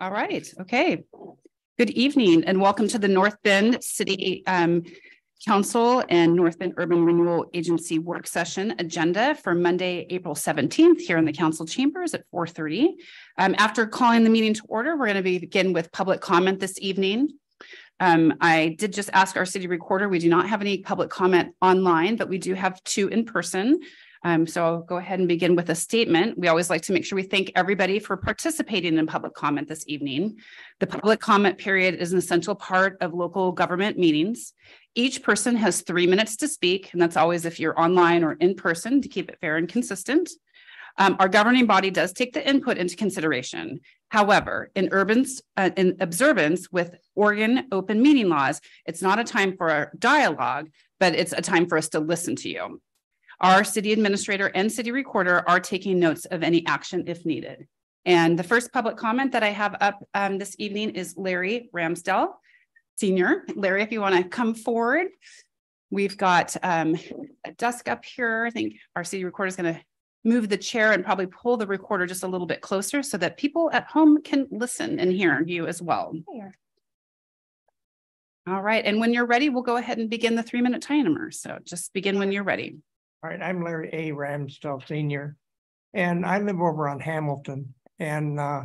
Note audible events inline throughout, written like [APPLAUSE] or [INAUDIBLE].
All right, okay. Good evening and welcome to the North Bend City um, Council and North Bend Urban Renewal Agency work session agenda for Monday, April 17th here in the council chambers at 4.30. Um, after calling the meeting to order, we're going to begin with public comment this evening. Um, I did just ask our city recorder. We do not have any public comment online, but we do have two in person. Um, so I'll go ahead and begin with a statement. We always like to make sure we thank everybody for participating in public comment this evening. The public comment period is an essential part of local government meetings. Each person has three minutes to speak, and that's always if you're online or in person to keep it fair and consistent. Um, our governing body does take the input into consideration. However, in urbans, uh, in observance with Oregon open meeting laws, it's not a time for a dialogue, but it's a time for us to listen to you. Our city administrator and city recorder are taking notes of any action if needed. And the first public comment that I have up um, this evening is Larry Ramsdell, Senior. Larry, if you want to come forward. We've got um, a desk up here. I think our city recorder is going to move the chair and probably pull the recorder just a little bit closer so that people at home can listen and hear you as well. Here. All right. And when you're ready, we'll go ahead and begin the three minute timer. So just begin when you're ready. All right, I'm Larry A. Ramsdell Sr. And I live over on Hamilton. And uh,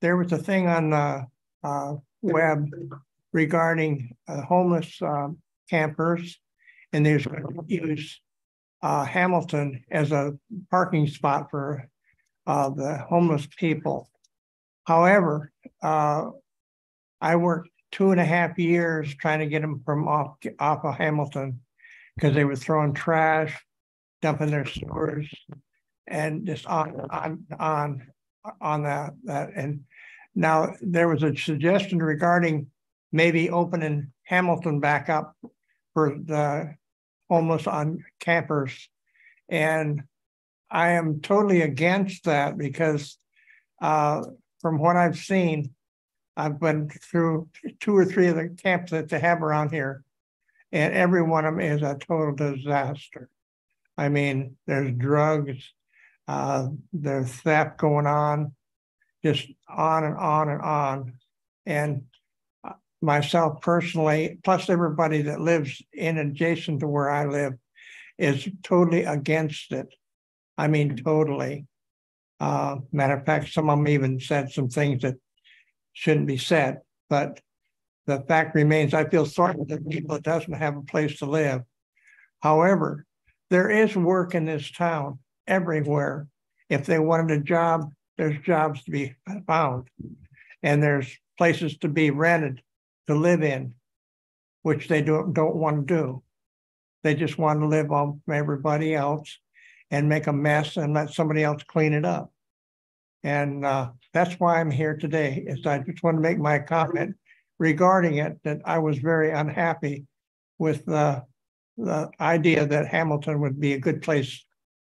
there was a thing on the uh, web regarding uh, homeless um, campers. And they was going to use uh, Hamilton as a parking spot for uh, the homeless people. However, uh, I worked two and a half years trying to get them from off, off of Hamilton because they were throwing trash, dumping their stores, and just on on on on that that. And now there was a suggestion regarding maybe opening Hamilton back up for the homeless on campers, and I am totally against that because uh, from what I've seen, I've been through two or three of the camps that they have around here, and every one of them is a total disaster. I mean, there's drugs, uh, there's theft going on, just on and on and on. And uh, myself personally, plus everybody that lives in adjacent to where I live, is totally against it. I mean, totally. Uh, matter of fact, some of them even said some things that shouldn't be said. But the fact remains, I feel sorry for the people that doesn't have a place to live. However, there is work in this town everywhere. If they wanted a job, there's jobs to be found, and there's places to be rented to live in, which they don't don't want to do. They just want to live on everybody else and make a mess and let somebody else clean it up. And uh, that's why I'm here today. Is I just want to make my comment regarding it that I was very unhappy with the, the idea that Hamilton would be a good place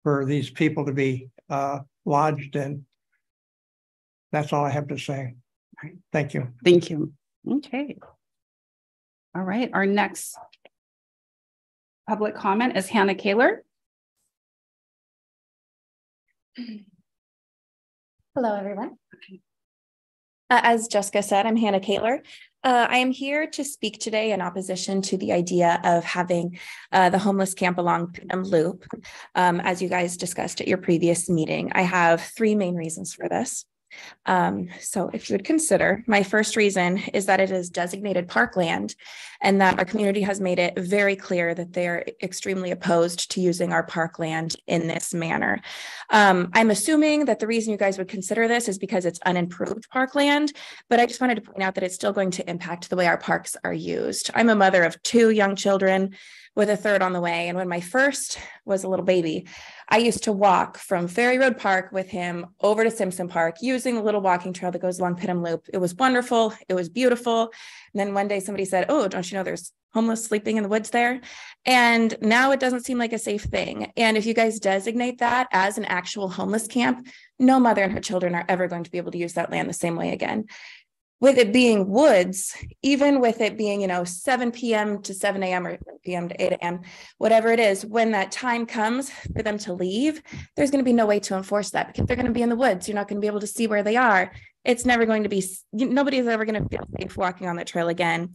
for these people to be uh, lodged in. That's all I have to say. Thank you. Thank you. Okay. All right. Our next public comment is Hannah Kaler. Hello, everyone. Uh, as Jessica said, I'm Hannah Kaler. Uh, I am here to speak today in opposition to the idea of having uh, the homeless camp along Putnam Loop, um, as you guys discussed at your previous meeting. I have three main reasons for this. Um, so if you would consider, my first reason is that it is designated parkland and that our community has made it very clear that they're extremely opposed to using our parkland in this manner. Um, I'm assuming that the reason you guys would consider this is because it's unimproved parkland, but I just wanted to point out that it's still going to impact the way our parks are used. I'm a mother of two young children with a third on the way. And when my first was a little baby, I used to walk from Ferry Road Park with him over to Simpson Park using the little walking trail that goes along Putnam Loop. It was wonderful. It was beautiful. And then one day somebody said, Oh, don't you know there's homeless sleeping in the woods there? And now it doesn't seem like a safe thing. And if you guys designate that as an actual homeless camp, no mother and her children are ever going to be able to use that land the same way again with it being woods, even with it being, you know, 7 p.m. to 7 a.m. or p.m. to 8 a.m., whatever it is, when that time comes for them to leave, there's going to be no way to enforce that because they're going to be in the woods. You're not going to be able to see where they are. it's never going to be, nobody's ever going to feel safe walking on the trail again.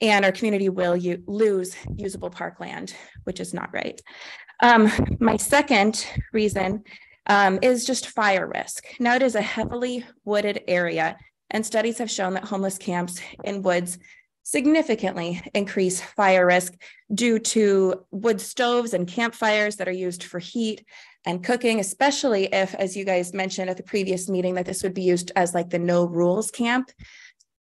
And our community will u- lose usable parkland, which is not right. Um, my second reason um, is just fire risk. Now it is a heavily wooded area, and studies have shown that homeless camps in woods significantly increase fire risk due to wood stoves and campfires that are used for heat and cooking, especially if, as you guys mentioned at the previous meeting, that this would be used as like the no rules camp.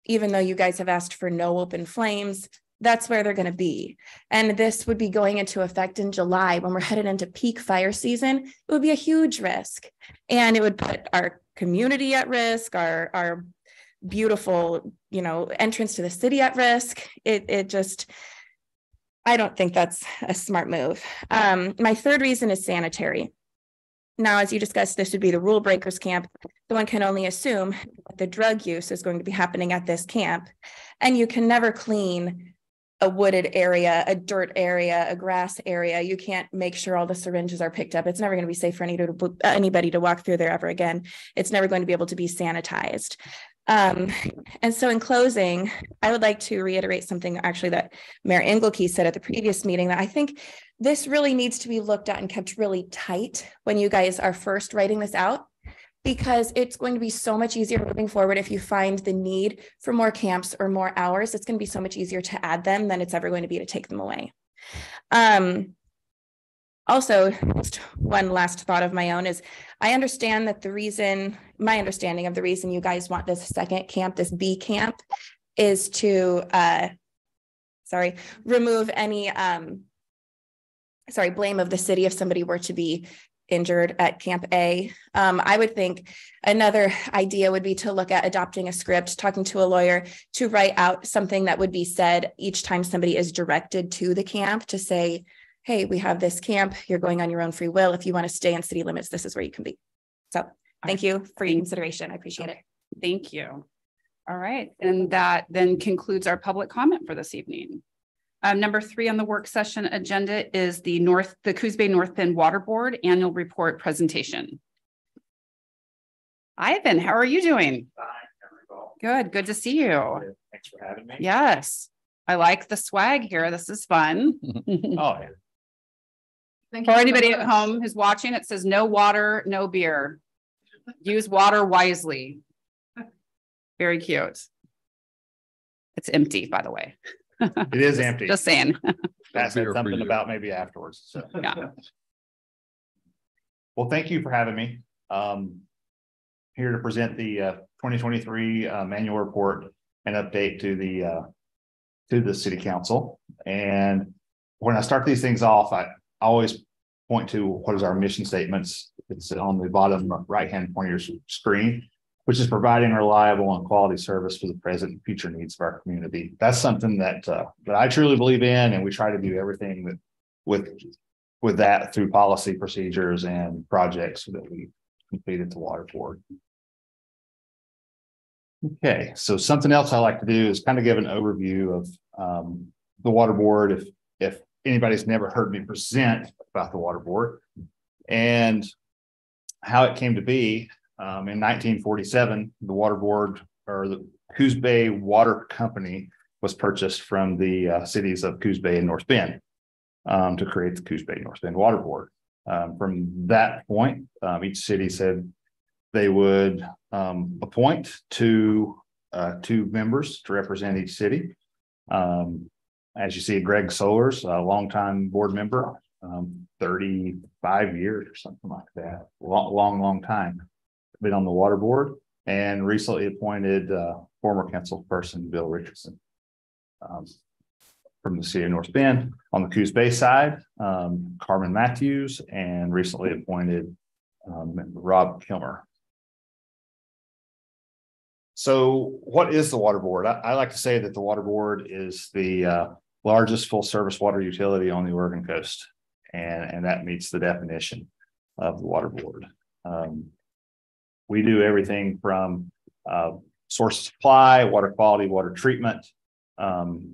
Even though you guys have asked for no open flames, that's where they're going to be. And this would be going into effect in July when we're headed into peak fire season. It would be a huge risk. And it would put our community at risk, our, our beautiful, you know, entrance to the city at risk. It, it just, I don't think that's a smart move. Um, my third reason is sanitary. Now, as you discussed, this would be the rule breakers camp. The one can only assume that the drug use is going to be happening at this camp. And you can never clean a wooded area, a dirt area, a grass area. You can't make sure all the syringes are picked up. It's never going to be safe for any to, anybody to walk through there ever again. It's never going to be able to be sanitized. Um, and so in closing, I would like to reiterate something actually that Mayor Engelke said at the previous meeting that I think this really needs to be looked at and kept really tight when you guys are first writing this out because it's going to be so much easier moving forward if you find the need for more camps or more hours. It's going to be so much easier to add them than it's ever going to be to take them away. Um, also just one last thought of my own is i understand that the reason my understanding of the reason you guys want this second camp this b camp is to uh sorry remove any um sorry blame of the city if somebody were to be injured at camp a. Um, i would think another idea would be to look at adopting a script talking to a lawyer to write out something that would be said each time somebody is directed to the camp to say hey, we have this camp, you're going on your own free will. If you want to stay in city limits, this is where you can be. So thank you for your consideration. I appreciate it. Thank you. All right, and that then concludes our public comment for this evening. Um, number three on the work session agenda is the North, the Coos Bay North Bend Water Board Annual Report Presentation. Ivan, how are you doing? Good, good to see you. Thanks for having me. Yes, I like the swag here. This is fun. [LAUGHS] Oh, yeah. For anybody at home who's watching, it says no water, no beer. Use water wisely. Very cute. It's empty, by the way. [LAUGHS] It is empty. Just saying. [LAUGHS] That said Beer for something about maybe afterwards, so. [LAUGHS] Yeah. Well, thank you for having me. Um. Here to present the uh twenty twenty-three uh manual report and update to the uh. To the city council and when I start these things off, I always point to what is our mission statements. It's on the bottom right-hand corner of your screen. Which is providing reliable and quality service for the present and future needs of our community. That's something that uh that I truly believe in and we try to do everything with. With that through policy procedures and projects that we completed the water board. Okay, so something else I like to do is kind of give an overview of um the water board if if anybody's never heard me present about the water board. And how it came to be, um, in nineteen forty-seven, the water board or the Coos Bay Water Company was purchased from the uh, cities of Coos Bay and North Bend um, to create the Coos Bay North Bend Water Board. Um, from that point, um, each city said they would um, appoint two uh, two members to represent each city. Um, as you see, Greg Solers, a longtime board member, um, thirty-five years or something like that, long, long, long time. Been on the water board and recently appointed, uh, former council person, Bill Richardson. Um, from the city of North Bend, on the Coos Bay side, um, Carmen Matthews and recently appointed, um, Rob Kilmer. So what is the water board? I, I like to say that the water board is the, uh, largest full-service water utility on the Oregon coast. And, and that meets the definition of the water board. Um, we do everything from, uh, source supply, water quality, water treatment, um,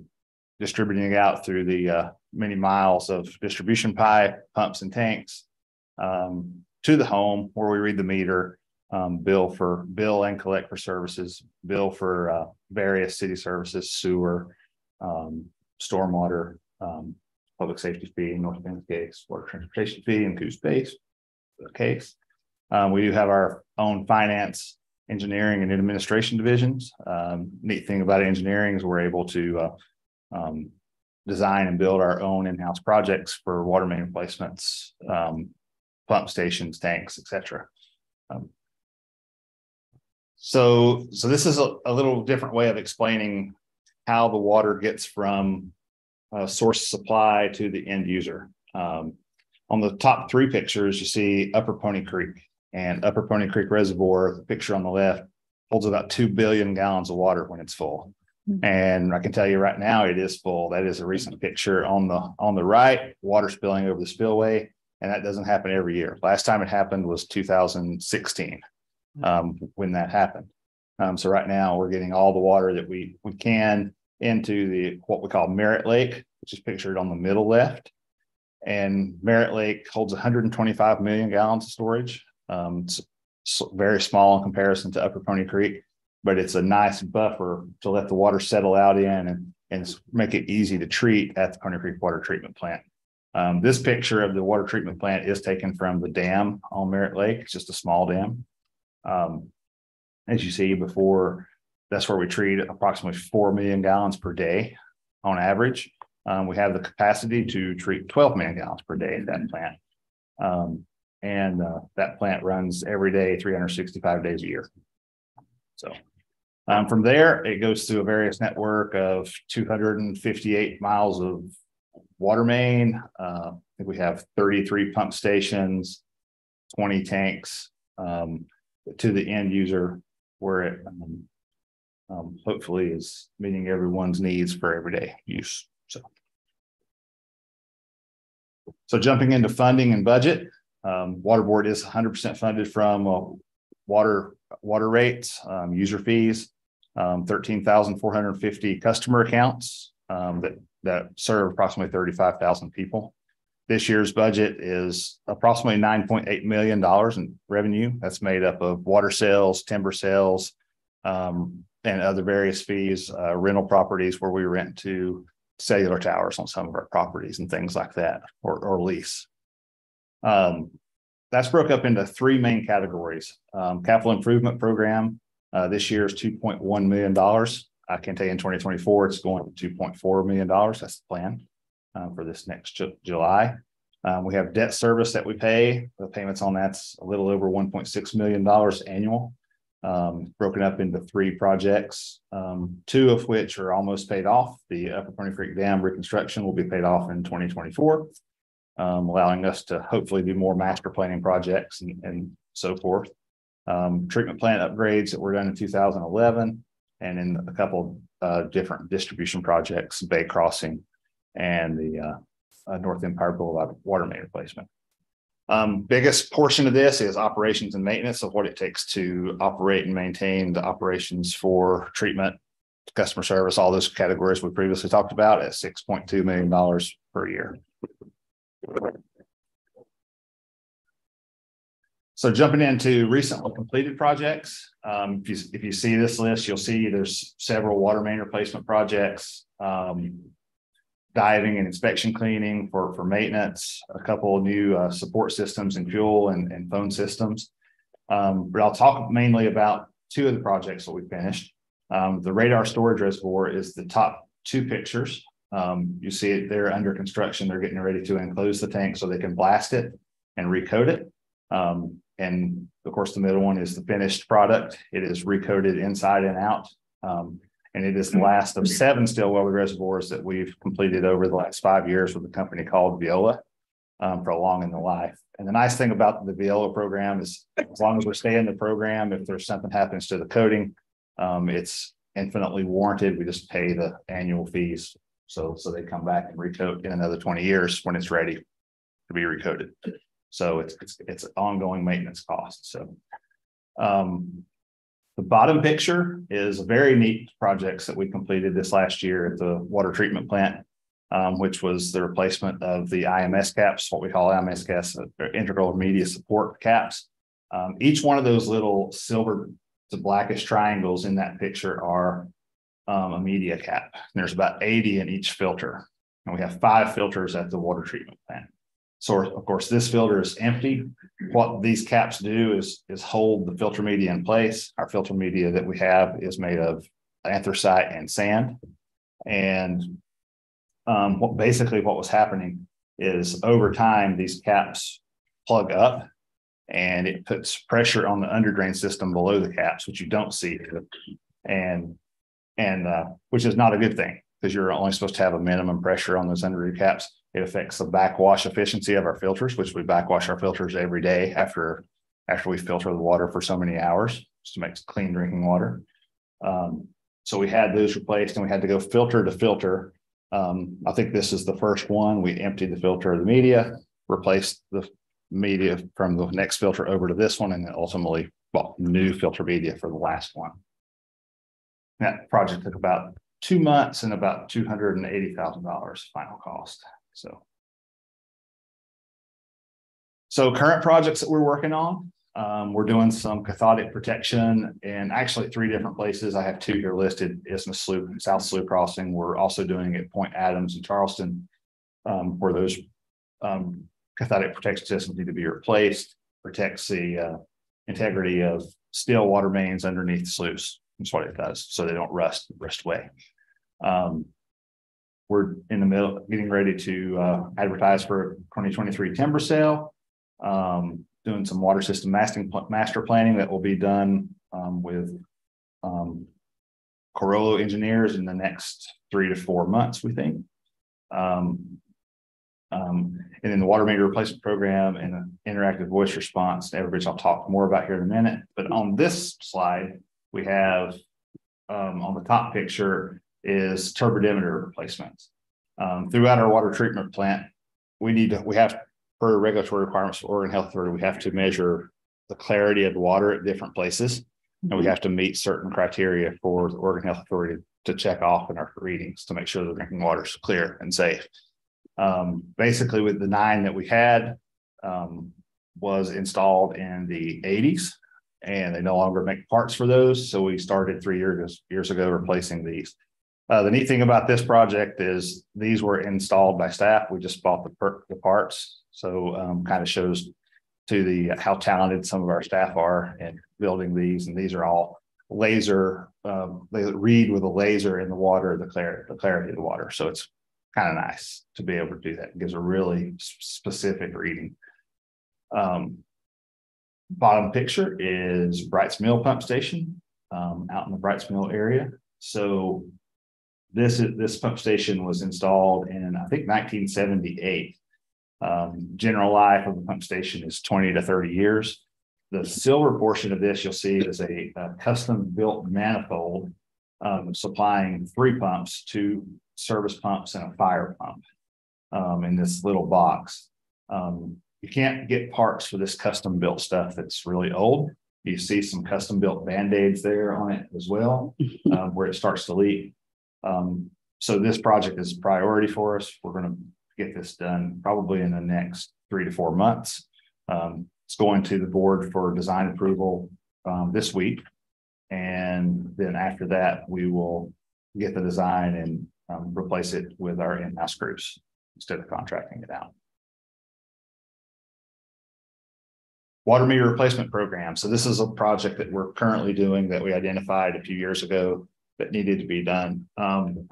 distributing out through the, uh, many miles of distribution pipe, pumps and tanks, um, to the home where we read the meter um, bill for, bill and collect for services, bill for, uh, various city services, sewer, um, stormwater, um, public safety fee, North Bend case, water transportation fee, and Coos Base case. Um, we do have our own finance, engineering and administration divisions. Um, neat thing about engineering is we're able to, uh, um, design and build our own in-house projects for water main replacements, um, pump stations, tanks, et cetera. Um, So, so this is a, a little different way of explaining how the water gets from uh, source supply to the end user. Um, on the top three pictures, you see Upper Pony Creek and Upper Pony Creek Reservoir, the picture on the left holds about 2 billion gallons of water when it's full. And I can tell you right now, it is full. That is a recent picture on the, on the right, water spilling over the spillway. And that doesn't happen every year. Last time it happened was two thousand sixteen, um, when that happened. Um, so right now, we're getting all the water that we, we can into the, what we call Merritt Lake, which is pictured on the middle left. And Merritt Lake holds hundred and twenty-five million gallons of storage. Um, it's very small in comparison to Upper Pony Creek but it's a nice buffer to let the water settle out in and, and make it easy to treat at the Pony Creek Water Treatment Plant. Um, this picture of the water treatment plant is taken from the dam on Merritt Lake. It's just a small dam. Um, as you see before, that's where we treat approximately four million gallons per day on average. Um, we have the capacity to treat twelve million gallons per day at that plant. Um, and, uh, that plant runs every day, three hundred sixty-five days a year. So. Um, from there, it goes through a various network of two hundred and fifty-eight miles of water main. Uh, I think we have thirty-three pump stations, twenty tanks, um, to the end user where it, um, um, hopefully is meeting everyone's needs for everyday use, so. So jumping into funding and budget, um, water board is hundred percent funded from, uh, water, water rates, um, user fees um, thirteen thousand four hundred and fifty customer accounts, um, that, that serve approximately thirty-five thousand people. This year's budget is approximately nine point eight million dollars in revenue. That's made up of water sales, timber sales, um, and other various fees, uh, rental properties where we rent to cellular towers on some of our properties and things like that, or, or lease. Um, that's broke up into three main categories. Um, capital improvement program, uh, this year is two point one million dollars. I can tell you in twenty twenty-four, it's going to two point four million dollars. That's the plan uh, for this next Ju- July. Um, we have debt service that we pay. The payments on that's a little over one point six million dollars annual. Um, broken up into three projects, um, two of which are almost paid off. The Upper Pony Creek Dam reconstruction will be paid off in twenty twenty-four. Um, allowing us to hopefully do more master planning projects and, and so forth um, treatment plant upgrades that were done in two thousand eleven. And in a couple uh different distribution projects, Bay Crossing and the uh. uh, North Empire Boulevard water main replacement. Um, biggest portion of this is operations and maintenance of what it takes to operate and maintain the operations for treatment. Customer service, all those categories we previously talked about at six point two million dollars per year. So jumping into recently completed projects, um, if you, if you see this list, you'll see there's several water main replacement projects. Um, diving and inspection cleaning for, for maintenance, a couple of new, uh, support systems and fuel and, and phone systems. Um, but I'll talk mainly about two of the projects that we finished. Um, the radar storage reservoir is the top two pictures. Um, you see it there under construction. They're getting ready to enclose the tank so they can blast it and recoat it. Um, and of course, the middle one is the finished product. It is recoded inside and out. Um, and it is the last of seven still welded reservoirs that we've completed over the last five years with a company called Veolia. Um, prolonging the life. And the nice thing about the Veolia program is as long as we stay in the program, if there's something happens to the coating, um, it's infinitely warranted. We just pay the annual fees. So, so they come back and recoat in another twenty years when it's ready to be recoated. So it's, it's, it's ongoing maintenance cost, so. Um, the bottom picture is a very neat projects that we completed this last year at the water treatment plant. Um, which was the replacement of the IMS caps, what we call IMS caps, uh, integral media support caps. Um, each one of those little silver to blackish triangles in that picture are um, a media cap. There's about eighty in each filter. And we have five filters at the water treatment plant. So of course, this filter is empty. What these caps do is, is hold the filter media in place. Our filter media that we have is made of anthracite and sand. And um, what basically what was happening is over time, these caps plug up and it puts pressure on the underdrain system below the caps, which you don't see. And, and, uh, which is not a good thing because you're only supposed to have a minimum pressure on those under caps. It affects the backwash efficiency of our filters, which we backwash our filters every day after after we filter the water for so many hours just to make clean drinking water. Um, so we had those replaced and we had to go filter to filter. Um, I think this is the first one. We emptied the filter of the media, replaced the media from the next filter over to this one, and then ultimately bought new filter media for the last one. That project took about two months and about two hundred and eighty thousand dollars final cost. So. So current projects that we're working on, um, we're doing some cathodic protection and actually three different places. I have two here listed, Isthmus Slough, South Slough Crossing. We're also doing at Point Adams and Charleston, um, where those um, cathodic protection systems need to be replaced, protects the uh, integrity of still water mains underneath the sluice. That's what it does, so they don't rust, rust away. Um, we're in the middle, getting ready to uh, advertise for 2023 timber sale. Um, doing some water system master planning that will be done um, with um, Carollo engineers in the next three to four months, we think. Um, um, and then the water meter replacement program and an interactive voice response, everybody's I'll talk more about here in a minute. But on this slide, we have um, on the top picture is turbidimeter replacements. Um, throughout our water treatment plant, we need to, we have, per regulatory requirements for Oregon Health Authority, we have to measure the clarity of the water at different places. And we have to meet certain criteria for the Oregon Health Authority to check off in our readings to make sure the drinking water is clear and safe. Um, basically, with the nine that we had, um, was installed in the 80s and they no longer make parts for those. So we started three years years ago replacing these. Uh, the neat thing about this project is these were installed by staff. We just bought the, per- the parts. So um, kind of shows to the how talented some of our staff are in building these. And these are all laser, um, they read with a laser in the water, the clarity, the clarity of the water. So it's kind of nice to be able to do that. It gives a really specific reading. Um, bottom picture is Brights Mill pump station um, out in the Brights Mill area. So this this pump station was installed in I think 1978. Um, general life of the pump station is 20 to 30 years. The silver portion of this you'll see is a, a custom built manifold um, supplying three pumps, two service pumps and a fire pump um, in this little box. Um, you can't get parts for this custom built stuff that's really old. You see some custom built band-aids there on it as well, uh, [LAUGHS] where it starts to leak. Um, so this project is a priority for us. We're going to get this done probably in the next three to four months. Um, it's going to the board for design approval um, this week. And then after that, we will get the design and um, replace it with our in-house crews instead of contracting it out. Water meter replacement program. So this is a project that we're currently doing that we identified a few years ago that needed to be done. Um,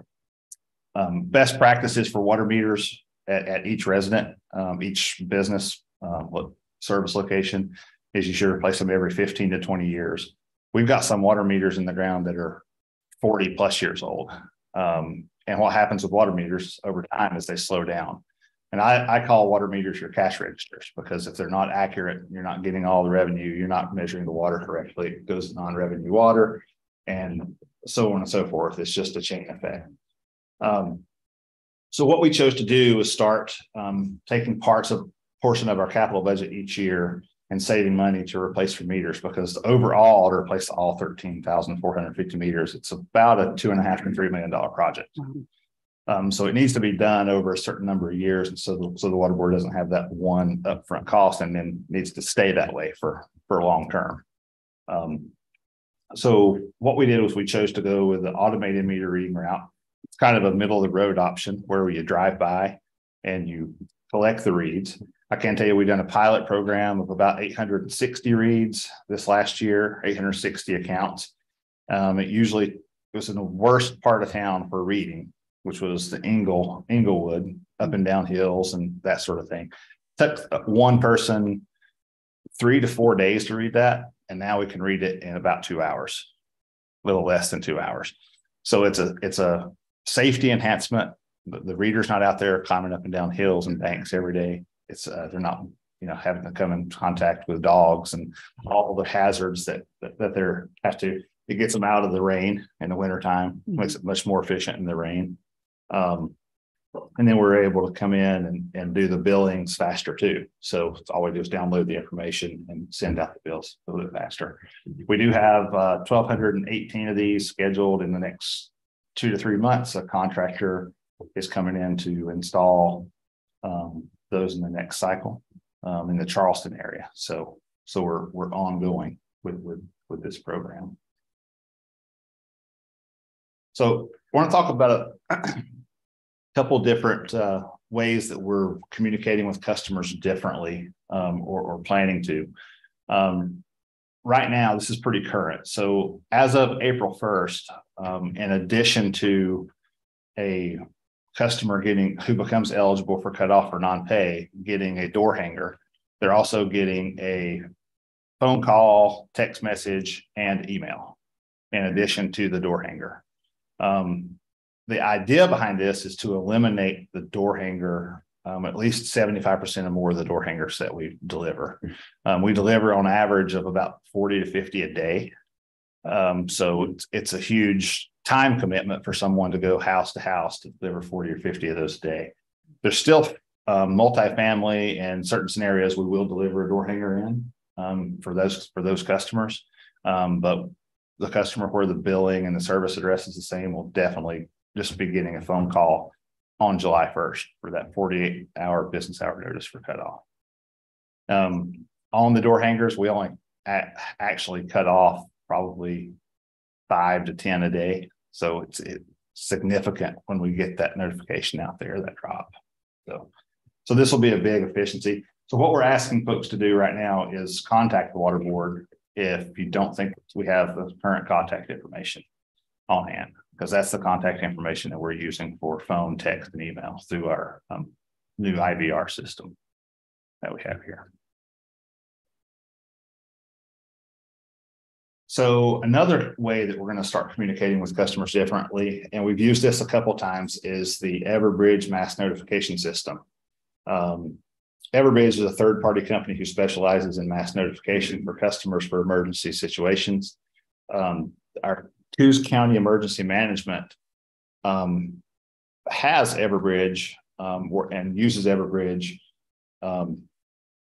um, best practices for water meters at, at each resident, um, each business uh, service location is you should replace them every 15 to 20 years. We've got some water meters in the ground that are 40 plus years old. Um, and what happens with water meters over time is they slow down. And I, I call water meters your cash registers because if they're not accurate, you're not getting all the revenue, you're not measuring the water correctly, it goes to non-revenue water and so on and so forth. It's just a chain effect. Um, so what we chose to do was start um, taking parts of portion of our capital budget each year and saving money to replace for meters because overall to replace all 13,450 meters, it's about a two and a half to three million dollar project. Um, so it needs to be done over a certain number of years. And so, the- so the water board doesn't have that one upfront cost and then needs to stay that way for, for long term. Um, so what we did was we chose to go with the automated meter reading route. It's kind of a middle of the road option where you drive by and you collect the reads. I can tell you, we've done a pilot program of about eight hundred and sixty reads this last year, eight hundred and sixty accounts. Um, it usually was in the worst part of town for reading, which was the Ingle, Inglewood, up and down hills and that sort of thing. It Took one person three to four days to read that, and now we can read it in about two hours. A little less than two hours. So it's a, it's a safety enhancement. The, the reader's not out there climbing up and down hills and banks every day. It's, uh, they're not, you know, having to come in contact with dogs and all the hazards that, that, that they're have to, it gets them out of the rain in the wintertime, makes it much more efficient in the rain. Um, and then we're able to come in and, and do the billings faster too. So all we do is download the information and send out the bills a little bit faster. We do have uh twelve hundred and eighteen of these scheduled in the next two to three months. A contractor is coming in to install um those in the next cycle um in the Charleston area. So so we're we're ongoing with with with this program. So I want to talk about a couple different uh ways that we're communicating with customers differently um or or planning to. Um right now, this is pretty current. So as of April first, um in addition to a customer getting who becomes eligible for cutoff or non-pay, getting a door hanger, they're also getting a phone call, text message, and email in addition to the door hanger. Um, the idea behind this is to eliminate the door hanger, um, at least seventy-five percent or more of the door hangers that we deliver. Um, we deliver on average of about forty to fifty a day. Um, so it's, it's a huge time commitment for someone to go house to house to deliver forty or fifty of those a day. There's still um, multifamily and certain scenarios we will deliver a door hanger in um, for those for those customers. Um, but the customer where the billing and the service address is the same will definitely just be getting a phone call on July first for that forty-eight hour business hour notice for cutoff. Um, on the door hangers, we only actually cut off probably five to ten a day. So it's it's significant when we get that notification out there, that drop. So, so this will be a big efficiency. So what we're asking folks to do right now is contact the water board if you don't think we have the current contact information on hand, because that's the contact information that we're using for phone, text, and email through our um, new IVR system that we have here. So another way that we're going to start communicating with customers differently, and we've used this a couple times, is the Everbridge mass notification system. Um, Everbridge is a third-party company who specializes in mass notification for customers for emergency situations. Um, our Coos County Emergency Management um, has Everbridge um, or- and uses Everbridge um,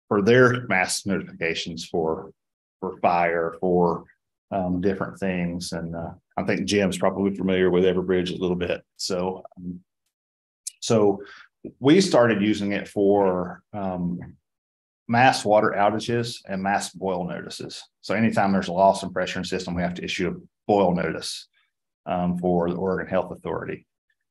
for their mass notifications for for fire, for um, different things. And uh, I think Jim's probably familiar with Everbridge a little bit. So, um, so we started using it for um, mass water outages and mass boil notices. So anytime there's a loss in pressure in system, we have to issue a boil notice um, for the Oregon Health Authority.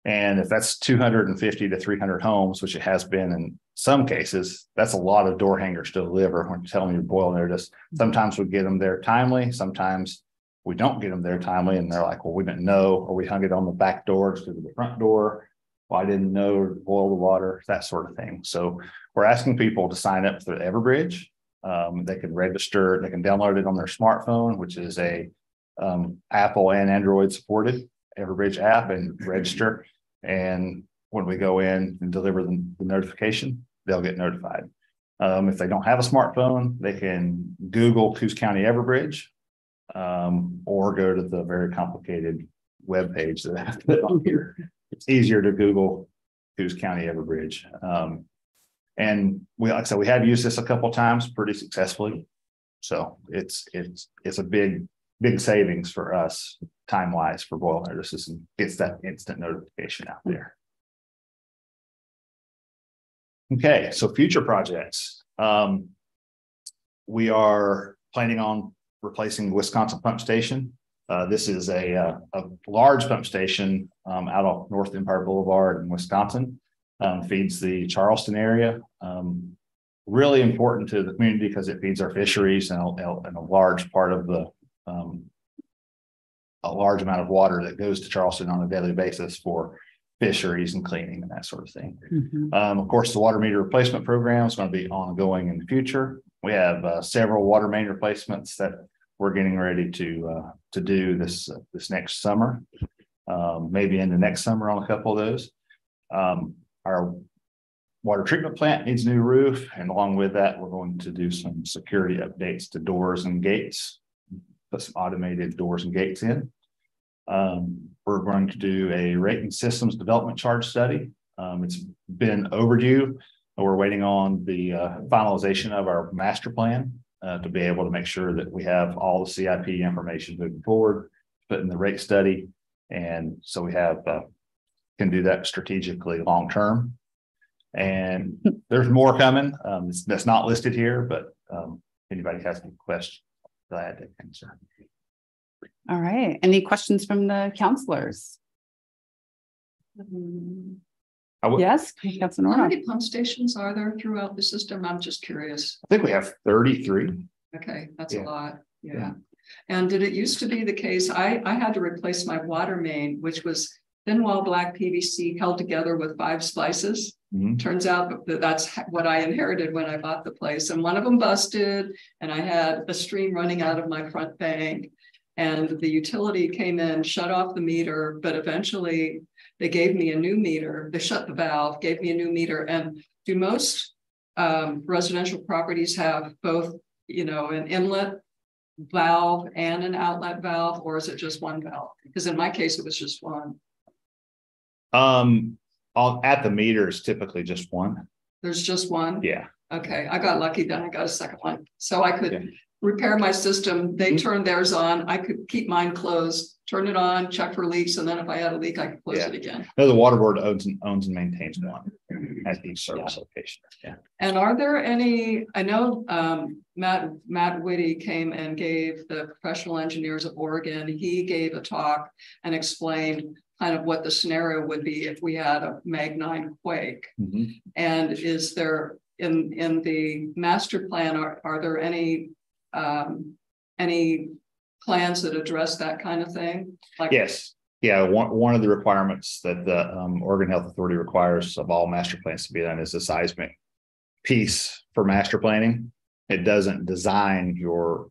And if that's 250 to 300 homes, which it has been in some cases, that's a lot of door hangers to deliver when you're telling your boil notice. Sometimes we get them there timely, sometimes we don't get them there timely, and they're like, well, we didn't know, or we hung it on the back door instead of the front door. Well, I didn't know to boil the water, that sort of thing. So we're asking people to sign up for Everbridge. Um, they can register, they can download it on their smartphone, which is a um, Apple and Android supported Everbridge app and register. And when we go in and deliver the, the notification, they'll get notified. Um, if they don't have a smartphone, they can Google Coos County Everbridge um, or go to the very complicated web page that I have put on here. It's easier to Google Coos County Everbridge. Um, and we, like I said, we have used this a couple times pretty successfully. So it's, it's, it's a big, big savings for us time wise for boil notices and gets that instant notification out there. Okay, so future projects. Um. We are planning on replacing the Wisconsin pump station. Uh, this is a, uh, a large pump station, um, out of North Empire Boulevard in Wisconsin. Um, feeds the Charleston area. Um, really important to the community because it feeds our fisheries and a, and a large part of the, um. A large amount of water that goes to Charleston on a daily basis for fisheries and cleaning and that sort of thing. Mhm. Um, of course, the water meter replacement program is going to be ongoing in the future. We have uh, several water main replacements that we're getting ready to uh, to do this uh, this next summer. Um, maybe in the next summer on a couple of those. Um, our water treatment plant needs a new roof, and along with that, we're going to do some security updates to doors and gates. Put some automated doors and gates in. Um, we're going to do a rating systems development charge study. Um, it's been overdue. We're waiting on the uh, finalization of our master plan uh, to be able to make sure that we have all the CIP information moving forward, put in the rate study. And so we have, uh, can do that strategically long term. And there's more coming. Um, that's not listed here, but um, anybody has any questions, glad to answer. All right. Any questions from the counselors? I would- Yes, Councilor How many pump stations are there throughout the system? I'm just curious. I think we have thirty-three. Okay, that's a lot. Yeah. Yeah. And did it used to be the case? I, I had to replace my water main, which was thin wall black PVC held together with five splices. Mhm. Turns out that that's what I inherited when I bought the place and one of them busted and I had a stream running out of my front bank. And the utility came in, shut off the meter, but eventually they gave me a new meter. They shut the valve, gave me a new meter and do most um, residential properties have both, you know, an inlet valve and an outlet valve, or is it just one valve? Because in my case, it was just one. Um, on, at the meters, typically just one. There's just one? Yeah. Okay, I got lucky then I got a second one. So I Yeah. could repair my system. They Mhm. turned theirs on. I could keep mine closed, turn it on, check for leaks, and then if I had a leak, I could close Yeah. it again. No, the water board owns and owns and maintains one at each service location. Yeah. And are there any, I know um Matt, Matt Whitty came and gave the professional engineers of Oregon, he gave a talk and explained kind of what the scenario would be if we had a Mag nine quake. Mhm. And is there, in, in the master plan, are, are there any, um, any plans that address that kind of thing? Like Yes, yeah, one, one of the requirements that the um Oregon Health Authority requires of all master plans to be done is a seismic. Piece for master planning. It doesn't design your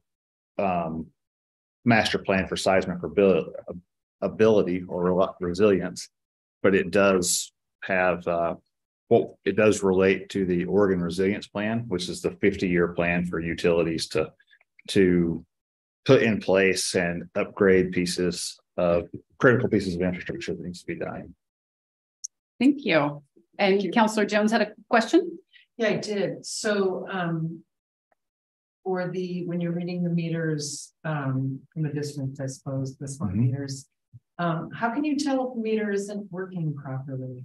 um. Master plan for seismic ability, ability or resilience. But it does have uh, well, it does relate to the Oregon Resilience Plan, which is the fifty-year plan for utilities to. To put in place and upgrade pieces of critical pieces of infrastructure that needs to be done. Thank you. And Counselor Jones had a question? Yeah, I did. So, um. For the, when you're reading the meters, um, from a distance, I suppose, the smart Mhm. meters. Um, how can you tell if the meter isn't working properly?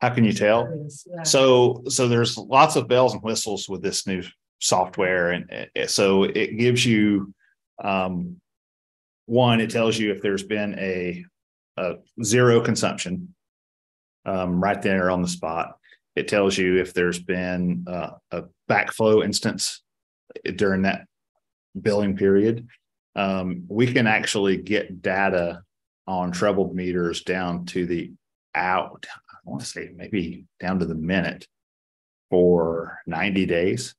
How can you tell? Yeah. So, so there's lots of bells and whistles with this new software and so it gives you, um. One, it tells you if there's been a, a zero consumption. Um, right there on the spot. It tells you if there's been uh, a backflow instance during that billing period. Um, we can actually get data on troubled meters down to the out, I want to say maybe down to the minute for ninety days.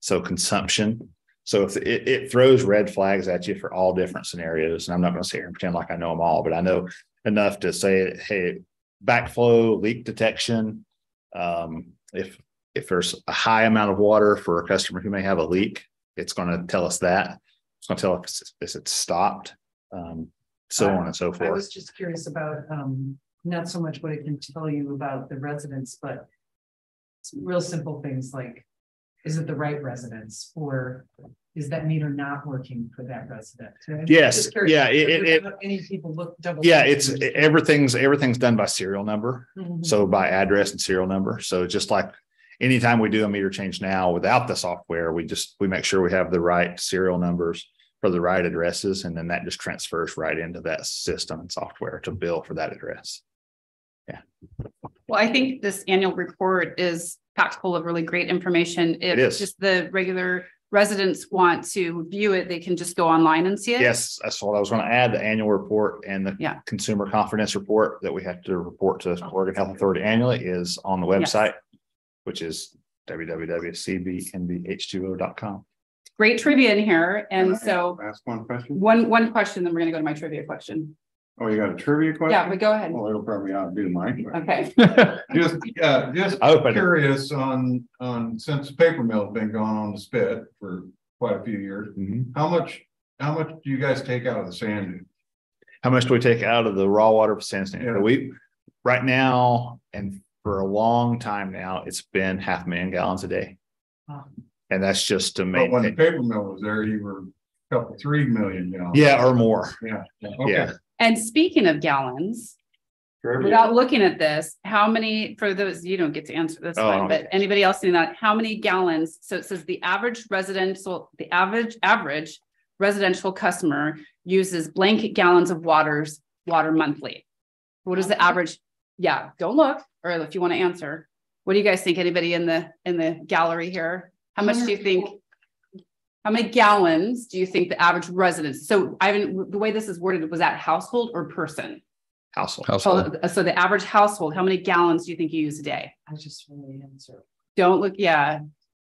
So consumption. So if it, it throws red flags at you for all different scenarios, and I'm not going to sit here and pretend like I know them all, but I know enough to say, hey, backflow, leak detection. Um, if if there's a high amount of water for a customer who may have a leak, it's going to tell us that. It's going to tell us if it's stopped, um, so on and so forth. I was just curious about, um, not so much what it can tell you about the residents, but. some Real simple things like, is it the right residence or is that meter not working for that resident? Yes, Just curious. yeah, it- it- it- Any people look double. Yeah, it's this. everything's everything's done by serial number. Mhm. So by address and serial number. So just like anytime we do a meter change now without the software, we just, we make sure we have the right serial numbers for the right addresses, and then that just transfers right into that system and software to bill for that address. Yeah. Well, I think this annual report is packed full of really great information. If is. just the regular residents want to view it, they can just go online and see it. Yes, that's what I was gonna add, the annual report and the Yeah. consumer confidence report that we have to report to oh. Oregon Health Authority annually is on the Yes. website, which is www.cbnbh2o.com. Great trivia in here. And so Ask one question? one, one question, then we're gonna go to my trivia question. Oh, you got a trivia question? Yeah, but go ahead. Well, it'll probably not be mine. Okay. [LAUGHS] Just, uh, just I hope I did. curious on, on, since the paper mill's been going on the spit for quite a few years, Mhm. how much, how much do you guys take out of the sand? How much do we take out of the raw water sand stand? Yeah. We, right now, and for a long time now, it's been half a million gallons a day. Wow. And that's just to But when the paper mill was there, you were a couple, three million gallons. yeah, or more. Yeah. Yeah. And speaking of gallons, Okay. without looking at this, how many, for those, you don't get to answer this Oh, one, but anybody else doing that, how many gallons? So it says the average residential, the average, average residential customer uses blanket gallons of waters, water monthly. What is the average? Yeah, don't look, or if you want to answer. What do you guys think? Anybody in the, in the gallery here? How much do you think? How many gallons do you think the average resident? So I haven't, the way this is worded, was that household or person? Household. Household. So, so the average household, how many gallons do you think you use a day? I just want to answer. Don't look, yeah.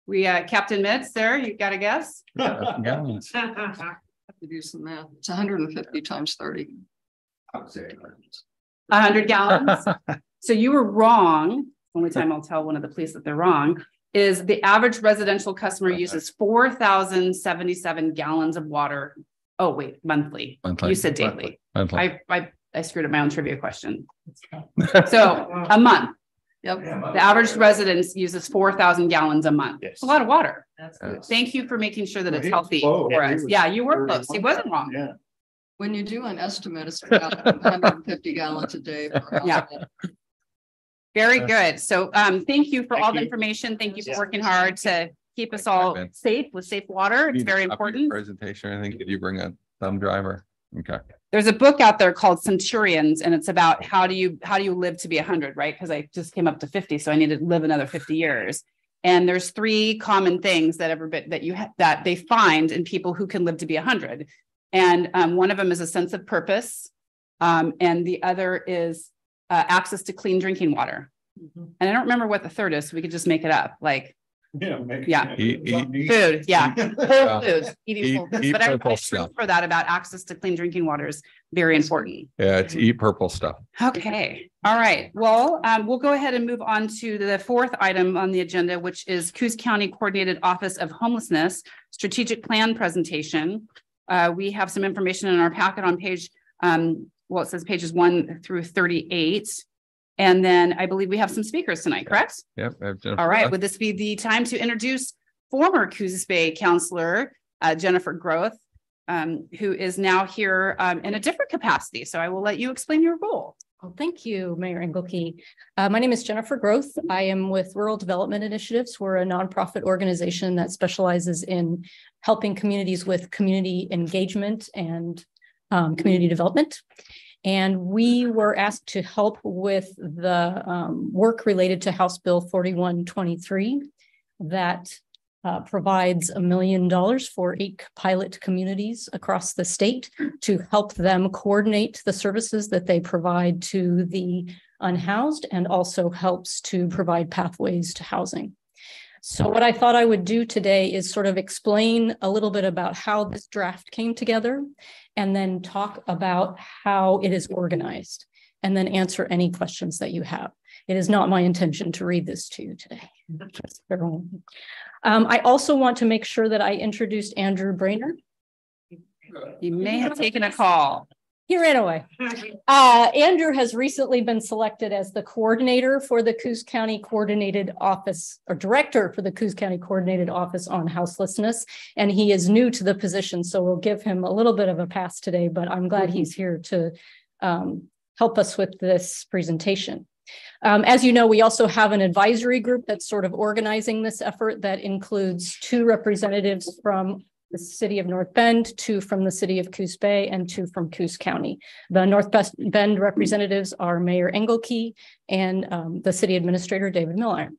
We, uh, Captain Mitz there, you got a guess? [LAUGHS] Gallons. [LAUGHS] Have to do some math. It's hundred and fifty times thirty. A hundred gallons? [LAUGHS] So you were wrong. Only time I'll tell one of the police that they're wrong is the average residential customer uses four thousand seventy-seven gallons of water. Oh, wait, monthly. Monthly. You said daily. Monthly. I, I, I screwed up my own trivia question. [LAUGHS] So a month, Yep. the average residence uses four thousand gallons a month. Yes. It's a lot of water. That's Yeah. good. Thank you for making sure that Well, it's he healthy close. for Yeah, us. was Yeah, you were close. He wasn't wrong. Yeah. When you do an estimate, it's [LAUGHS] about hundred and fifty gallons a day. per Yeah. Household. Very good. So um, thank you for Thank all the you. information. Thank you for working hard to keep us all Ben. safe with safe water. It's Need a very copy of the important. Presentation, I think, did you bring a thumb driver? Okay. There's a book out there called Centurions and it's about how do you, how do you live to be hundred, right? Because I just came up to fifty, so I need to live another fifty years. And there's three common things that ever bit that you ha- that they find in people who can live to be hundred. And um, one of them is a sense of purpose. Um, and the other is uh, access to clean drinking water. Mhm. And I don't remember what the third is, so we could just make it up, like Yeah. make- Yeah. Eat- eat- food, yeah. [LAUGHS] Yeah. Whole foods, eating Eat- whole foods, eat but I, I stuff. for that about access to clean drinking water is very important. Yeah, it's eat purple stuff. Okay, all right. Well, um, we'll go ahead and move on to the fourth item on the agenda, which is Coos County Coordinated Office of Homelessness Strategic Plan Presentation. Uh, we have some information in our packet on page, um, well, it says pages one through thirty-eight. And then I believe we have some speakers tonight, correct? Yep. I've All right, would this be the time to introduce former Coos Bay counselor uh, Jennifer Groth, um, who is now here um, in a different capacity. So I will let you explain your role. Well, thank you, Mayor Engelke. Uh, my name is Jennifer Groth. I am with Rural Development Initiatives. We're a nonprofit organization that specializes in helping communities with community engagement and um, community development. And we were asked to help with the um, work related to House Bill forty-one twenty-three that uh, provides a million dollars for eight pilot communities across the state to help them coordinate the services that they provide to the unhoused and also helps to provide pathways to housing. So what I thought I would do today is sort of explain a little bit about how this draft came together and then talk about how it is organized and then answer any questions that you have. It is not my intention to read this to you today. Um, I also want to make sure that I introduced Andrew Brainerd. You may have taken a call. He ran away. Uh, Andrew has recently been selected as the coordinator for the Coos County Coordinated Office or Director for the Coos County Coordinated Office on Houselessness. And he is new to the position, so we'll give him a little bit of a pass today, but I'm glad he's here to um, help us with this presentation. Um, as you know, we also have an advisory group that's sort of organizing this effort that includes two representatives from the city of North Bend, two from the city of Coos Bay, and two from Coos County. The North Bend representatives are Mayor Engelke and um, the city administrator, David Milliron.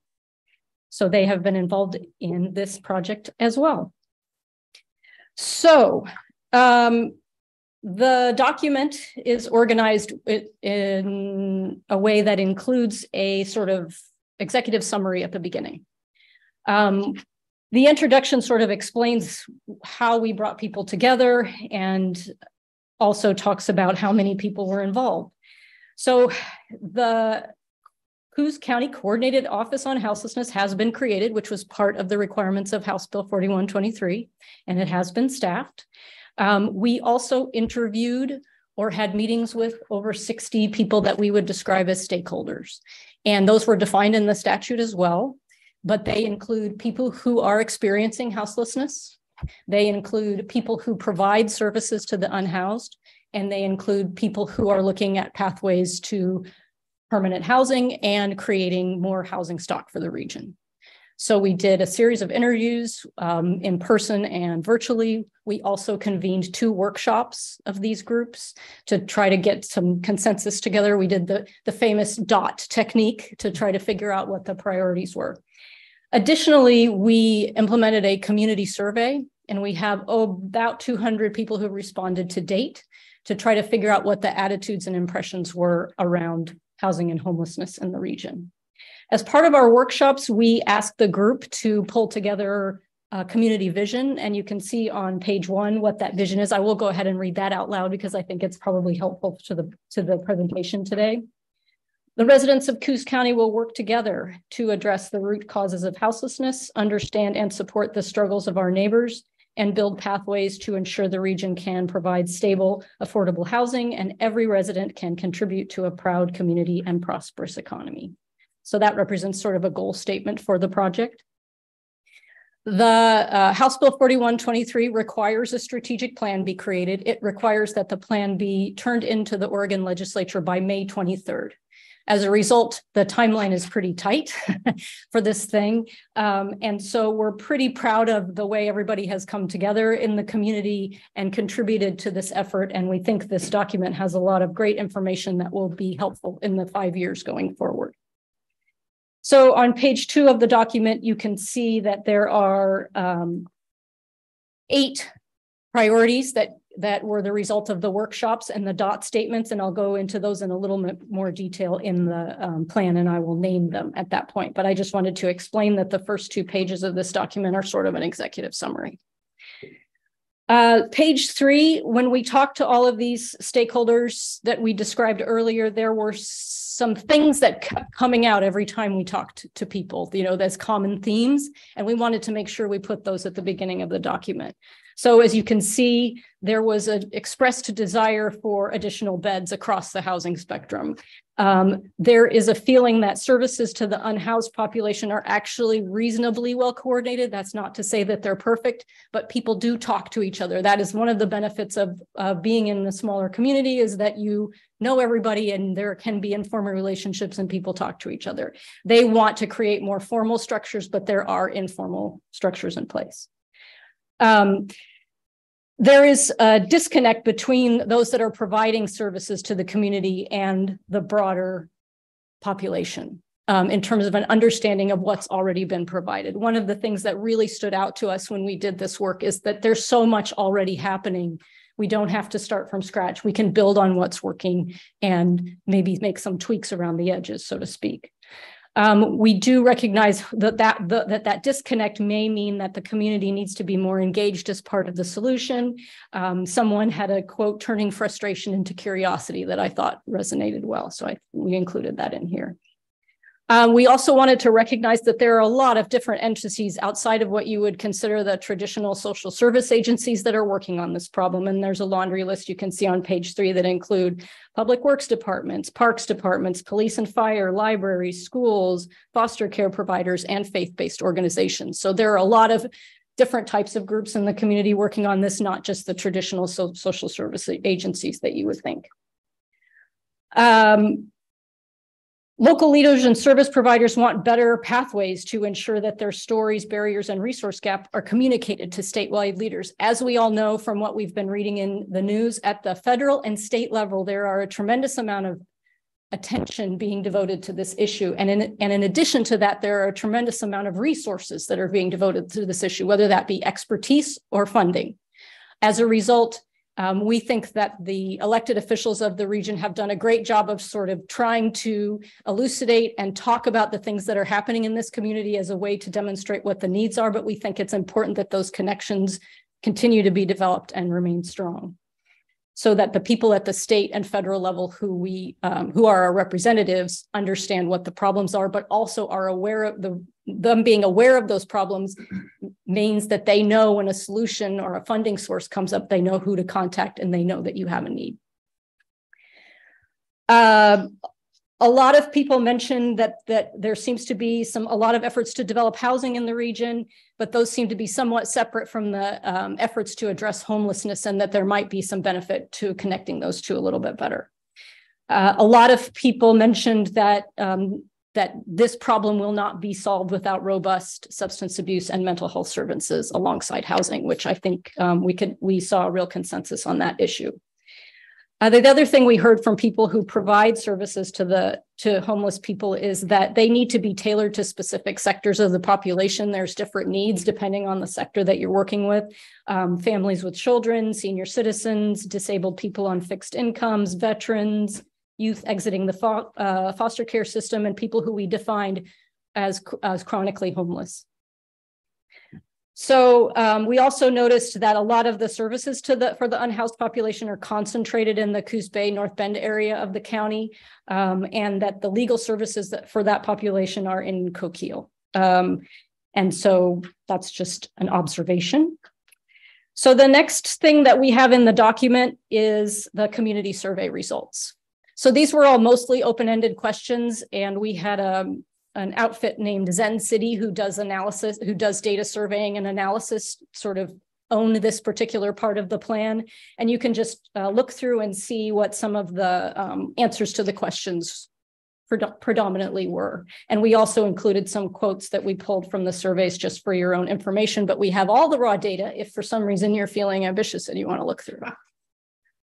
So they have been involved in this project as well. So um, the document is organized in a way that includes a sort of executive summary at the beginning. Um, the introduction sort of explains how we brought people together and also talks about how many people were involved. So the Coos County Coordinated Office on Houselessness has been created, which was part of the requirements of House Bill 4123, and it has been staffed. Um, we also interviewed or had meetings with over 60 people that we would describe as stakeholders. And those were defined in the statute as well, but they include people who are experiencing houselessness. They include people who provide services to the unhoused, and they include people who are looking at pathways to permanent housing and creating more housing stock for the region. So we did a series of interviews um, in person and virtually. We also convened two workshops of these groups to try to get some consensus together. We did the, the famous DOT technique to try to figure out what the priorities were. Additionally, we implemented a community survey and we have oh, about 200 people who responded to date to try to figure out what the attitudes and impressions were around housing and homelessness in the region. As part of our workshops, we asked the group to pull together a community vision, and you can see on page one what that vision is. I will go ahead and read that out loud because I think it's probably helpful to the, to the presentation today. The residents of Coos County will work together to address the root causes of houselessness, understand and support the struggles of our neighbors, and build pathways to ensure the region can provide stable, affordable housing and every resident can contribute to a proud community and prosperous economy. So that represents sort of a goal statement for the project. The uh, House Bill 4123 requires a strategic plan be created. It requires that the plan be turned into the Oregon legislature by May 23rd. As a result, the timeline is pretty tight [LAUGHS] for this thing. Um, and so we're pretty proud of the way everybody has come together in the community and contributed to this effort. And we think this document has a lot of great information that will be helpful in the five years going forward. So on page two of the document, you can see that there are um, eight priorities that that were the result of the workshops and the dot statements, and I'll go into those in a little bit more detail in the um, plan, and I will name them at that point. But I just wanted to explain that the first two pages of this document are sort of an executive summary. Uh, page three, when we talked to all of these stakeholders that we described earlier, there were some things that kept coming out every time we talked to people, you know, there's common themes, and we wanted to make sure we put those at the beginning of the document. So as you can see, there was an expressed desire for additional beds across the housing spectrum. Um, there is a feeling that services to the unhoused population are actually reasonably well coordinated. That's not to say that they're perfect, but people do talk to each other. That is one of the benefits of uh, being in a smaller community is that you know everybody and there can be informal relationships and people talk to each other. They want to create more formal structures, but there are informal structures in place. Um, there is a disconnect between those that are providing services to the community and the broader population um, in terms of an understanding of what's already been provided. One of the things that really stood out to us when we did this work is that there's so much already happening. We don't have to start from scratch. We can build on what's working and maybe make some tweaks around the edges, so to speak. Um, we do recognize that that, the, that that disconnect may mean that the community needs to be more engaged as part of the solution. Um, someone had a quote, turning frustration into curiosity that I thought resonated well. So I, we included that in here. Um, we also wanted to recognize that there are a lot of different entities outside of what you would consider the traditional social service agencies that are working on this problem. And there's a laundry list you can see on page three that include public works departments, parks departments, police and fire, libraries, schools, foster care providers, and faith-based organizations. So there are a lot of different types of groups in the community working on this, not just the traditional so social service agencies that you would think. Um, Local leaders and service providers want better pathways to ensure that their stories, barriers, and resource gap are communicated to statewide leaders. As we all know from what we've been reading in the news, at the federal and state level, there are a tremendous amount of attention being devoted to this issue. And in, and in addition to that, there are a tremendous amount of resources that are being devoted to this issue, whether that be expertise or funding. As a result, um, we think that the elected officials of the region have done a great job of sort of trying to elucidate and talk about the things that are happening in this community as a way to demonstrate what the needs are. But we think it's important that those connections continue to be developed and remain strong so that the people at the state and federal level who we um, who are our representatives understand what the problems are but also are aware of the them being aware of those problems means that they know when a solution or a funding source comes up they know who to contact and they know that you have a need uh, a lot of people mentioned that that there seems to be some a lot of efforts to develop housing in the region, but those seem to be somewhat separate from the um, efforts to address homelessness, and that there might be some benefit to connecting those two a little bit better. Uh, a lot of people mentioned that um, that this problem will not be solved without robust substance abuse and mental health services alongside housing, which I think um, we could we saw a real consensus on that issue. Uh, the other thing we heard from people who provide services to the to homeless people is that they need to be tailored to specific sectors of the population. There's different needs depending on the sector that you're working with. Um, families with children, senior citizens, disabled people on fixed incomes, veterans, youth exiting the fo uh, foster care system, and people who we defined as as chronically homeless. So um, we also noticed that a lot of the services to the for the unhoused population are concentrated in the Coos Bay North Bend area of the county, um, and that the legal services that for that population are in Coquille. Um, and so that's just an observation. So the next thing that we have in the document is the community survey results. So these were all mostly open-ended questions, and we had a um, an outfit named Zencity who does analysis, who does data surveying and analysis, sort of own this particular part of the plan. And you can just uh, look through and see what some of the um, answers to the questions predominantly were. And we also included some quotes that we pulled from the surveys just for your own information, but we have all the raw data if for some reason you're feeling ambitious and you want to look through.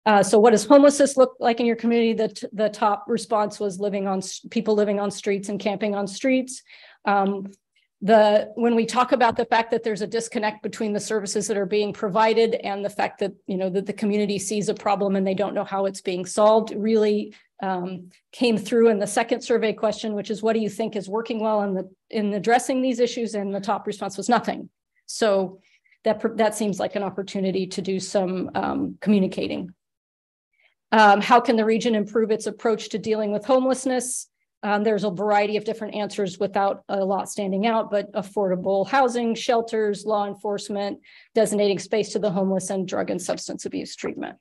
Uh, so what does homelessness look like in your community? The, the top response was living on people living on streets and camping on streets. Um, the when we talk about the fact that there's a disconnect between the services that are being provided and the fact that you know that the community sees a problem and they don't know how it's being solved really um, came through in the second survey question which is what do you think is working well in the in addressing these issues and the top response was nothing so that that seems like an opportunity to do some um, communicating um, how can the region improve its approach to dealing with homelessness? Um, there's a variety of different answers without a lot standing out, but affordable housing, shelters, law enforcement, designating space to the homeless, and drug and substance abuse treatment.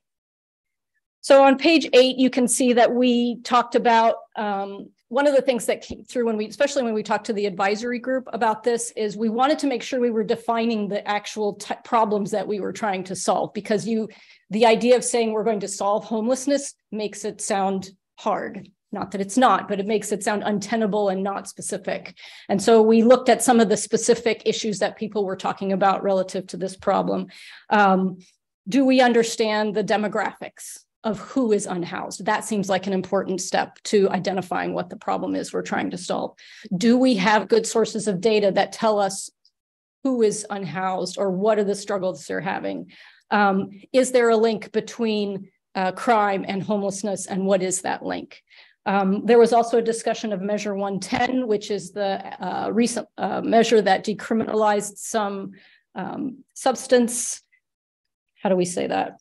So on page eight, you can see that we talked about um, one of the things that came through when we, especially when we talked to the advisory group about this, is we wanted to make sure we were defining the actual problems that we were trying to solve because you the idea of saying we're going to solve homelessness makes it sound hard. Not that it's not, but it makes it sound untenable and not specific. And so we looked at some of the specific issues that people were talking about relative to this problem. Um, do we understand the demographics of who is unhoused? That seems like an important step to identifying what the problem is we're trying to solve. Do we have good sources of data that tell us who is unhoused or what are the struggles they're having? Um, is there a link between uh, crime and homelessness, and what is that link? Um, there was also a discussion of Measure 110, which is the uh, recent uh, measure that decriminalized some um, substance. How do we say that?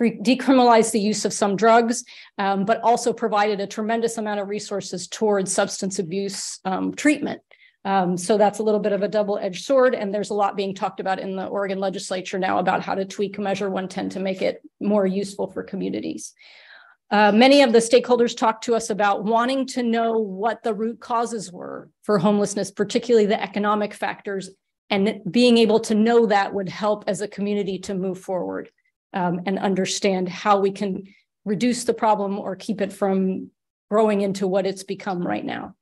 decriminalized the use of some drugs, um, but also provided a tremendous amount of resources towards substance abuse um, treatment. Um, so that's a little bit of a double-edged sword, and there's a lot being talked about in the Oregon legislature now about how to tweak Measure 110 to make it more useful for communities. Uh, many of the stakeholders talked to us about wanting to know what the root causes were for homelessness, particularly the economic factors, and being able to know that would help as a community to move forward um, and understand how we can reduce the problem or keep it from growing into what it's become right now.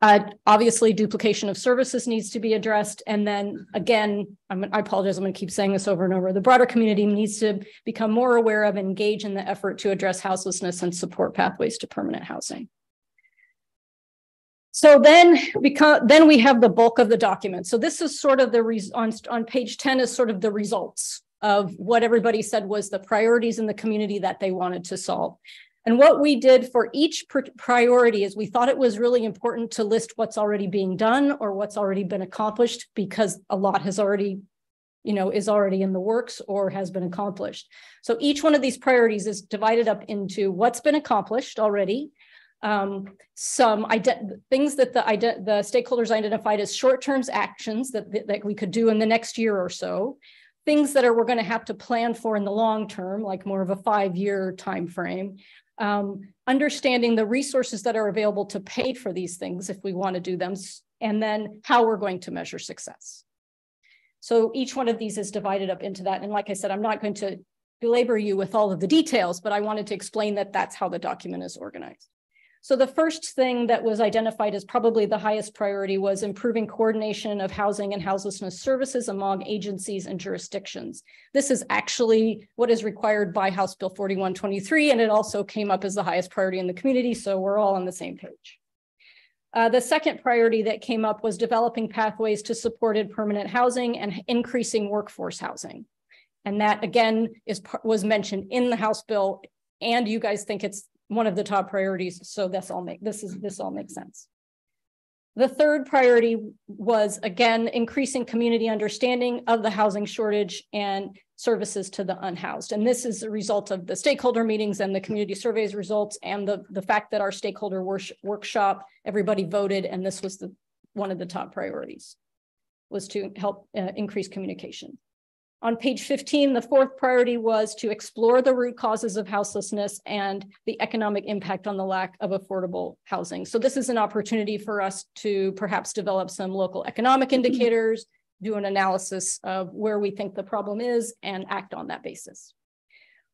Uh, obviously, duplication of services needs to be addressed. And then again, I'm, I apologize, I'm going to keep saying this over and over. The broader community needs to become more aware of, engage in the effort to address houselessness and support pathways to permanent housing. So then, because then we have the bulk of the document. So this is sort of the on on page 10 is sort of the results of what everybody said was the priorities in the community that they wanted to solve. And what we did for each priority is we thought it was really important to list what's already being done or what's already been accomplished because a lot has already, you know, is already in the works or has been accomplished. So each one of these priorities is divided up into what's been accomplished already, um, some things that the, the stakeholders identified as short-term actions that, that we could do in the next year or so, things that are we're going to have to plan for in the long term, like more of a five-year time frame, um, understanding the resources that are available to pay for these things if we want to do them, and then how we're going to measure success. So each one of these is divided up into that. And like I said, I'm not going to belabor you with all of the details, but I wanted to explain that that's how the document is organized. So the first thing that was identified as probably the highest priority was improving coordination of housing and houselessness services among agencies and jurisdictions. This is actually what is required by House Bill 4123, and it also came up as the highest priority in the community, so we're all on the same page. Uh, the second priority that came up was developing pathways to supported permanent housing and increasing workforce housing. And that again is was mentioned in the House bill, and you guys think it's one of the top priorities. So this all make this is this all makes sense. The third priority was again increasing community understanding of the housing shortage and services to the unhoused. And this is a result of the stakeholder meetings and the community surveys results and the, the fact that our stakeholder workshop, everybody voted, and this was the one of the top priorities was to help uh, increase communication. On page 15, the fourth priority was to explore the root causes of houselessness and the economic impact on the lack of affordable housing. So this is an opportunity for us to perhaps develop some local economic indicators, do an analysis of where we think the problem is and act on that basis.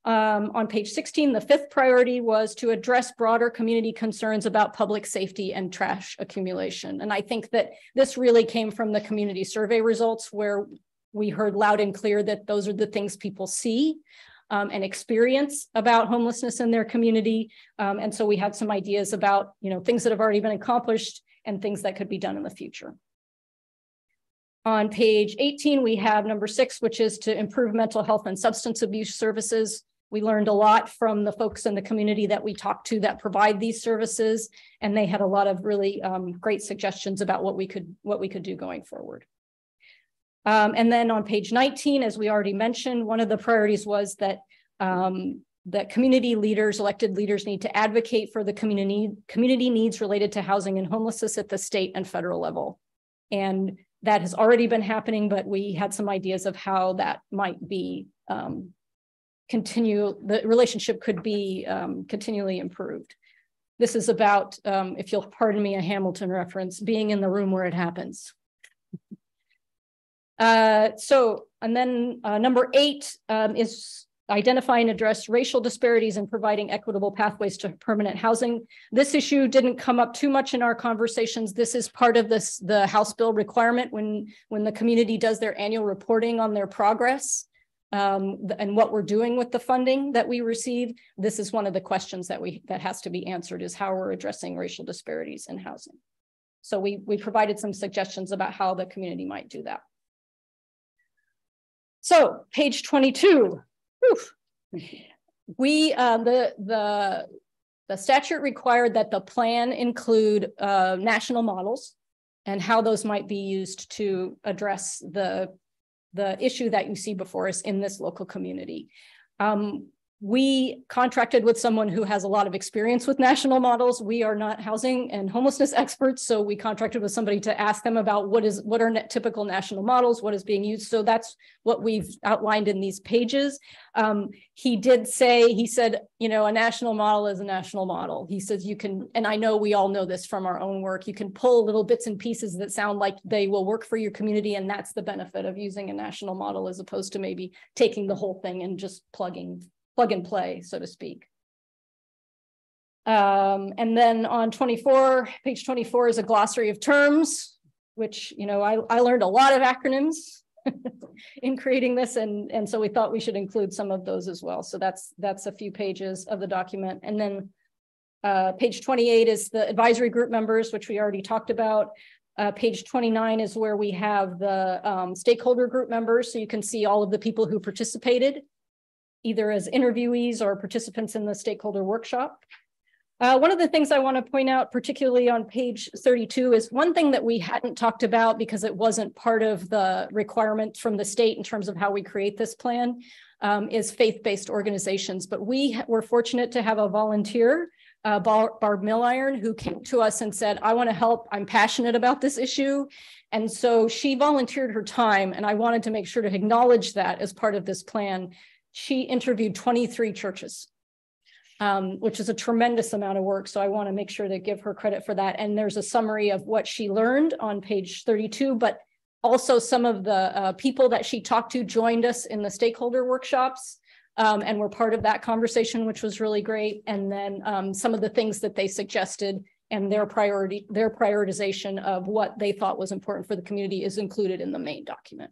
Um, on page 16, the fifth priority was to address broader community concerns about public safety and trash accumulation. And I think that this really came from the community survey results where we heard loud and clear that those are the things people see um, and experience about homelessness in their community. Um, and so we had some ideas about, you know, things that have already been accomplished and things that could be done in the future. On page 18, we have number six, which is to improve mental health and substance abuse services. We learned a lot from the folks in the community that we talked to that provide these services, and they had a lot of really um, great suggestions about what we could what we could do going forward. Um, and then on page 19, as we already mentioned, one of the priorities was that um, that community leaders, elected leaders need to advocate for the community, community needs related to housing and homelessness at the state and federal level. And that has already been happening, but we had some ideas of how that might be um, continue, the relationship could be um, continually improved. This is about, um, if you'll pardon me, a Hamilton reference, being in the room where it happens. Uh, so, and then uh, number eight um, is identify and address racial disparities and providing equitable pathways to permanent housing. This issue didn't come up too much in our conversations. This is part of this the House bill requirement when when the community does their annual reporting on their progress um, and what we're doing with the funding that we receive. This is one of the questions that we that has to be answered is how we're addressing racial disparities in housing. So we we provided some suggestions about how the community might do that. So page 22, we, uh, the, the, the statute required that the plan include uh, national models and how those might be used to address the, the issue that you see before us in this local community. Um, we contracted with someone who has a lot of experience with national models. We are not housing and homelessness experts, so we contracted with somebody to ask them about what is what are typical national models, what is being used. So that's what we've outlined in these pages. Um, he did say, he said, you know, a national model is a national model. He says you can, and I know we all know this from our own work, you can pull little bits and pieces that sound like they will work for your community, and that's the benefit of using a national model as opposed to maybe taking the whole thing and just plugging plug and play, so to speak. Um, and then on twenty-four, page twenty-four is a glossary of terms, which, you know, I, I learned a lot of acronyms [LAUGHS] in creating this, and, and so we thought we should include some of those as well. So that's, that's a few pages of the document. And then uh, page twenty-eight is the advisory group members, which we already talked about. Uh, page twenty-nine is where we have the um, stakeholder group members, so you can see all of the people who participated either as interviewees or participants in the stakeholder workshop. Uh, one of the things I want to point out, particularly on page 32, is one thing that we hadn't talked about because it wasn't part of the requirement from the state in terms of how we create this plan, um, is faith-based organizations. But we were fortunate to have a volunteer, uh, Bar Barb Milliron, who came to us and said, I want to help. I'm passionate about this issue. And so she volunteered her time, and I wanted to make sure to acknowledge that as part of this plan. She interviewed 23 churches um, which is a tremendous amount of work. So I want to make sure to give her credit for that. And there's a summary of what she learned on page 32, but also some of the uh, people that she talked to joined us in the stakeholder workshops um, and were part of that conversation, which was really great. And then um, some of the things that they suggested and their priority, their prioritization of what they thought was important for the community is included in the main document.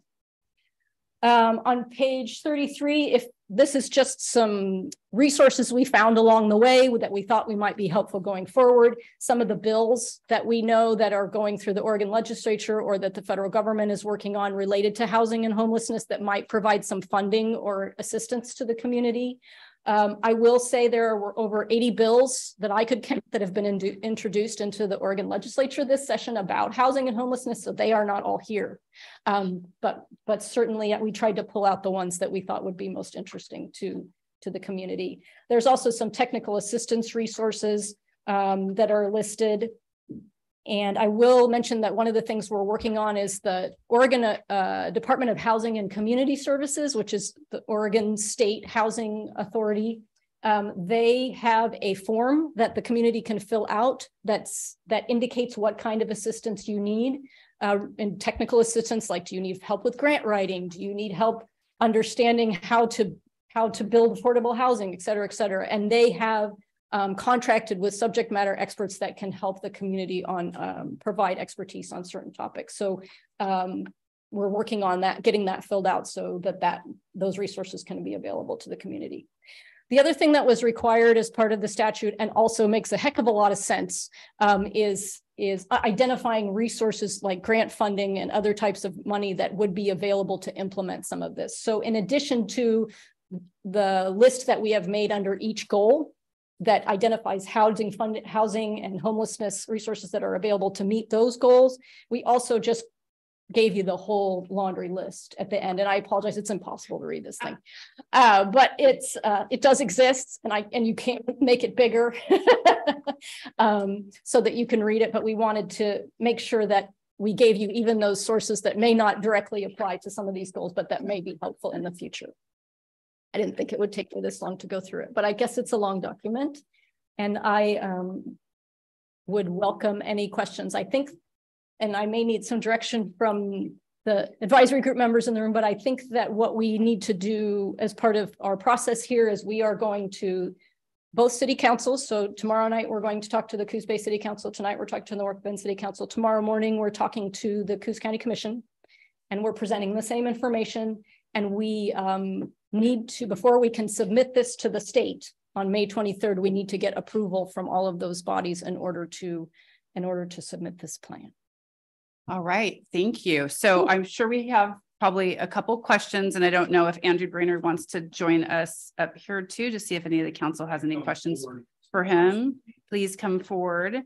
Um, on page 33, if this is just some resources we found along the way that we thought we might be helpful going forward. Some of the bills that we know that are going through the Oregon legislature or that the federal government is working on related to housing and homelessness that might provide some funding or assistance to the community. Um, I will say there were over 80 bills that I could count that have been in introduced into the Oregon legislature this session about housing and homelessness, so they are not all here. Um, but, but certainly we tried to pull out the ones that we thought would be most interesting to, to the community. There's also some technical assistance resources um, that are listed and I will mention that one of the things we're working on is the Oregon uh, Department of Housing and Community Services, which is the Oregon State Housing Authority. Um, they have a form that the community can fill out that's that indicates what kind of assistance you need. Uh, and technical assistance, like do you need help with grant writing? Do you need help understanding how to how to build affordable housing, et cetera, et cetera. And they have um, contracted with subject matter experts that can help the community on um, provide expertise on certain topics. So um, we're working on that, getting that filled out so that that those resources can be available to the community. The other thing that was required as part of the statute and also makes a heck of a lot of sense um, is is identifying resources like grant funding and other types of money that would be available to implement some of this. So in addition to the list that we have made under each goal, that identifies housing funded housing and homelessness resources that are available to meet those goals. We also just gave you the whole laundry list at the end and i apologize it's impossible to read this thing. Uh, but it's uh, it does exist and i and you can't make it bigger. [LAUGHS] Um, so that you can read it but we wanted to make sure that we gave you even those sources that may not directly apply to some of these goals but that may be helpful in the future I didn't think it would take me this long to go through it, but I guess it's a long document. And I um, would welcome any questions. I think, and I may need some direction from the advisory group members in the room, but I think that what we need to do as part of our process here is we are going to both city councils. So tomorrow night, we're going to talk to the Coos Bay City Council. Tonight, we're talking to the North Bend City Council. Tomorrow morning, we're talking to the Coos County Commission and we're presenting the same information. And we um, need to, before we can submit this to the state on May 23rd, we need to get approval from all of those bodies in order to, in order to submit this plan. All right, thank you. So I'm sure we have probably a couple questions and I don't know if Andrew Brainerd wants to join us up here too to see if any of the council has any questions for him. Please come forward.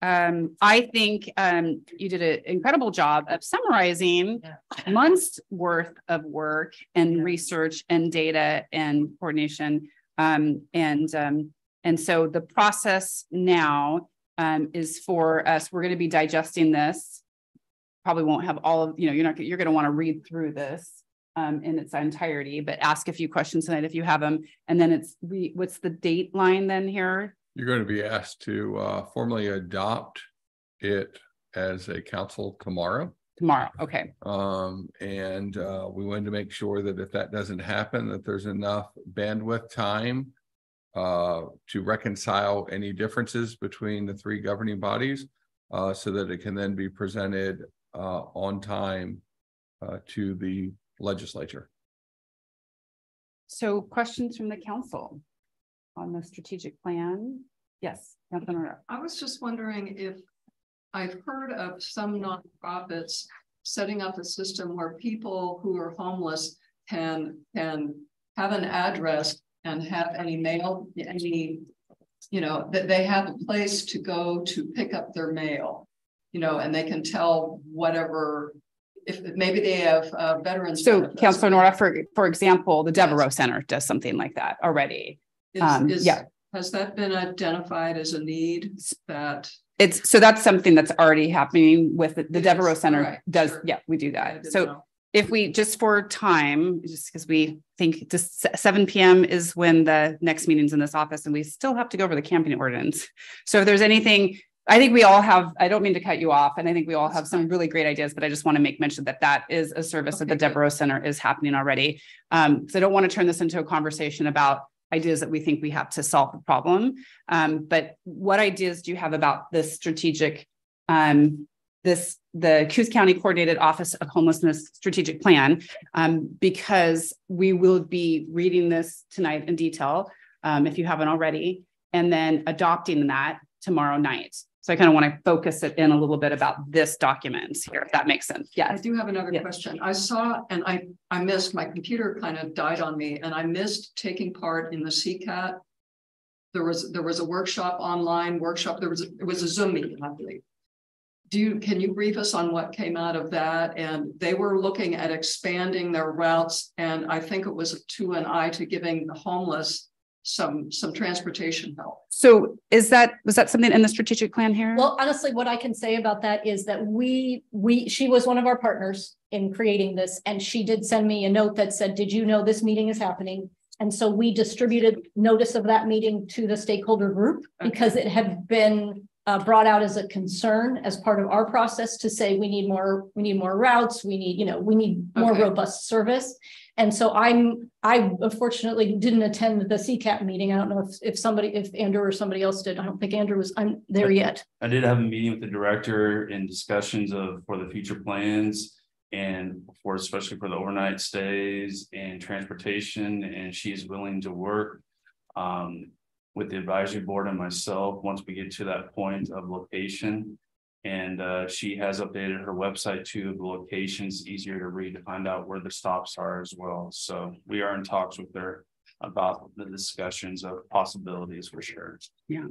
Um, I think um, you did an incredible job of summarizing yeah. months worth of work and yeah. research and data and coordination. Um, and um, and so the process now um, is for us. We're going to be digesting this. Probably won't have all of you know. You're not. You're going to want to read through this um, in its entirety, but ask a few questions tonight if you have them. And then it's we. What's the date line then here? You're going to be asked to uh, formally adopt it as a council tomorrow. Tomorrow, okay. Um, and uh, we wanted to make sure that if that doesn't happen, that there's enough bandwidth time uh, to reconcile any differences between the three governing bodies uh, so that it can then be presented uh, on time uh, to the legislature. So questions from the council on the strategic plan? Yes, Councilman Rivera. I was just wondering if I've heard of some nonprofits setting up a system where people who are homeless can can have an address and have any mail, any, you know, that they have a place to go to pick up their mail, you know, and they can tell whatever if maybe they have uh, veterans. So. Councilor Nora, for, for example, the Devereux Center does something like that already. Is- um, is- yeah. Has that been identified as a need that? It's, so that's something that's already happening with the- the Devereux Center alright, does, sure. yeah, we do that. So know? if we, just for time, just because we think just seven PM is when the next meeting's in this office and we still have to go over the camping ordinance. So if there's anything, I think we all have, I don't mean to cut you off, and I think we all have some really great ideas, but I just want to make mention that that is a service that the Okay. Devereux Center is happening already. Um, so I don't want to turn this into a conversation about ideas that we think we have to solve the problem. Um, but what ideas do you have about this strategic, um, this, the Coos County Coordinated Office of Homelessness Strategic Plan? Um, because we will be reading this tonight in detail, um, if you haven't already, and then adopting that tomorrow night. So I kind of want to focus it in a little bit about this document here, if that makes sense. Yeah. I do have another Yeah. question. I saw, and I, I missed, my computer kind of died on me, and I missed taking part in the CCAT. There was, there was a workshop online, workshop, there was, it was a Zoom meeting, I believe. Do you, can you brief us on what came out of that? And they were looking at expanding their routes, and I think it was to an eye to giving the homeless some, some transportation help. So is that, was that something in the strategic plan here? Well, honestly, what I can say about that is that we, we, she was one of our partners in creating this, and she did send me a note that said, did you know this meeting is happening? And so we distributed notice of that meeting to the stakeholder group because it had been uh, brought out as a concern as part of our process to say, we need more, we need more routes, we need, you know, we need more Okay. robust service. And so I'm, I unfortunately didn't attend the CCAT meeting. I don't know if, if somebody, if Andrew or somebody else did. I don't think Andrew was, I'm there yet. I did have a meeting with the director and discussions of for the future plans. And for especially for the overnight stays and transportation, and she's willing to work. Um, with the advisory board and myself, once we get to that point of location. And uh, she has updated her website to the locations, easier to read to find out where the stops are as well. So we are in talks with her. About the discussions of possibilities for sure. Yeah.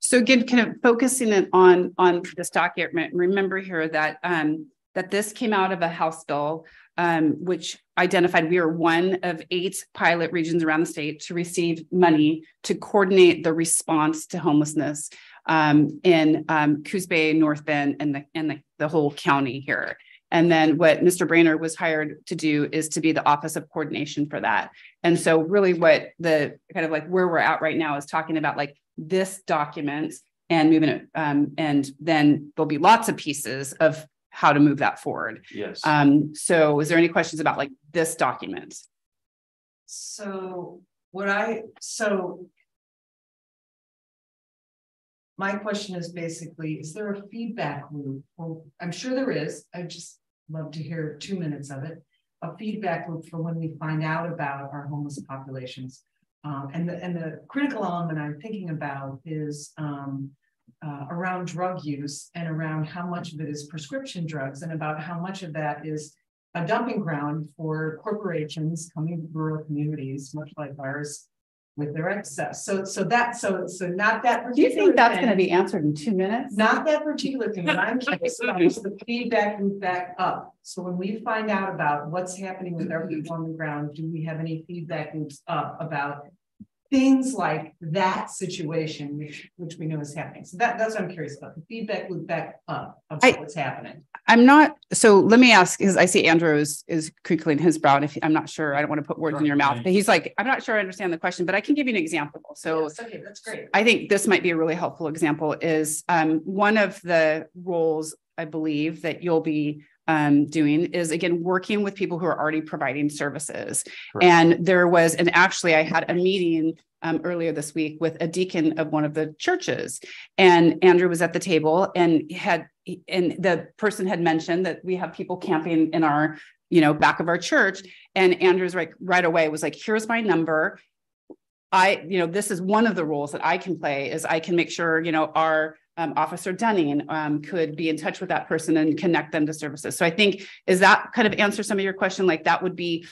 So again, kind of focusing it on, on this document, remember here that, um, that this came out of a House bill, um, which identified we are one of eight pilot regions around the state to receive money to coordinate the response to homelessness, um, in, um, Coos Bay, North Bend, and the, and the, the whole county here. And then what Mr. Brainerd was hired to do is to be the Office of Coordination for that. And so really what the kind of like where we're at right now is talking about like this document and moving it. Um, and then there'll be lots of pieces of how to move that forward. Yes. Um, so is there any questions about like this document? So what I, so. My question is basically, is there a feedback loop? Well, I'm sure there is. I just love to hear two minutes of it. A feedback loop for when we find out about our homeless populations. Um, and the, and the critical element I'm thinking about is, um. Uh, around drug use and around how much of it is prescription drugs and about how much of that is a dumping ground for corporations coming to rural communities, much like ours, with their excess. So, so that, so, so not that. particular. Do you think that's going to be answered in two minutes? Not that particular thing, but I'm curious about is the feedback loop back up. So when we find out about what's happening with our people on the ground, do we have any feedback loops up about things like that situation, which, which we know is happening? So that, that's what I'm curious about, the feedback loop back up I- what's happening. I'm not, so let me ask, because I see Andrew is, is crinkling his brow, and if, I'm not sure, I don't want to put words in your mouth, but he's like, I'm not sure I understand the question, but I can give you an example. So Yes, Okay, that's great. I think this might be a really helpful example is um, one of the roles I believe that you'll be um, doing is again, working with people who are already providing services. Correct. And there was, and actually I had a meeting um, earlier this week with a deacon of one of the churches. And Andrew was at the table and had, and the person had mentioned that we have people camping in our, you know, back of our church. And Andrew's like right away was like, here's my number. I, you know, this is one of the roles that I can play is I can make sure, you know, our um, Officer Dunning um, could be in touch with that person and connect them to services. So I think, is that kind of answer some of your question? Like that would be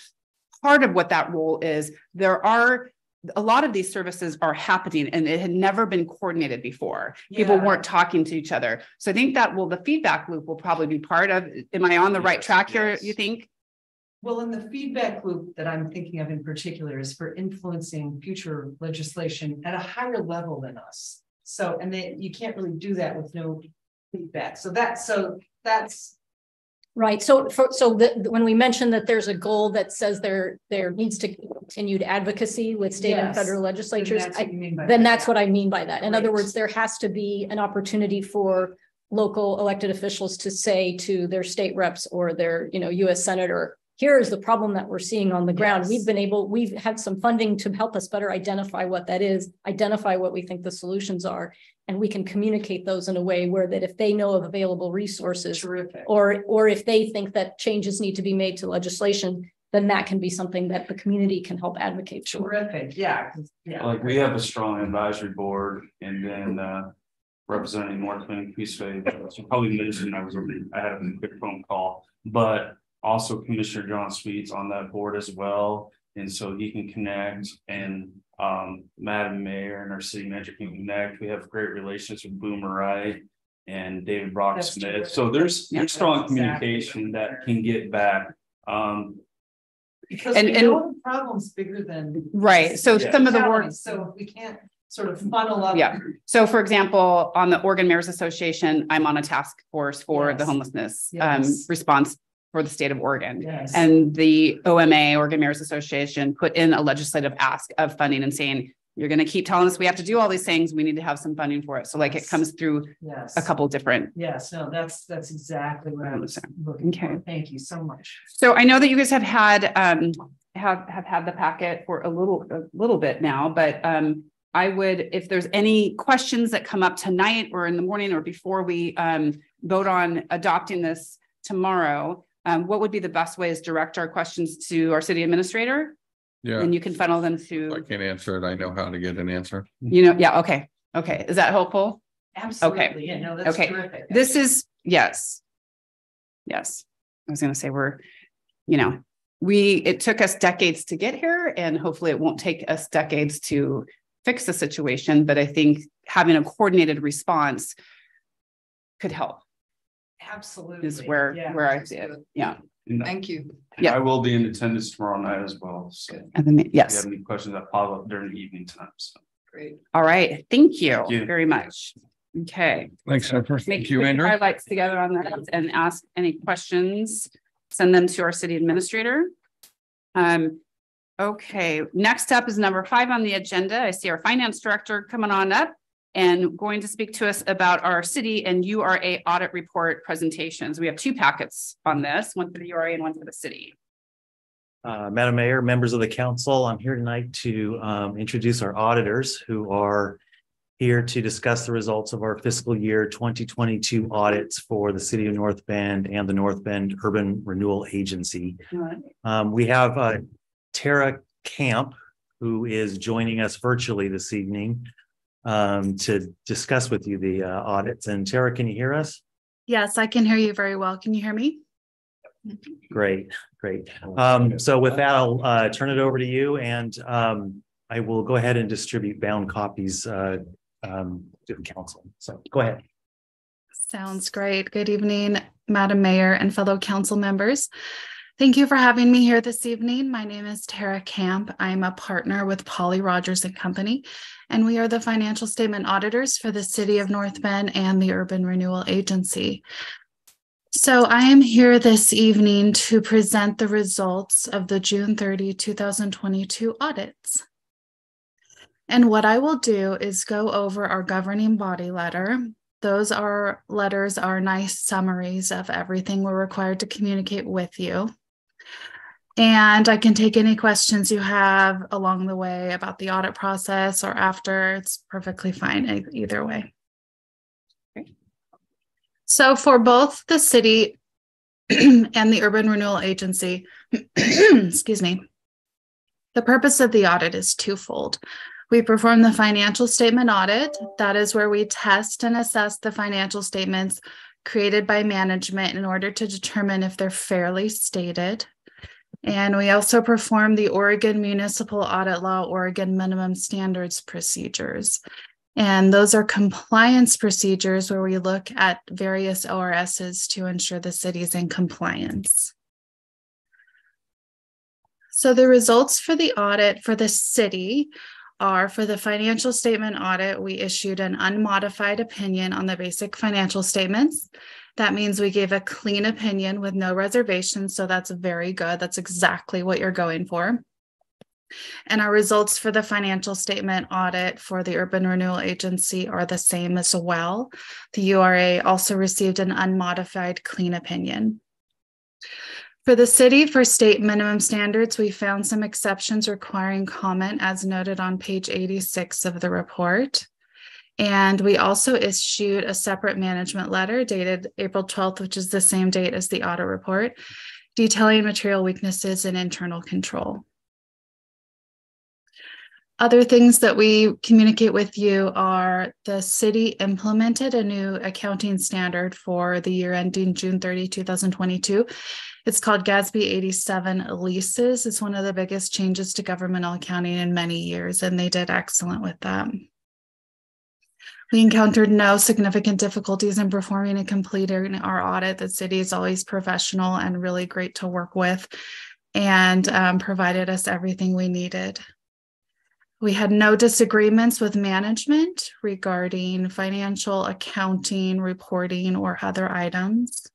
part of what that role is. There are a lot of these services are happening and it had never been coordinated before. People weren't talking to each other. So I think that will, the feedback loop will probably be part of, am I on the right Yes, track here, you think? Well, in the feedback loop that I'm thinking of in particular is for influencing future legislation at a higher level than us. So, and then you can't really do that with no feedback. So that's, so that's, Right, so for, so the, when we mentioned that there's a goal that says there, there needs to be continued advocacy with state and Yes. federal then legislatures. that's I- what you mean by. Then that. that's what I mean by that. In other words, there has to be an opportunity for local elected officials to say to their state reps or their, you know, US Senator, here is the problem that we're seeing on the ground. We've been able, we've had some funding to help us better identify what that is, identify what we think the solutions are. And we can communicate those in a way where that if they know of available resources Terrific. or, or if they think that changes need to be made to legislation, then that can be something that the community can help advocate for. Terrific, yeah, 'cause- yeah. Like, we have a strong advisory board and then, uh. Representing North Bend Peaceway, so probably mentioned I was, over I had a quick phone call, but. Also Commissioner John Sweet's on that board as well, and so he can connect and, um, Madam Mayor and our city manager can connect. We have great relations with Boomer Wright. And David Brock That's Smith, terrific. so there's, Yeah. there's strong Exactly. communication that can get back, um, Because And- we and- know the problem's bigger than. Right, so Yeah. some of the work, So we can't sort of funnel up. Yeah. so for example, on the Oregon Mayors Association, I'm on a task force for the Yes. homelessness um response for the state of Oregon. Yes. And the OMA, Oregon Mayors Association, put in a legislative ask of funding and saying, you're gonna keep telling us we have to do all these things, we need to have some funding for it. So like it comes through Yes. a couple different. Yes, no, that's, that's exactly what I was looking Okay. for. Thank you so much. So I know that you guys have had um have have had the packet for a little a little bit now, but um I would, if there's any questions that come up tonight or in the morning or before we um vote on adopting this tomorrow, um what would be the best way is direct our questions to our city administrator? Yeah, And you can funnel them if I can't answer it. I know how to get an answer. you know, yeah, okay, okay. Is that helpful? Absolutely. Yeah, no, that's Okay. terrific. This is, yes. Yes, I was gonna say we're, you know, we, it took us decades to get here and hopefully it won't take us decades to fix the situation, but I think having a coordinated response could help Absolutely. is where, Yeah. where I see it. Yeah. and Thank you. Yeah. I will be in attendance tomorrow night as well, so. If And then, you have any questions that pop up during the evening time, so. Great. all right. Thank you Thank you. very much. Okay. Thanks, Jennifer. Make Thank you, quick Andrew. Highlights together on that and ask any questions, send them to our city administrator. Um, okay, next up is number five on the agenda. I see our finance director coming on up and going to speak to us about our city and URA audit report presentations. We have two packets on this, one for the URA and one for the city. Uh, Madam Mayor, members of the council, I'm here tonight to um, introduce our auditors who are here to discuss the results of our fiscal year twenty twenty-two audits for the city of North Bend and the North Bend Urban Renewal Agency. Um, we have uh, Tara Camp, who is joining us virtually this evening um, to discuss with you the uh, audits. And Tara, can you hear us? Yes, I can hear you very well. Can you hear me? Great, great. Um, so with that, I'll uh turn it over to you and um I will go ahead and distribute bound copies uh um to the council. So go ahead. Sounds great. Good evening, Madam Mayor and fellow council members. Thank you for having me here this evening. My name is Tara Camp. I'm a partner with Pauly Rogers and Company, and we are the financial statement auditors for the City of North Bend and the Urban Renewal Agency. So I am here this evening to present the results of the June 30, 2022 audits. And what I will do is go over our governing body letter, those are letters are nice summaries of everything we're required to communicate with you. And I can take any questions you have along the way about the audit process or after. It's perfectly fine either way. So for both the city [CLEARS THROAT] and the Urban Renewal Agency, [CLEARS THROAT] excuse me, the purpose of the audit is twofold. We perform the financial statement audit. That is where we test and assess the financial statements created by management in order to determine if they're fairly stated. And we also perform the Oregon Municipal Audit Law, Oregon Minimum Standards Procedures. And those are compliance procedures where we look at various ORSs to ensure the city's in compliance. So the results for the audit for the city are for the financial statement audit, we issued an unmodified opinion on the basic financial statements. That means we gave a clean opinion with no reservations. So that's very good. That's exactly what you're going for. And our results for the financial statement audit for the Urban Renewal Agency are the same as well. The URA also received an unmodified clean opinion. For the city for state minimum standards, we found some exceptions requiring comment as noted on page 86 of the report. And we also issued a separate management letter dated April 12th, which is the same date as the audit report, detailing material weaknesses and internal control. Other things that we communicate with you are the city implemented a new accounting standard for the year ending June 30, 2022. It's called GASB 87 leases. It's one of the biggest changes to governmental accounting in many years, and they did excellent with that. We encountered no significant difficulties in performing and completing our audit. The city is always professional and really great to work with and um, provided us everything we needed. We had no disagreements with management regarding financial accounting, reporting, or other items.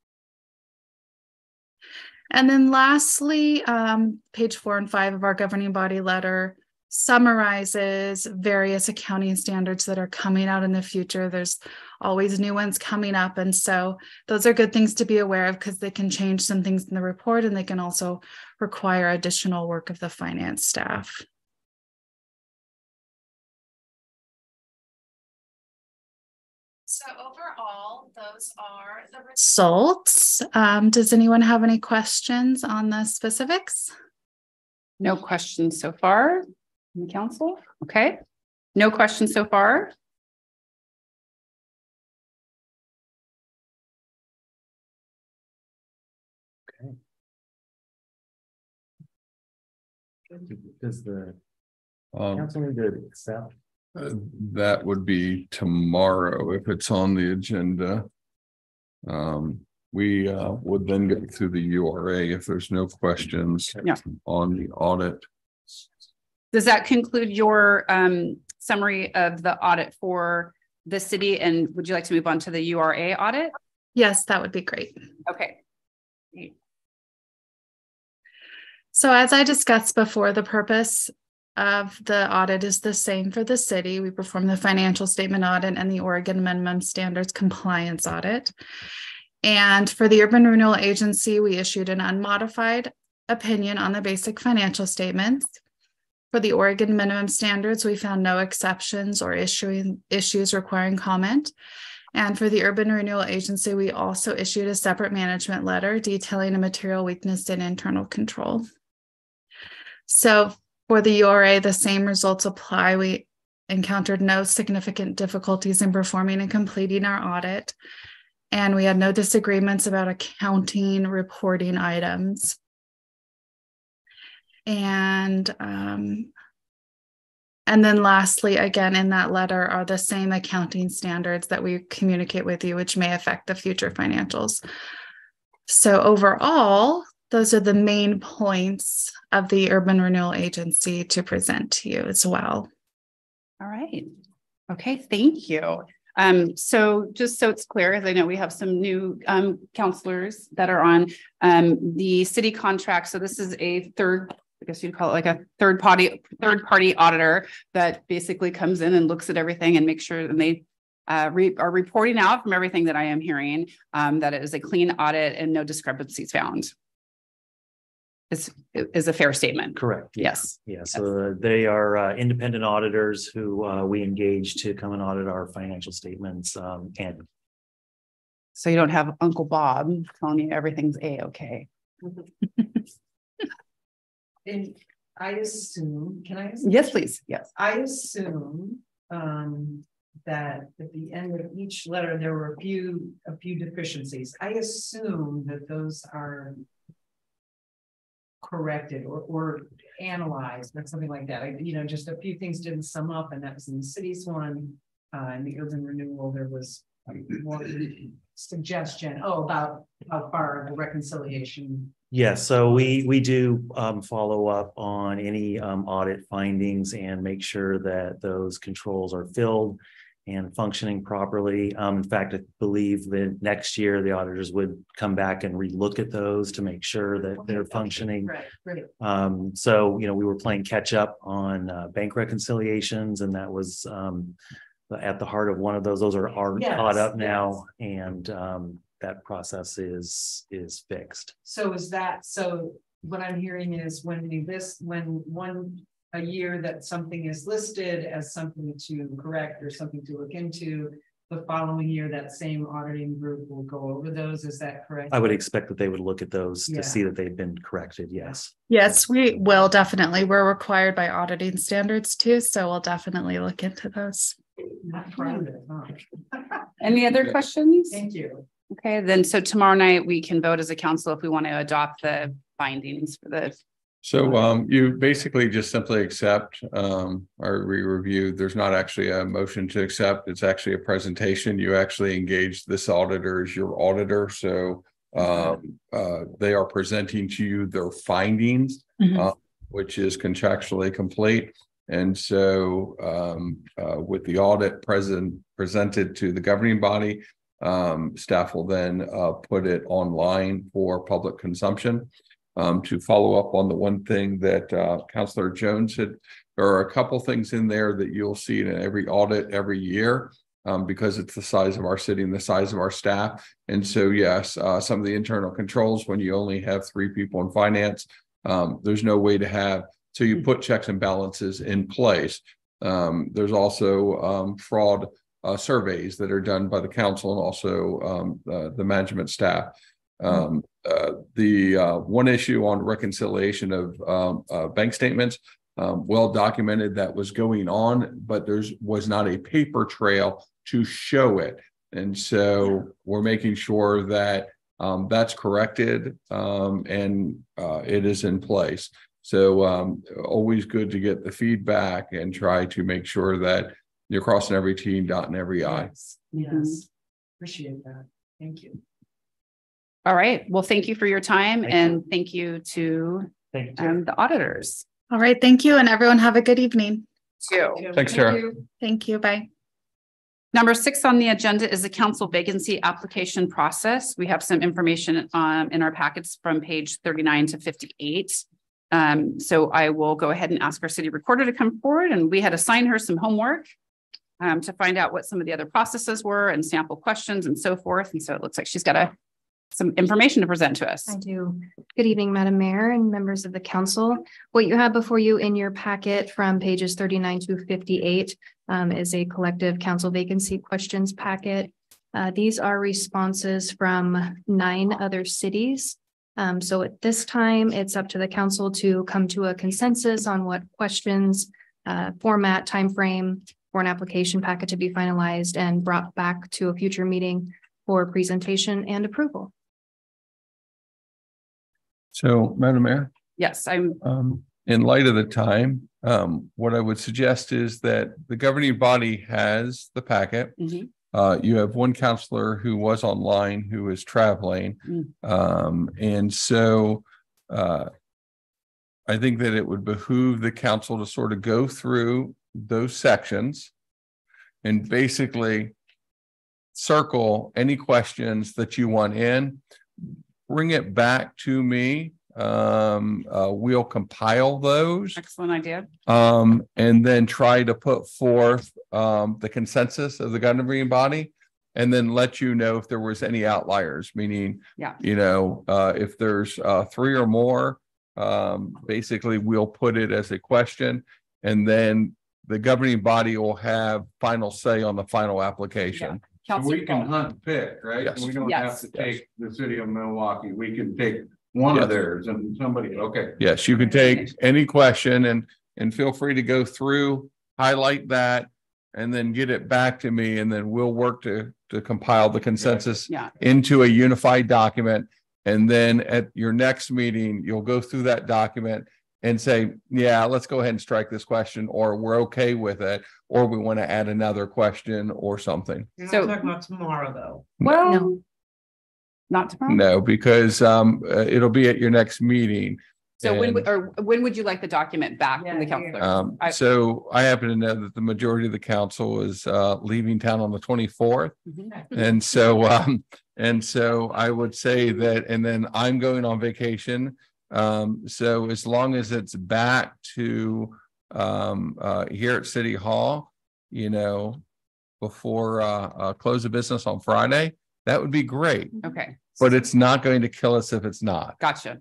And then lastly, um, page four and five of our governing body letter summarizes various accounting standards that are coming out in the future. There's always new ones coming up. And so those are good things to be aware of because they can change some things in the report and they can also require additional work of the finance staff. So overall, those are the results. Um, does anyone have any questions on the specifics? No questions so far in the council. Okay. No questions so far. Okay. Does the um, council need to accept uh, that would be tomorrow if it's on the agenda. Um, we uh would then go through the URA if there's no questions Yeah. on the audit. Does that conclude your um summary of the audit for the city? And would you like to move on to the URA audit? Yes, that would be great. Okay. So as I discussed before, the purpose of the audit is the same for the city. We perform the financial statement audit and the Oregon minimum standards compliance audit. And for the Urban Renewal Agency, we issued an unmodified opinion on the basic financial statements. For the Oregon minimum standards, we found no exceptions or issues requiring comment. And for the Urban Renewal Agency, we also issued a separate management letter detailing a material weakness in internal control. So for the URA, the same results apply. We encountered no significant difficulties in performing and completing our audit. And we had no disagreements about accounting reporting items. And um, and then lastly, again, in that letter are the same accounting standards that we communicate with you, which may affect the future financials. So overall, those are the main points of the Urban Renewal Agency to present to you as well. All right. Okay, thank you. Um, so just so it's clear, as I know we have some new um, counselors that are on um, the city contract. So this is a third, I guess you'd call it like a third party, third party auditor that basically comes in and looks at everything and makes sure and they uh, re- are reporting out from everything that I am hearing, um, that it is a clean audit and no discrepancies found. Is, is a fair statement. Correct. Yes. Yeah, so they are uh, independent auditors who uh, we engage to come and audit our financial statements um, and So you don't have Uncle Bob telling you everything's a-okay. [LAUGHS] And I assume, can I? ask- Yes, please. Yes. I assume um that at the end of each letter, there were a few, a few deficiencies. I assume that those are. Corrected or or analyzed or something like that. I, you know, just a few things didn't sum up and that was in the city's one. Uh, in the urban renewal, there was one suggestion, oh, about how far the reconciliation. Yes, so we, we do um, follow up on any um, audit findings and make sure that those controls are filled and functioning properly. Um, in fact, I believe that next year the auditors would come back and relook at those to make sure that they're functioning. Right, right. Um, so, you know, we were playing catch up on uh, bank reconciliations and that was um, at the heart of one of those. Those are, are caught Yes, up now and um, that process is, is fixed. So is that, so what I'm hearing is when we list, when one, a year that something is listed as something to correct or something to look into. The following year, that same auditing group will go over those, is that correct? I would expect that they would look at those Yeah. to see that they've been corrected, yes. Yes, we will definitely. We're required by auditing standards too, so we'll definitely look into those. Not proud of it, huh? Any other questions? Thank you. Okay, then so tomorrow night we can vote as a council if we want to adopt the findings for the, So um, you basically just simply accept um, or re-review. There's not actually a motion to accept. It's actually a presentation. You actually engage this auditor as your auditor, so. Um, uh, they are presenting to you their findings, Mhm. uh, which is contractually complete. And so um, uh, with the audit present, presented to the governing body. Um, staff will then uh, put it online for public consumption. Um, to follow up on the one thing that uh, Counselor Jones had, there are a couple things in there that you'll see in every audit every year. Um, because it's the size of our city and the size of our staff. And so, yes, uh, some of the internal controls, when you only have three people in finance, um, there's no way to have, so you put checks and balances in place. Um, there's also um, fraud uh, surveys that are done by the council and also um, uh, the management staff. Um, uh, the uh, one issue on reconciliation of um, uh, bank statements, um, well documented that was going on, but there's was not a paper trail to show it. And so we're making sure that um, that's corrected um, and uh, it is in place. So um, always good to get the feedback and try to make sure that you're crossing every T and dotting every I. Yes, Yes, appreciate that. Thank you. all right. Well, thank you for your time Thank you. and thank you to Thank you. um, the auditors. All right, thank you, and everyone have a good evening. Too. Thanks, Tara. Thank you. Bye. Number six on the agenda is the council vacancy application process. We have some information um in our packets from page thirty-nine to fifty-eight. Um, so I will go ahead and ask our city recorder to come forward and we had assigned her some homework. Um, to find out what some of the other processes were and sample questions and so forth. And so it looks like she's got a some information to present to us. I do. Good evening, Madam Mayor and members of the council. What you have before you in your packet from pages thirty-nine to fifty-eight um, is a collective council vacancy questions packet. Uh, these are responses from nine other cities. Um, so at this time, it's up to the council to come to a consensus on what questions, uh, format, timeframe for an application packet to be finalized and brought back to a future meeting for presentation and approval. So, Madam Mayor, Yes, I'm, um, in light of the time, um, what I would suggest is that the governing body has the packet. Mhm. Uh, you have one counselor who was online who is traveling. Mm. Um, and so, uh, I think that it would behoove the council to sort of go through those sections and basically circle any questions that you want in, bring it back to me Um, uh, we'll compile those. Excellent idea. Um, and then try to put forth, um, the consensus of the governing body. And then let you know if there was any outliers, meaning, Yeah. you know, uh, if there's, uh, three or more. Um, basically, we'll put it as a question and then the governing body will have final say on the final application. So Counselor we can Paul. hunt and pick, right? Yes. We don't have Yes. to take the city of Milwaukie. We can take one Yes. of theirs and somebody, okay. Yes, you can take any question and, and feel free to go through, highlight that. And then get it back to me and then we'll work to, to compile the consensus Yeah. into a unified document. And then at your next meeting, you'll go through that document and say, yeah, let's go ahead and strike this question, or we're okay with it, or we want to add another question or something. You're So- not talking about tomorrow, though. Well, not tomorrow. No, because um, uh, it'll be at your next meeting. So when, And- would- or when would you like the document back from the Yeah, yeah, counselor? Um, I- so I happen to know that the majority of the council is uh leaving town on the twenty-fourth. Mhm. And so, um, and so I would say that, and then I'm going on vacation. Um, so as long as it's back to um, uh, here at City Hall, you know, before uh, uh, close of business on Friday, that would be great. Okay, But it's not going to kill us if it's not. gotcha.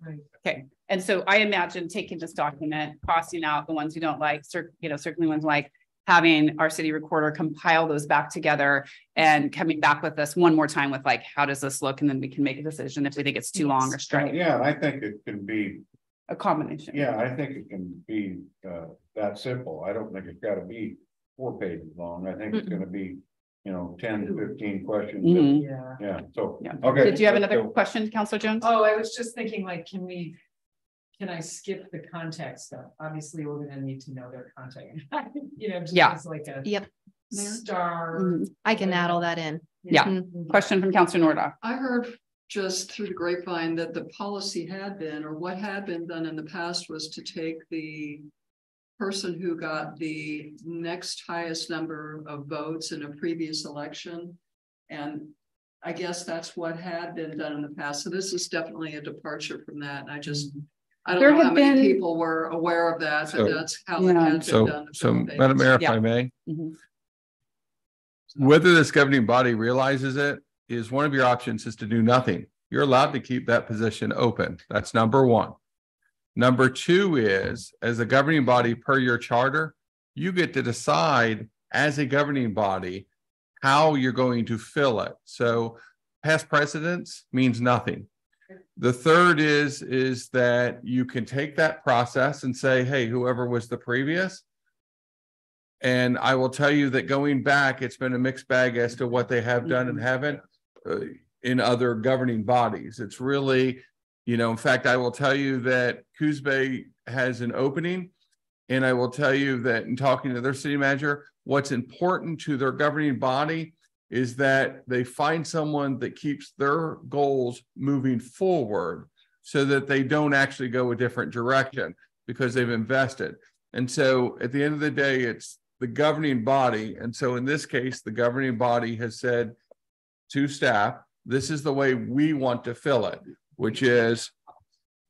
Okay, and so I imagine taking this document, crossing out the ones you don't like, cer- you know, certainly ones like having our city recorder compile those back together and coming back with us one more time with like, how does this look? And then we can make a decision if we think it's too long or straight, Yeah, I think it can be, a combination. yeah, I think it can be uh that simple. I don't think it's gotta be four pages long. I think it's gonna be, you know, 10, to 15 questions. Mhm. Yeah. Yeah, so, Yeah. okay. Did you have another go. question, Counselor Jones? Oh, I was just thinking like, can we? Can I skip the contact stuff? Obviously, we're gonna need to know their contact, [LAUGHS] you know, just Yeah. as like a Yep, star. Mhm. I can add all that in. Yeah. Mhm. Question from Counselor Nordoff. I heard just through the grapevine that the policy had been, or what had been done in the past was to take the. Person who got the next highest number of votes in a previous election. And I guess that's what had been done in the past. So this is definitely a departure from that. And I just. I There don't know how have many been- people were aware of that, So- but that's how it Yeah. had been So, done. so Madam Mayor, if Yeah. I may. Mhm. Whether this governing body realizes it is one of your options is to do nothing. You're allowed to keep that position open. That's number one. Number two is, as a governing body per your charter, you get to decide as a governing body how you're going to fill it. So past precedence means nothing. The third is, is that you can take that process and say, hey, whoever was the previous, and I will tell you that going back, it's been a mixed bag as to what they have done and haven't uh, in other governing bodies. It's really, you know, in fact, I will tell you that Coos Bay has an opening. And I will tell you that in talking to their city manager, what's important to their governing body is that they find someone that keeps their goals moving forward so that they don't actually go a different direction because they've invested. And so at the end of the day, it's the governing body. And so in this case, the governing body has said to staff, this is the way we want to fill it, which is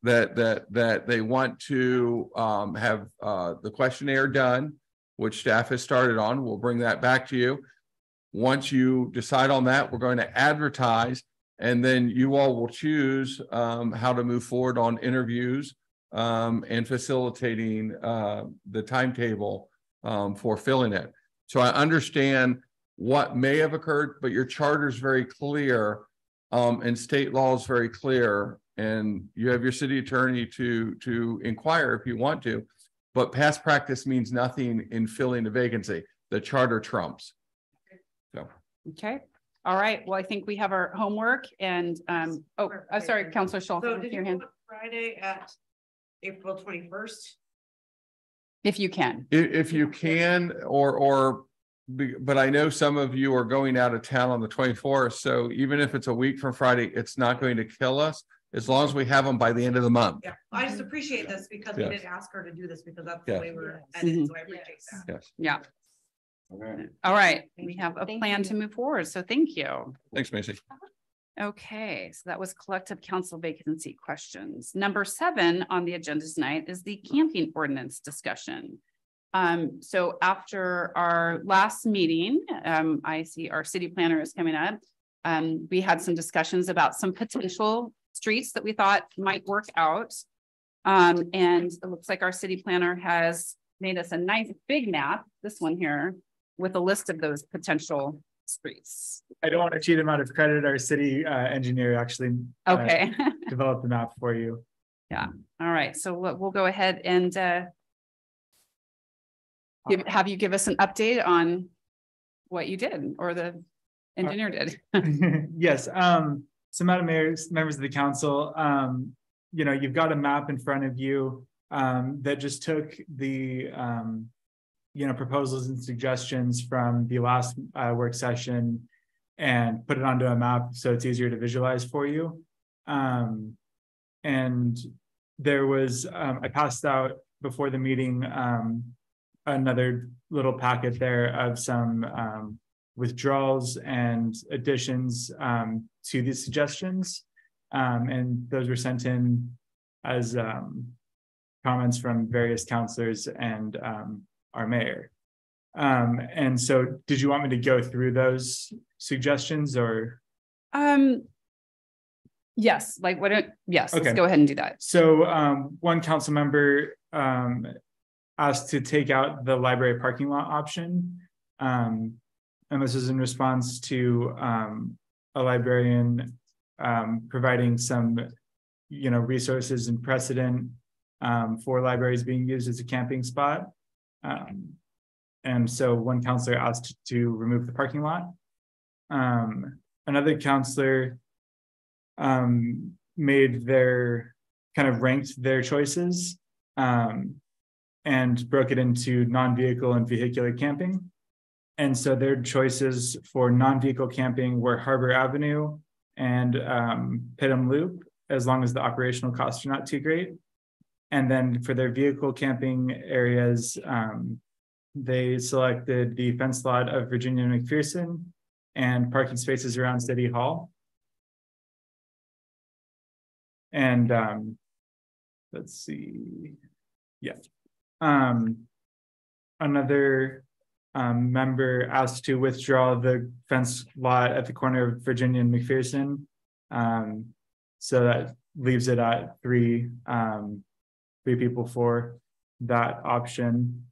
that, that, that they want to um, have uh, the questionnaire done, which staff has started on. We'll bring that back to you. Once you decide on that, we're going to advertise and then you all will choose um, how to move forward on interviews um, and facilitating uh, the timetable um, for filling it. So I understand what may have occurred, but your charter is very clear um, and state law is very clear. And you have your city attorney to to inquire if you want to, but past practice means nothing in filling a vacancy. The charter trumps. So Okay, all right. Well, I think we have our homework and, um, oh, I'm sorry, Counselor Schultz, So did your you hand, Friday at April twenty-first? if you can. if if you can, or or but I know some of you are going out of town on the twenty-fourth, so even if it's a week from Friday, it's not going to kill us. As long as we have them by the end of the month. Yeah, I just appreciate this because we Yes. did ask her to do this because that's Yes. the way we're headed, so I appreciate that. Yes. Yeah, Okay. all right. We have a Thank plan you. to move forward, so thank you. Thanks, Macy. Okay, so that was collective council vacancy questions. Number seven on the agenda tonight is the camping ordinance discussion. Um, so after our last meeting, um, I see our city planner is coming up. Um, we had some discussions about some potential streets that we thought might work out. Um, and it looks like our city planner has made us a nice big map, this one here, with a list of those potential streets. I don't want to cheat him out of credit. Our city uh, engineer actually uh, Okay. [LAUGHS] developed the map for you. Yeah, all right, so we'll, we'll go ahead and uh. Give, have you give us an update on what you did or the engineer did? [LAUGHS] [LAUGHS] yes, um, so Madam Mayor, members of the council, um, you know, you've got a map in front of you um, that just took the um, you know, proposals and suggestions from the last uh, work session and put it onto a map so it's easier to visualize for you. Um, and there was, um, I passed out before the meeting um, another little packet there of some um, withdrawals and additions um, to these suggestions. Um, and those were sent in as comments from various counselors and um, our mayor. Um, and so did you want me to go through those suggestions or? Um. Yes, like what, yes, let's Okay. go ahead and do that. So um, one council member um, asked to take out the library parking lot option. Um, and this is in response to um, a librarian um, providing some, you know, resources and precedent um, for libraries being used as a camping spot. Um, and so one counselor asked to remove the parking lot. Um, another counselor um, made their kind of ranked their choices um, and broke it into non-vehicle and vehicular camping. And so their choices for non-vehicle camping were Harbor Avenue and um, Pittman Loop, as long as the operational costs are not too great. And then for their vehicle camping areas, um, they selected the fence lot of Virginia McPherson and parking spaces around City Hall. And um, let's see, yeah. Um, another um, member asked to withdraw the fence lot at the corner of Virginia and McPherson. Um, so that leaves it at three, um, three people for that option.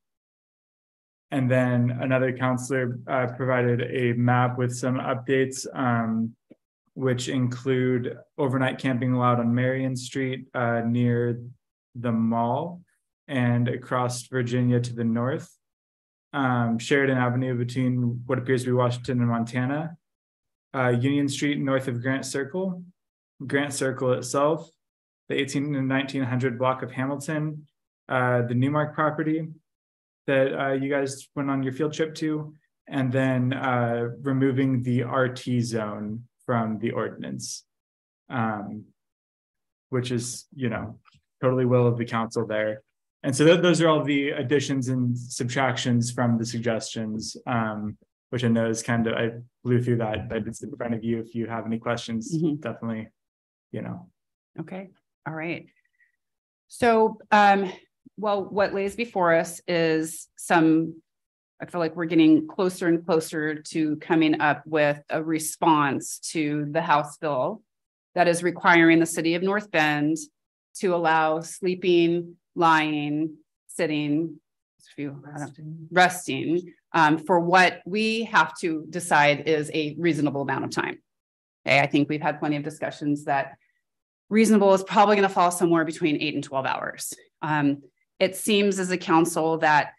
And then another counselor uh, provided a map with some updates, um, which include overnight camping allowed on Marion Street uh, near the mall and across Virginia to the north. Um, Sheridan Avenue between what appears to be Washington and Montana. Uh, Union Street north of Grant Circle. Grant Circle itself, the 18 and 1900 block of Hamilton, uh, the Newmark property, that uh, you guys went on your field trip to, and then uh, removing the RT zone from the ordinance, um, which is, you know, totally will of the council there. And so th- those are all the additions and subtractions from the suggestions, um, which I know is kind of, I blew through that, but it's in front of you. If you have any questions, Mhm. definitely, you know. Okay, all right. So, um, well, what lays before us is some, I feel like we're getting closer and closer to coming up with a response to the House bill that is requiring the city of North Bend to allow sleeping, lying, sitting, a few, I don't- resting, um, for what we have to decide is a reasonable amount of time. Okay, I think we've had plenty of discussions that reasonable is probably going to fall somewhere between eight and 12 hours. Um, it seems as a council that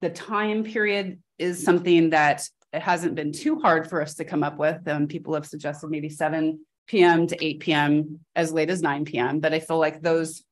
the time period is something that it hasn't been too hard for us to come up with. Um, people have suggested maybe seven PM to eight PM, as late as nine PM, but I feel like those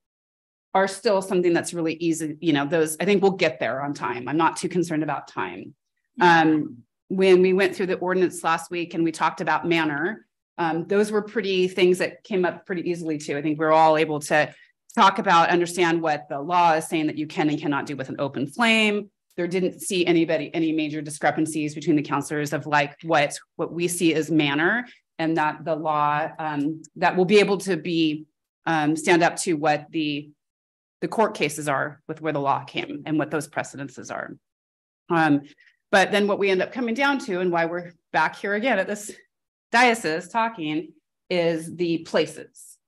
are still something that's really easy, you know, those, I think we'll get there on time. I'm not too concerned about time. Um, when we went through the ordinance last week and we talked about manner, um, those were pretty things that came up pretty easily too. I think we we're all able to talk about, understand what the law is saying that you can and cannot do with an open flame. There didn't see anybody, any major discrepancies between the counselors of like what, what we see as manner. and that the law um, that will be able to be um, stand up to what the the court cases are with where the law came and what those precedences are. Um, but then what we end up coming down to and why we're back here again at this diocese talking is the places.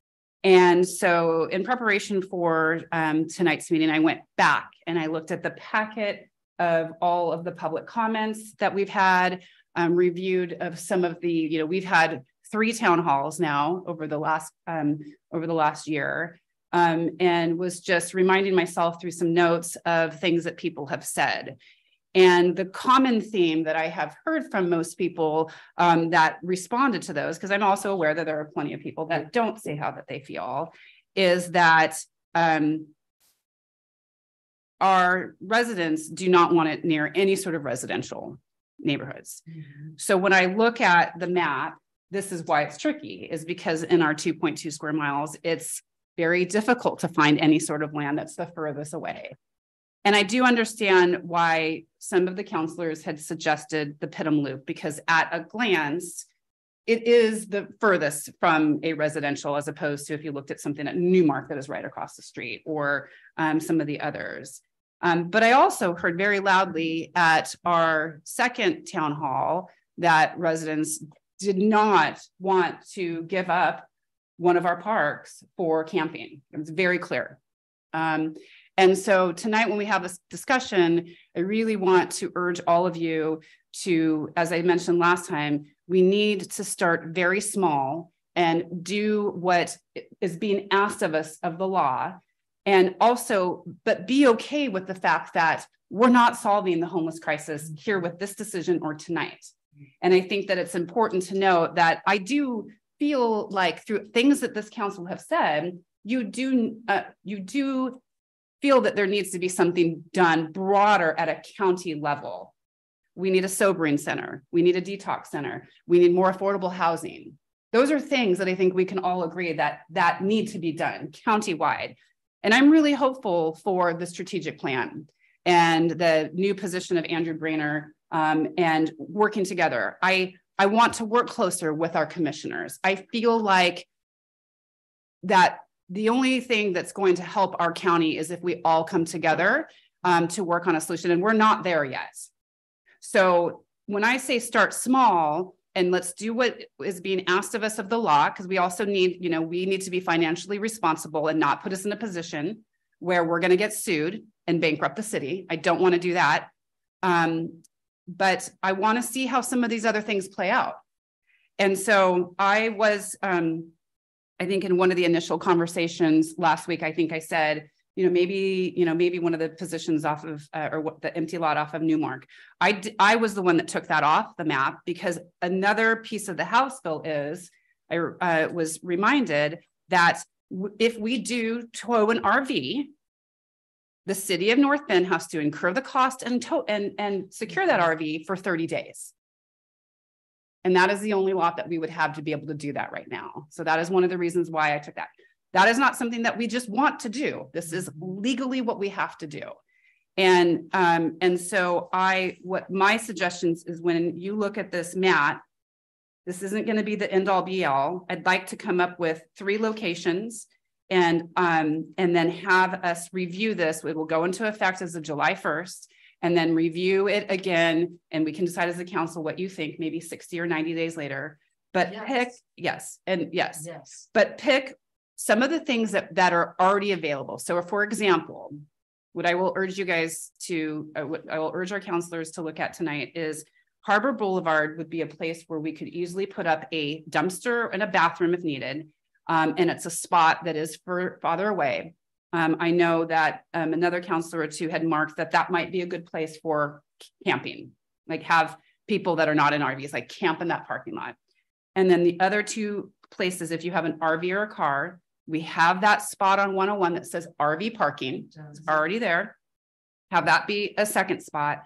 And so in preparation for um, tonight's meeting, I went back and I looked at the packet of all of the public comments that we've had, um, reviewed of some of the, you know, we've had three town halls now over the last um, over the last year, um, and was just reminding myself through some notes of things that people have said. And the common theme that I have heard from most people um, that responded to those, because I'm also aware that there are plenty of people that don't say how that they feel, is that um, our residents do not want it near any sort of residential neighborhoods. Mm-hmm. So when I look at the map, this is why it's tricky, is because in our 2.2 square miles, it's very difficult to find any sort of land that's the furthest away. And I do understand why some of the counselors had suggested the Pittom Loop, because at a glance, it is the furthest from a residential as opposed to if you looked at something at Newmark that is right across the street or um, some of the others. Um, but I also heard very loudly at our second town hall that residents did not want to give up one of our parks for camping. It was very clear. Um, and so tonight, when we have this discussion, I really want to urge all of you to, as I mentioned last time, we need to start very small and do what is being asked of us of the law. And also but be okay with the fact that we're not solving the homeless crisis here with this decision or tonight. And i think that it's important to note that i do feel like through things that this council have said you do uh, you do feel that there needs to be something done broader at a county level. We need a sobering center. We need a detox center. We need more affordable housing. Those are things that i think we can all agree that that need to be done countywide. And I'm really hopeful for the strategic plan and the new position of Andrew Brainer um, and working together. I, I want to work closer with our commissioners. I feel like that the only thing that's going to help our county is if we all come together um, to work on a solution, and we're not there yet. So when I say start small, and let's do what is being asked of us of the law because we also need you know we need to be financially responsible and not put us in a position where we're going to get sued and bankrupt the city. I don't want to do that. Um, but i want to see how some of these other things play out. And so i was um, i think in one of the initial conversations last week i think i said you know, maybe, you know, maybe one of the positions off of, uh, or what the empty lot off of Newmark. I, I was the one that took that off the map because another piece of the House bill is, I uh, was reminded that if we do tow an RV, the city of North Bend has to incur the cost and tow and, and secure that RV for 30 days. And that is the only lot that we would have to be able to do that right now. So that is one of the reasons why I took that. That is not something that we just want to do. This is legally what we have to do. And um, and so I what my suggestions is when you look at this Matt, this isn't going to be the end all be all. I'd like to come up with three locations and um, and then have us review this. It will go into effect as of July 1st and then review it again. And we can decide as a council what you think, maybe 60 or 90 days later. But yes. pick, yes, and yes, yes, but pick some of the things that, that are already available. So for example, what I will urge you guys to, uh, what I will urge our counselors to look at tonight is Harbor Boulevard would be a place where we could easily put up a dumpster and a bathroom if needed. Um, and it's a spot that is for farther away. Um, I know that um, another counselor or two had marked that that might be a good place for camping, like have people that are not in RVs, like camp in that parking lot. And then the other two places, if you have an RV or a car, we have that spot on 101 that says RV parking. It's already there. Have that be a second spot.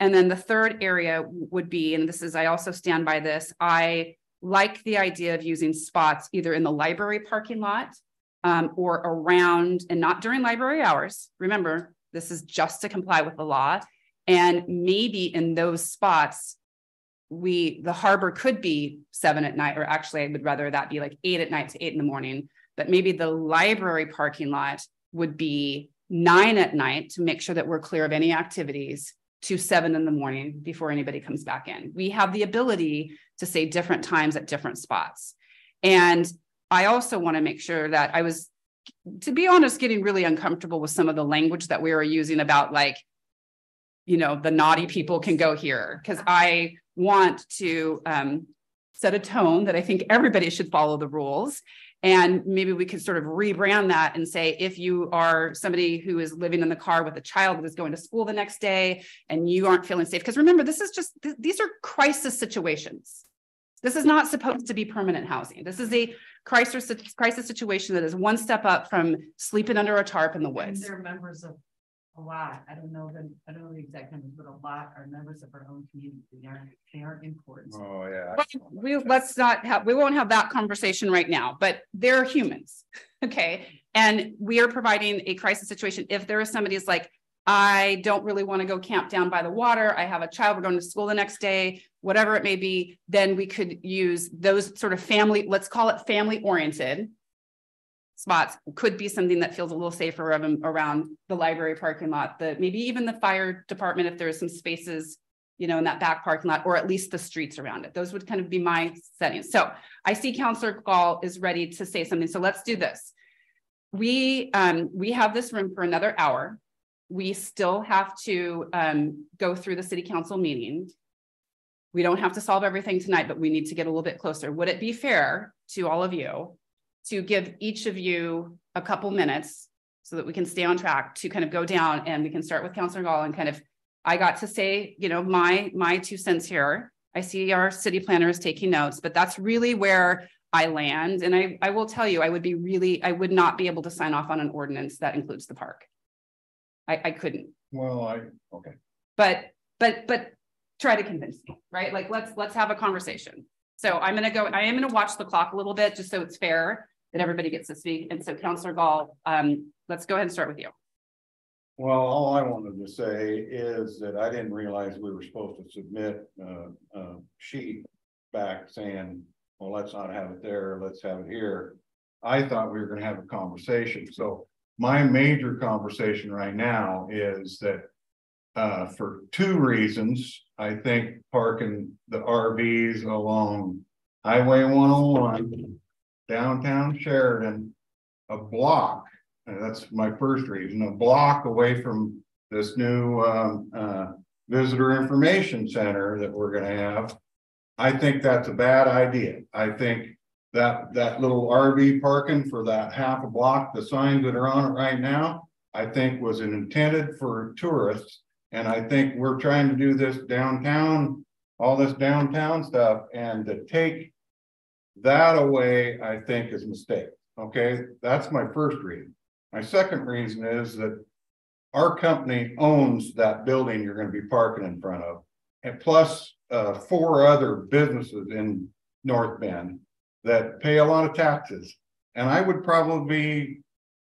And then the third area would be, and this is, I also stand by this, I like the idea of using spots either in the library parking lot um, or around and not during library hours. Remember, this is just to comply with the law. And maybe in those spots, we, the harbor could be seven at night, or actually I would rather that be like eight at night to eight in the morning. But maybe the library parking lot would be nine at night to make sure that we're clear of any activities to seven in the morning before anybody comes back in. We have the ability to say different times at different spots. And I also want to make sure that I was, to be honest, getting really uncomfortable with some of the language that we were using about like, you know, the naughty people can go here because I want to um, set a tone that I think everybody should follow the rules. And maybe we could sort of rebrand that and say, if you are somebody who is living in the car with a child that is going to school the next day and you aren't feeling safe, because remember, this is just, th these are crisis situations. This is not supposed to be permanent housing. This is a crisis, crisis situation that is one step up from sleeping under a tarp in the woods. They're members of a lot, I don't know the, I don't know the exact numbers, but a lot are members of our own community. They aren't, they aren't imports. Oh, yeah. But we let's not have we won't have that conversation right now but they're humans [LAUGHS] okay and we are providing a crisis situation if there is somebody who's like i don't really want to go camp down by the water i have a child we're going to school the next day whatever it may be then we could use those sort of family let's call it family oriented spots could be something that feels a little safer around, the library parking lot the maybe even the fire department if there's some spaces you know, in that back parking lot, or at least the streets around it. Those would kind of be my settings. So I see Councillor Gall is ready to say something. So let's do this. We um, we have this room for another hour. We still have to um, go through the city council meeting. We don't have to solve everything tonight, but we need to get a little bit closer. Would it be fair to all of you to give each of you a couple minutes so that we can stay on track to kind of go down and we can start with Councillor Gall and kind of I got to say, you know, my my two cents here. I see our city planner is taking notes, but that's really where I land. And I, I will tell you, I would be really, I would not be able to sign off on an ordinance that includes the park. I, I couldn't. Well, I, okay. But but but try to convince me, right? Like let's let's have a conversation. So I'm gonna go, I am gonna watch the clock a little bit just so it's fair that everybody gets to speak. And so Councillor Gall, um, let's go ahead and start with you. Well, all I wanted to say is that I didn't realize we were supposed to submit uh, a sheet back saying, well, let's not have it there, let's have it here. I thought we were gonna have a conversation, so my major conversation right now is that uh, for two reasons, I think parking the RVs along Highway one oh one downtown Sheridan, a block that's my first reason, a block away from this new um, uh, visitor information center that we're going to have. I think that's a bad idea. I think that that little RV parking for that half a block, the signs that are on it right now, I think was intended for tourists. And I think we're trying to do this downtown, all this downtown stuff, and to take that away, I think is a mistake. Okay, that's my first reason. My second reason is that our company owns that building you're going to be parking in front of, and plus uh, four other businesses in North Bend that pay a lot of taxes. And I would probably be,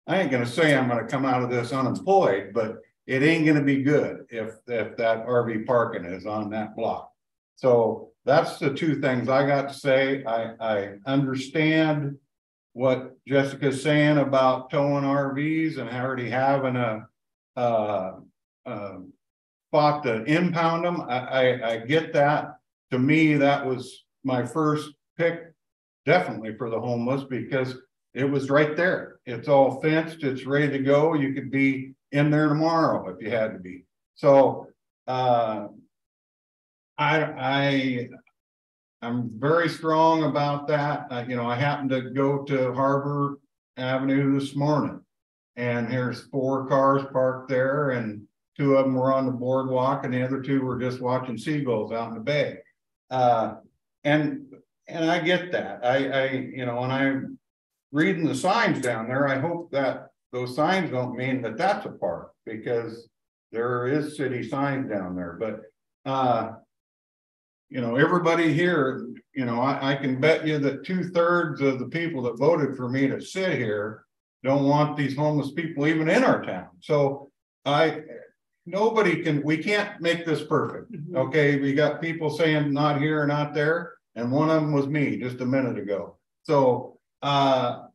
I ain't going to say I'm going to come out of this unemployed, but it ain't going to be good if, if that RV parking is on that block. So that's the two things I got to say. I, I understand what Jessica's saying about towing RVs and already having a, uh, spot to impound them. I, I, I get that. To me, that was my first pick, definitely for the homeless because it was right there. It's all fenced. It's ready to go. You could be in there tomorrow if you had to be. So, uh, I, I, I'm very strong about that. Uh, you know, I happened to go to Harbor Avenue this morning and there's four cars parked there and two of them were on the boardwalk and the other two were just watching seagulls out in the bay. Uh, and, and I get that. I, I, you know, when I'm reading the signs down there, I hope that those signs don't mean that that's a park because there is city signs down there, but, uh, you know, everybody here, you know, I, I can bet you that two thirds of the people that voted for me to sit here don't want these homeless people even in our town. So I, nobody can, we can't make this perfect, Mm-hmm. okay? We got people saying not here, not there, and one of them was me just a minute ago. So, uh,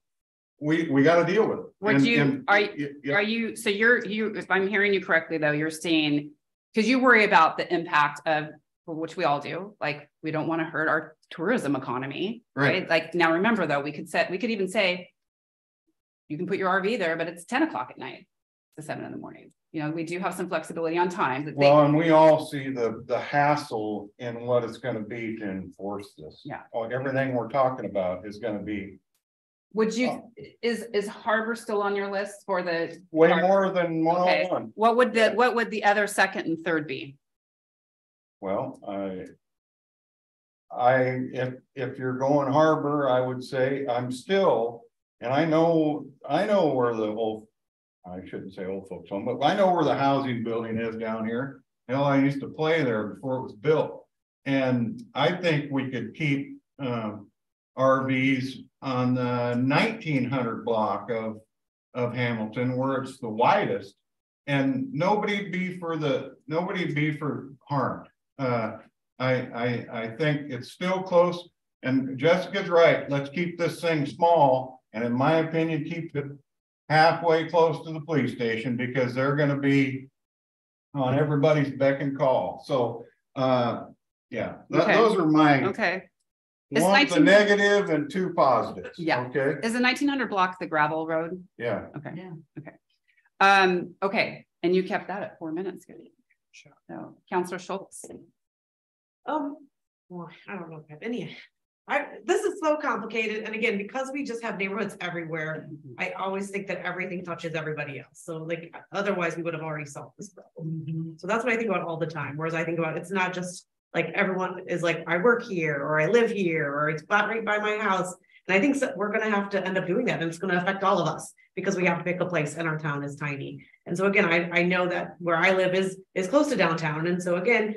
we, we gotta deal with it. Would And- you, and- are you, yeah. are you, so you're, you, if I'm hearing you correctly, though, you're saying, because you worry about the impact of, which we all do, like, we don't want to hurt our tourism economy, right? Right. Like, now remember, though, we could set, we could even say, you can put your RV there, but it's ten o'clock at night to seven in the morning. You know, we do have some flexibility on time that they, Well, and we all see the, the hassle in what it's gonna be to enforce this. Yeah. Oh, everything we're talking about is gonna be would you, is, is Harbor still on your list for the? way Harbor? more than one Okay. oh one. What would the, what would the other second and third be? Well, I. I, if, if you're going harbor, I would say I'm still, and I know, I know where the old. I shouldn't say old folks home, but I know where the housing building is down here. Hell, I used to play there before it was built. And I think we could keep, um, RVs on the nineteen hundred block of, of Hamilton where it's the widest. And nobody be for the, nobody be for harmed. Uh, I, I, I think it's still close and Jessica's right. Let's keep this thing small. And in my opinion, keep it halfway close to the police station because they're gonna be on everybody's beck and call. So, uh, yeah, th- Okay. those are my, Okay, Is one's a 19 negative and two positives. Yeah. Okay, is the nineteen hundred block the gravel road? yeah. Okay. Yeah. Okay. Um, okay, and you kept that at four minutes, good. So Counselor Schultz. Um, well, I don't know if I have any. I, this is so complicated, and again, because we just have neighborhoods everywhere, I always think that everything touches everybody else, so like, otherwise we would have already solved this problem. So that's what I think about all the time, whereas I think about, it's not just like everyone is like, I work here, or I live here, or it's right by my house. And I think that we're gonna have to end up doing that, and it's gonna affect all of us, because we have to pick a place and our town is tiny. And so again, I, I know that where I live is, is close to downtown, and so again.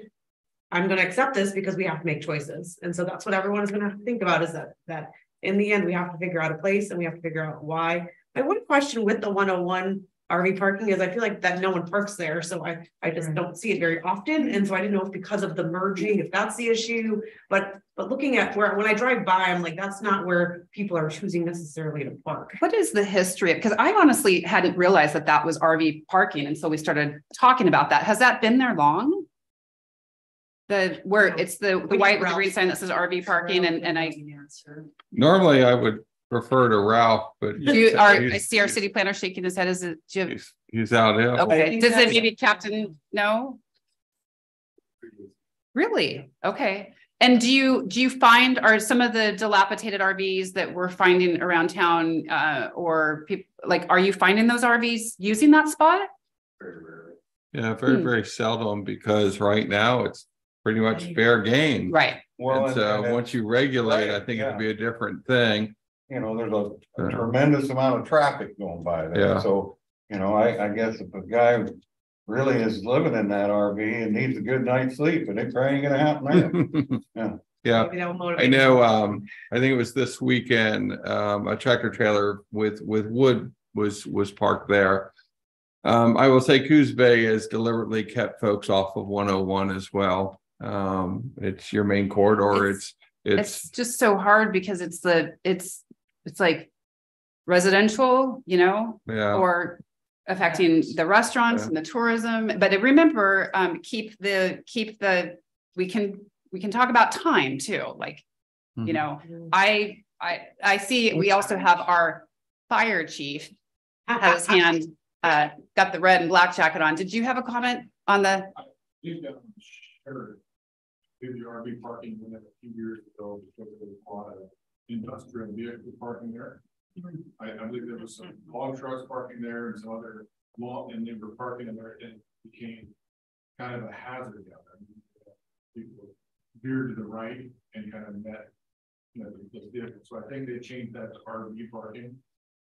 I'm gonna accept this because we have to make choices, and so that's what everyone is gonna have to think about, is that, that. In the end, we have to figure out a place and we have to figure out why. My one question with the one oh one RV parking is I feel like that no one parks there, so I, I just don't see it very often, and so I didn't know if because of the merging, if that's the issue. But, but looking at where, when I drive by, I'm like, that's not where people are choosing necessarily to park. What is the history? Because I honestly hadn't realized that that was RV parking And so we started talking about that. Has that been there long? The, where it's the, the white with the green sign that says RV parking and, and I, Normally, I would prefer to Ralph, but. do you, are, I he's- see our city planner shaking his head. Is it, do you have- He's, he's out ill. okay, think does it that's- maybe Captain, no? Really? Okay. And do you, do you find, are some of the dilapidated RVs that we're finding around town, uh, or people, like, are you finding those RVs using that spot? Yeah, very, Hmm. very seldom because right now it's pretty much fair game. Right. Well, And so and- once you regulate, I Right, think yeah. it'd be a different thing. You know, there's a Yeah. tremendous amount of traffic going by there, Yeah. so, you know, I, I guess if a guy. Really is living in that RV and needs a good night's sleep, and it probably ain't gonna happen there. [LAUGHS] Yeah, Maybe I know, um, I think it was this weekend, um, a tractor trailer with, with wood was, was parked there. Um, I will say Coos Bay has deliberately kept folks off of one oh one as well. Um, it's your main corridor, It's- it's, It's it's, just so hard because it's the, it's, it's like residential, you know, yeah, or affecting the restaurants Yeah. and the tourism. But remember, um, keep the, keep the, we can, we can talk about time too, like, you Mhm. know, I, I, I see, we also have our fire chief had his [LAUGHS] hand, uh, got the red and black jacket on. Did you have a comment on the, You know, sure. Did the RV parking when a few years ago, because there was a lot of industrial vehicle parking there. I, I believe there was some mm-hmm. log trucks parking there and some other law, and they were parking there and it became kind of a hazard down there. People veered to the right and kind of met, you know, those vehicles. So I think they changed that to RV parking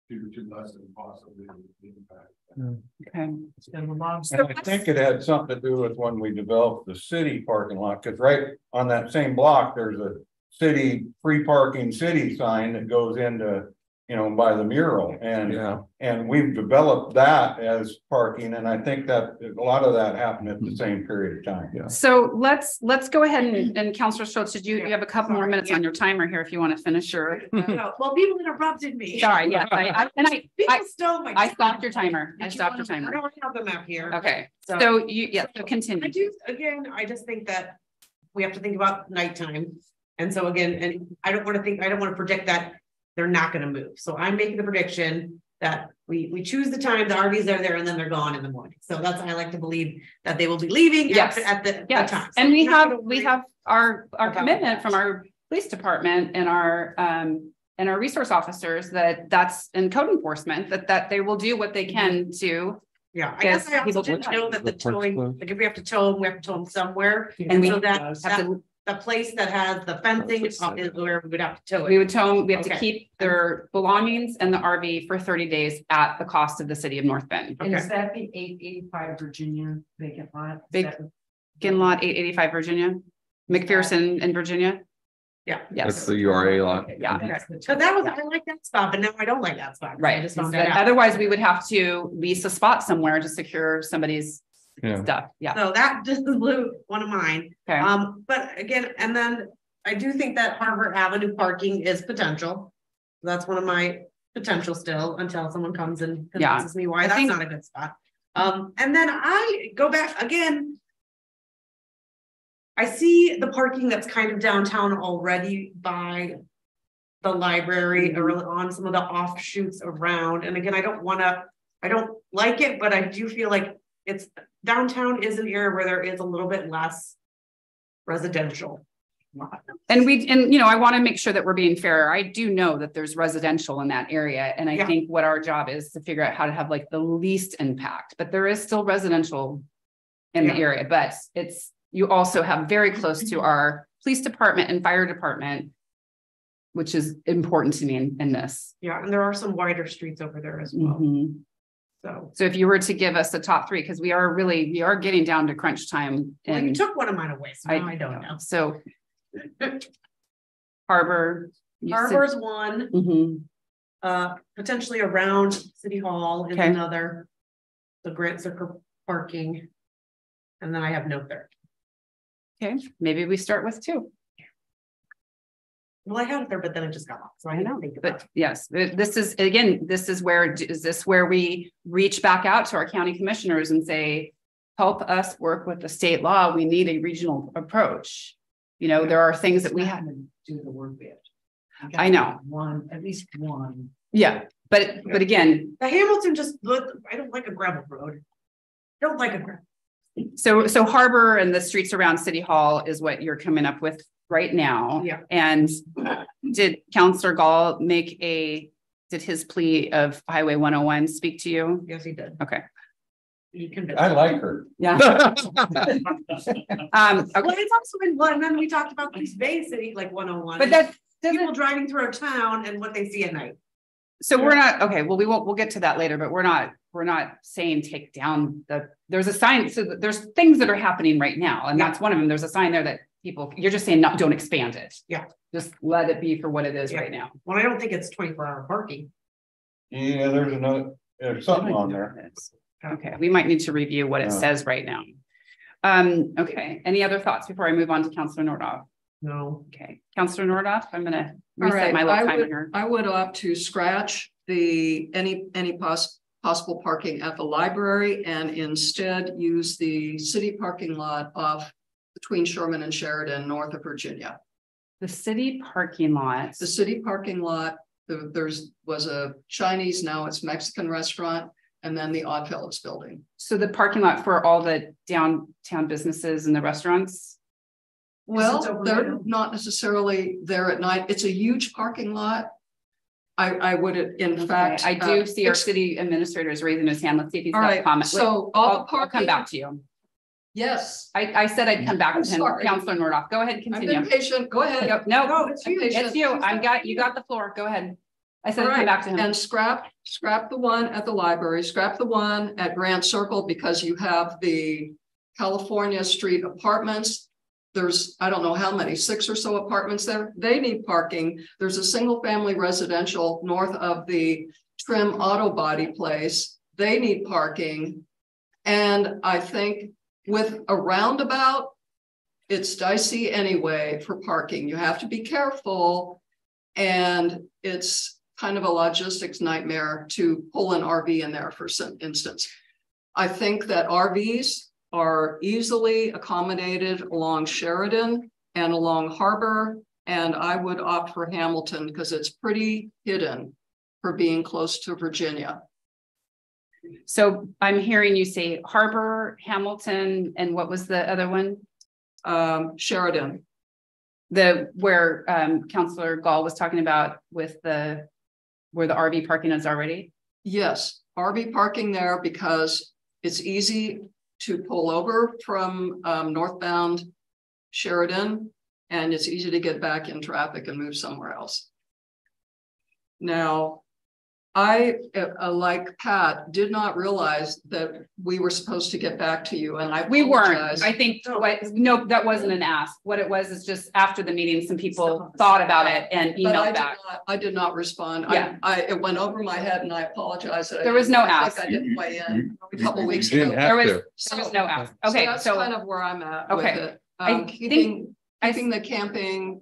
to, to lessen possibly the impact. okay, It's been a And I think it had something to do with when we developed the city parking lot, cause right on that same block, there's a. City, free parking city sign that goes into you know, by the mural and. Yeah. And we've developed that as parking, and I think that a lot of that happened at the mm-hmm. same period of time. Yeah. So let's, let's go ahead and, and Counselor Schultz, did you, you have a couple more minutes on your timer here if you want to finish your. [LAUGHS] No, Well, people interrupted me. Sorry, yes, I, I, and I, [LAUGHS] People I, stole my. I stopped your timer. I Did you stopped your wanna- I timer. don't have the map here. Okay, So- so you, yeah, so I continue. do, again, I just think that we have to think about nighttime. And so again, and I don't want to think, I don't want to predict that they're not going to move. So I'm making the prediction that we, we choose the time, the RVs are there and then they're gone in the morning. So that's, I like to believe that they will be leaving Yes. at, the- at the- the Yes, time. So and we have, we have our, our commitment that. from our police department and our, um, and our resource officers that that's in code enforcement, that, that they will do what they can to. Yeah, I guess I people also to didn't know that the The towing, like if we have to tow them, we have to tow them somewhere. And we so that, have that, to, the place that has the fencing That's what is where we would have to tow we it. would tell them, we have to Okay. keep their belongings and the RV for thirty days at the cost of the city of North Bend. And is that the eight eighty-five Virginia vacant lot? Is Big- that- Kin lot eight eighty-five Virginia, McPherson in Virginia. Yeah. That's Yes, the URA lot. Yeah. That's the So that was, I like that spot, but now I don't like that spot. I right. just found that out. Otherwise, we would have to lease a spot somewhere to secure somebody's Yeah. stuff. Yeah. So that [LAUGHS] just blew one of mine. Okay. Um, but again, and then I do think that Harbor Avenue parking is potential. That's one of my potential still until someone comes and Yeah. convinces me why I that's think- not a good spot. Um, and then I go back again. I see the parking that's kind of downtown already by the library or on some of the offshoots around. And again, I don't wanna, I don't like it, but I do feel like it's downtown is an area where there is a little bit less residential. And we, and you know, I want to make sure that we're being fair. I do know that there's residential in that area. And I Yeah. think what our job is to figure out how to have like the least impact, but there is still residential in the area, but it's, you also have very close to our police department and fire department, which is important to me in, in this. Yeah, and there are some wider streets over there as well, Mhm. So. So if you were to give us the top three, because we are really, we are getting down to crunch time Well, you took one of mine away, so now I don't know. so Harbor. you said- Harbor's one, Mhm. uh, potentially around City Hall is Okay. another. The Grant Circle parking. And then I have no third. Okay, maybe we start with two. Well, I had it there, but then it just got lost, so I didn't think But it. yes, this is, again, this is where, is this where we reach back out to our county commissioners and say, help us work with the state law. We need a regional approach. You know, there are things that we have, to Do the work with. I know. One, at least one. yeah, but, but again, The Hamilton just, look, I don't like a gravel road. I Don't like a gravel. so, so Harbor and the streets around City Hall is what you're coming up with right now. Yeah. And did Counselor Gall make a, did his plea of Highway one oh one speak to you? Yes, he did. Okay, You convinced. I like her. yeah. [LAUGHS] Um, Well, it's also in one, and then we talked about East Bay City, like one oh one. but that doesn't. People driving through our town and what they see at night. So we're not, okay, well, we won't, we'll get to that later, but we're not, we're not saying take down the, there's a sign, so there's things that are happening right now, and that's one of them. There's a sign there that people, you're just saying, not, don't expand it. Yeah. Just let it be for what it is Yeah. right now. Well, I don't think it's twenty-four hour parking. Yeah, there's another, there's something on there. Okay, we might need to review what it Yeah. says right now. Um, okay, any other thoughts before I move on to Counselor Nordoff? No. Okay, Counselor Nordoff, I'm gonna All reset right, my I timer would, here. I would opt to scratch the, any, any poss- possible parking at the library and instead use the city parking lot off between Sherman and Sheridan, north of Virginia. The city parking lot. The city parking lot, there- there's, was a Chinese, now it's Mexican restaurant, and then the Odd Fellows Building. So the parking lot for all the downtown businesses and the restaurants? Well, they're not necessarily there at night. It's a huge parking lot. I, I would, in Okay, fact. I do uh, see our city administrator is raising his hand. Let's see if he's got a right, comment. so all the I'll, I'll come back to you. Yes, I, I said I'd come back I'm to him. sorry. Counselor Nordoff, go ahead, I've continue. been patient. Go ahead. Yep, No, No, it's you. it's you. I'm got, you got the floor. Go ahead. I said All I'd come right, back to him. and scrap, scrap the one at the library, scrap the one at Grant Circle because you have the California Street Apartments. there's, I don't know how many, six or so apartments there. They need parking. There's a single family residential north of the trim auto body place. They need parking. And I think with a roundabout, it's dicey anyway for parking. You have to be careful. And it's kind of a logistics nightmare to pull an RV in there for some instance. I think that RVs are easily accommodated along Sheridan and along Harbor. And I would opt for Hamilton because it's pretty hidden for being close to Virginia. So I'm hearing you say Harbor, Hamilton, and what was the other one? Um, Sheridan. The, where um Counselor Gall was talking about with the, where the RV parking is already? Yes, RV parking there because it's easy to pull over from um, northbound Sheridan, and it's easy to get back in traffic and move somewhere else. Now, I, uh, like Pat, did not realize that we were supposed to get back to you, and I We weren't. I think, what, no, that wasn't an ask. What it was is just after the meeting, some people thought about it and But I emailed did back. not, I did not respond. Yeah. I, I, it went over my head and I apologize. that I There was no I ask. I didn't weigh in a couple You weeks didn't ago. There was, to. there was no ask. So Okay, That's so, kind of where I'm at with Okay. it. I Um, think- keeping, I- keeping the camping.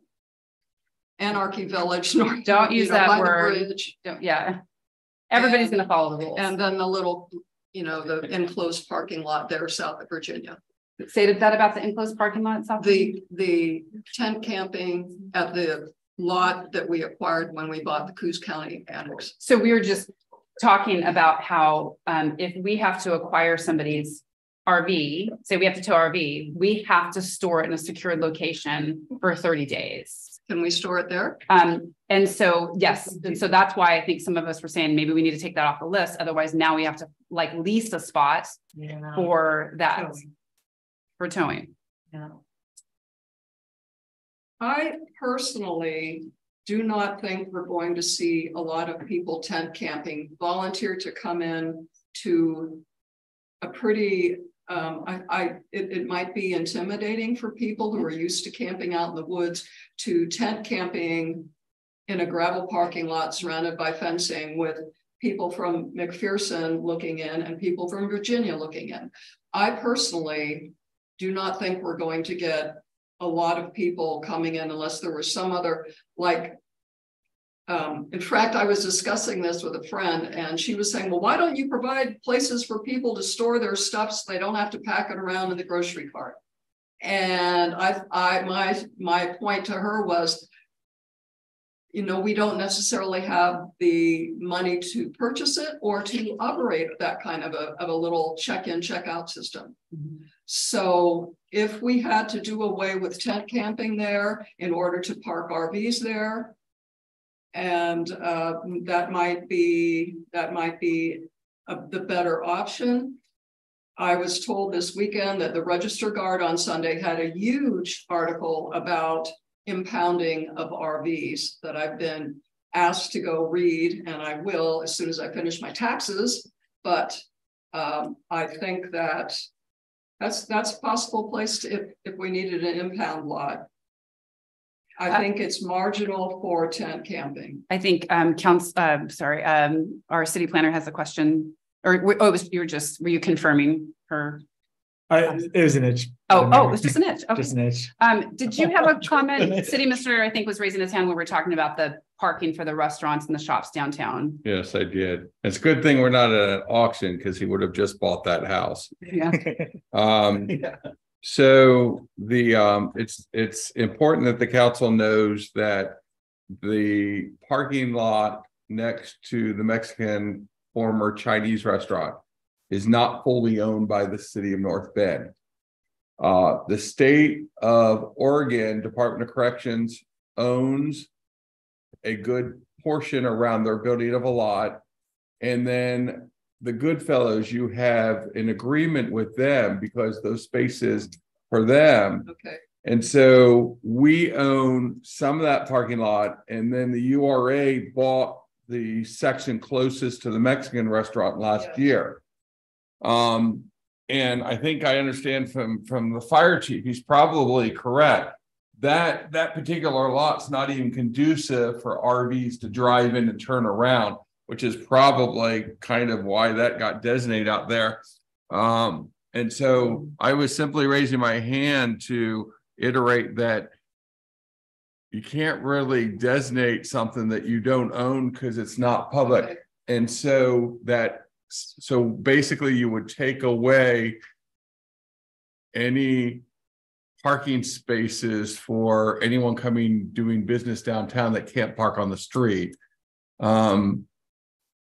Anarchy Village. [LAUGHS] north, Don't you use know, that word. bridge, don't- yeah. Everybody's gonna follow the rules. And then the little, you know, the enclosed parking lot there south of Virginia. Say that about the enclosed parking lot south. The, the tent camping at the lot that we acquired when we bought the Coos County Annex. So we were just talking about how um if we have to acquire somebody's RV, say we have to tow RV, we have to store it in a secured location for thirty days. Can we store it there? Um, and so, yes, and so that's why I think some of us were saying maybe we need to take that off the list. Otherwise, now we have to like lease a spot Yeah. for that. Towing. For towing. Yeah. I personally do not think we're going to see a lot of people tent camping, volunteer to come in to a pretty, um, I, I, it, it might be intimidating for people who are used to camping out in the woods to tent camping in a gravel parking lot surrounded by fencing with people from McPherson looking in and people from Virginia looking in. I personally do not think we're going to get a lot of people coming in unless there was some other, like. Um, in fact, I was discussing this with a friend and she was saying, well, why don't you provide places for people to store their stuff so they don't have to pack it around in the grocery cart? And I, I, my, my point to her was, you know, we don't necessarily have the money to purchase it or to operate that kind of a, of a little check-in, check-out system. So if we had to do away with tent camping there in order to park RVs there. And uh, that might be, that might be uh, the better option. I was told this weekend that the Register Guard on Sunday had a huge article about impounding of RVs that I've been asked to go read, and I will as soon as I finish my taxes. But um, I think that that's, that's a possible place to, if, if we needed an impound lot. I think it's marginal for tent camping. I think um counts, um, sorry, um, our city planner has a question. Or, oh, it was, you were just, were you confirming her? I, it was an itch. Oh, oh, it was just an itch. Just Okay. an itch. Um, did you have a [LAUGHS] comment? City Minister, I think, was raising his hand when we were talking about the parking for the restaurants and the shops downtown. Yes, I did. It's a good thing we're not at an auction because he would have just bought that house. Yeah. Um, [LAUGHS] so the, um, it's, it's important that the council knows that the parking lot next to the Mexican former Chinese restaurant is not fully owned by the city of North Bend. Uh, the state of Oregon Department of Corrections owns a good portion around their building of a lot. And then the Odd Fellows, you have an agreement with them because those spaces for them. Okay, And so we own some of that parking lot and then the URA bought the section closest to the Mexican restaurant last Yeah. year. Um, and I think I understand from, from the fire chief, he's probably correct. That, that particular lot's not even conducive for RVs to drive in and turn around, which is probably kind of why that got designated out there. Um, and so I was simply raising my hand to iterate that you can't really designate something that you don't own because it's not public. And so that, so basically you would take away any parking spaces for anyone coming doing business downtown that can't park on the street. Um,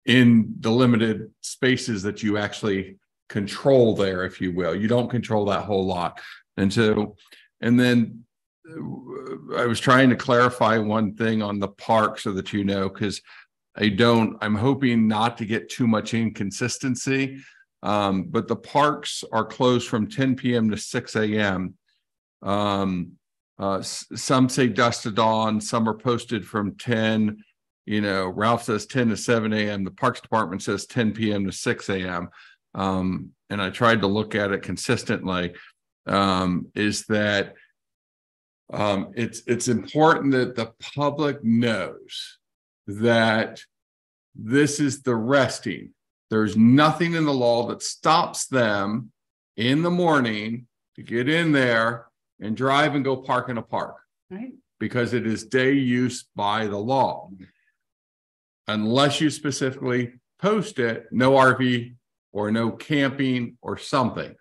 in the limited spaces that you actually control there, if you will. You don't control that whole lot. And so, and then uh, I was trying to clarify one thing on the park so that you know, because I don't, I'm hoping not to get too much inconsistency. Um, but the parks are closed from 10 p.m. to 6 a.m. Um, uh, some say dusk to dawn, some are posted from 10 you know, Ralph says 10 to 7 a.m. The Parks Department says 10 p.m. to 6 a.m. Um, and I tried to look at it consistently. Um, is that um, it's it's important that the public knows that this is the resting. There's nothing in the law that stops them in the morning to get in there and drive and go park in a park. Right. Because it is day use by the law unless you specifically post it, no RV or no camping or something.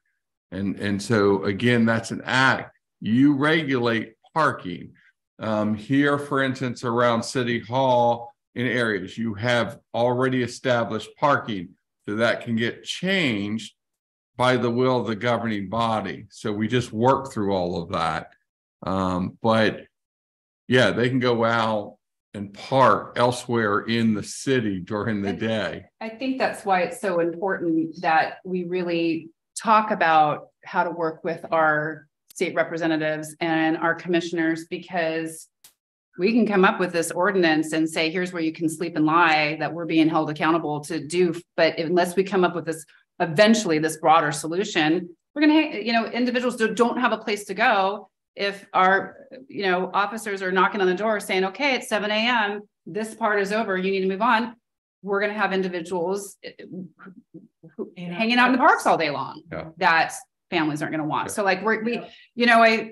And, and so again, that's an act. You regulate parking. Um, here, for instance, around City Hall in areas, you have already established parking. So that can get changed by the will of the governing body. So we just work through all of that. Um, but yeah, they can go out and park elsewhere in the city during the day. I think that's why it's so important that we really talk about how to work with our state representatives and our commissioners because we can come up with this ordinance and say, here's where you can sleep and lie that we're being held accountable to do. But unless we come up with this, eventually this broader solution, we're going to, you know, individuals don't have a place to go if our you know officers are knocking on the door saying okay it's 7 a.m this part is over you need to move on we're going to have individuals eh, hanging out in the parks all day long yeah. that families aren't going to want so like we're, we you know i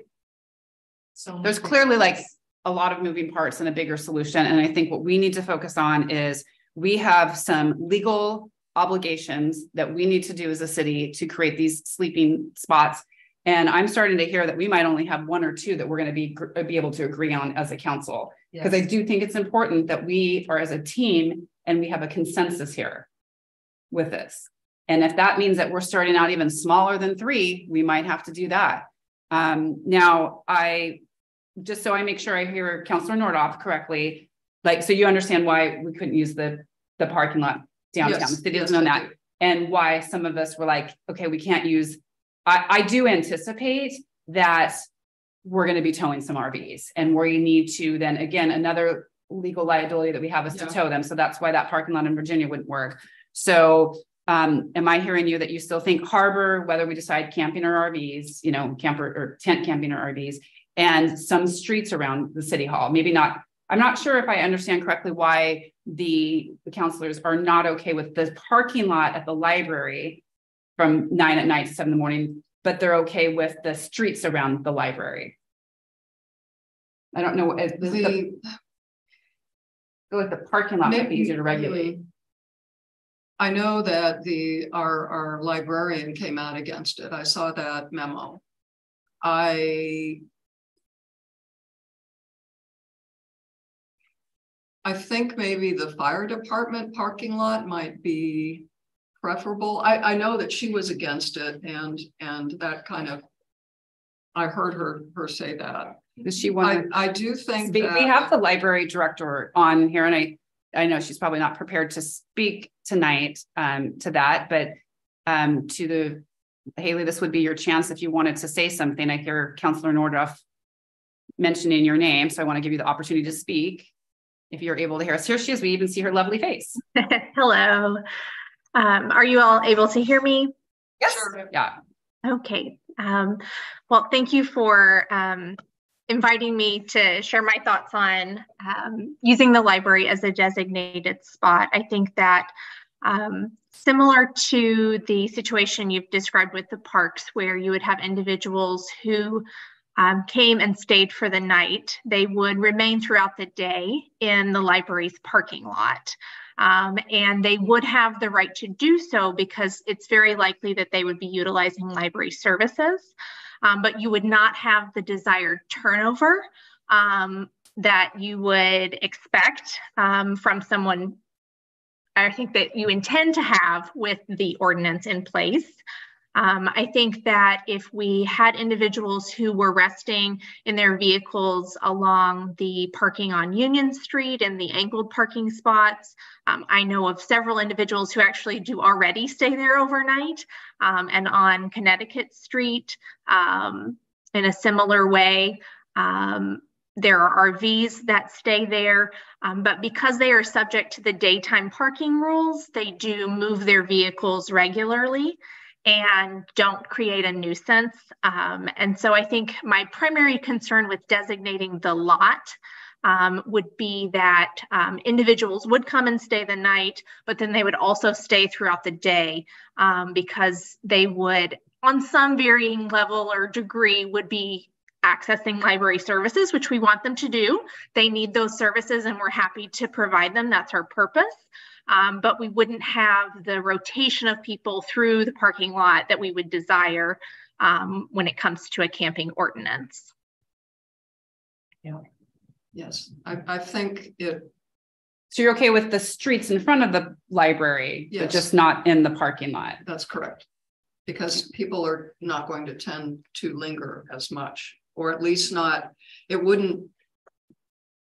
so there's clearly like a lot of moving parts and a bigger solution and i think what we need to focus on is we have some legal obligations that we need to do as a city to create these sleeping spots and I'm starting to hear that we might only have one or two that we're going to be be able to agree on as a council. Because yes. I do think it's important that we are as a team and we have a consensus here with this. And if that means that we're starting out even smaller than three, we might have to do that. Um, now, I just so I make sure I hear Councillor Nordoff correctly, like so you understand why we couldn't use the the parking lot downtown. Yes. The city doesn't yes, know that. And why some of us were like, okay, we can't use I, I do anticipate that we're going to be towing some RVs and we need to then again, another legal liability that we have is yeah. to tow them. So that's why that parking lot in Virginia wouldn't work. So um, am I hearing you that you still think harbor, whether we decide camping or RVs, you know, camper or tent camping or RVs, and some streets around the city hall? Maybe not. I'm not sure if I understand correctly why the, the counselors are not okay with the parking lot at the library from nine at night to seven in the morning, but they're okay with the streets around the library. I don't know. The, the, go with the parking lot might be easier to regulate. I know that the our our librarian came out against it. I saw that memo. I I think maybe the fire department parking lot might be preferable. I, I know that she was against it and and that kind of I heard her her say that. Does she want I, I do think that, we have the library director on here and I I know she's probably not prepared to speak tonight um, to that, but um, to the Haley, this would be your chance if you wanted to say something. I hear Councillor Nordoff mentioning your name, so I want to give you the opportunity to speak if you're able to hear us. Here she is. We even see her lovely face. [LAUGHS] Hello. Um, are you all able to hear me? Yes. Yeah. Okay. Um, well, thank you for um, inviting me to share my thoughts on um, using the library as a designated spot. I think that um, similar to the situation you've described with the parks, where you would have individuals who um, came and stayed for the night, they would remain throughout the day in the library's parking lot. Um, and they would have the right to do so because it's very likely that they would be utilizing library services, um, but you would not have the desired turnover um, that you would expect um, from someone I think that you intend to have with the ordinance in place. Um, I think that if we had individuals who were resting in their vehicles along the parking on Union Street and the angled parking spots, um, I know of several individuals who actually do already stay there overnight um, and on Connecticut Street um, in a similar way. Um, there are RVs that stay there, um, but because they are subject to the daytime parking rules, they do move their vehicles regularly and don't create a nuisance. Um, and so I think my primary concern with designating the lot um, would be that um, individuals would come and stay the night, but then they would also stay throughout the day um, because they would, on some varying level or degree, would be accessing library services, which we want them to do. They need those services and we're happy to provide them. That's our purpose. Um, but we wouldn't have the rotation of people through the parking lot that we would desire um, when it comes to a camping ordinance. Yeah. Yes, I, I think it. So you're okay with the streets in front of the library, Yes. but just not in the parking lot? That's correct. Because people are not going to tend to linger as much, or at least not, it wouldn't.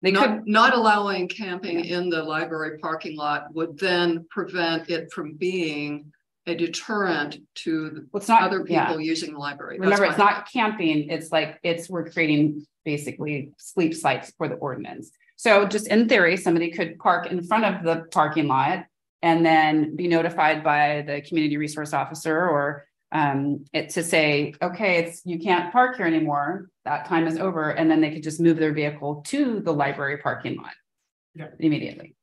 They not, could- not allowing camping in the library parking lot would then prevent it from being a deterrent to the Well, not- other yeah. people using the library. Remember, it's not camping, it's like, it's, we're creating basically sleep sites for the ordinance. So just in theory, somebody could park in front of the parking lot and then be notified by the community resource officer or um, it to say, okay, it's, you can't park here anymore. That time is over. And then they could just move their vehicle to the library parking lot immediately.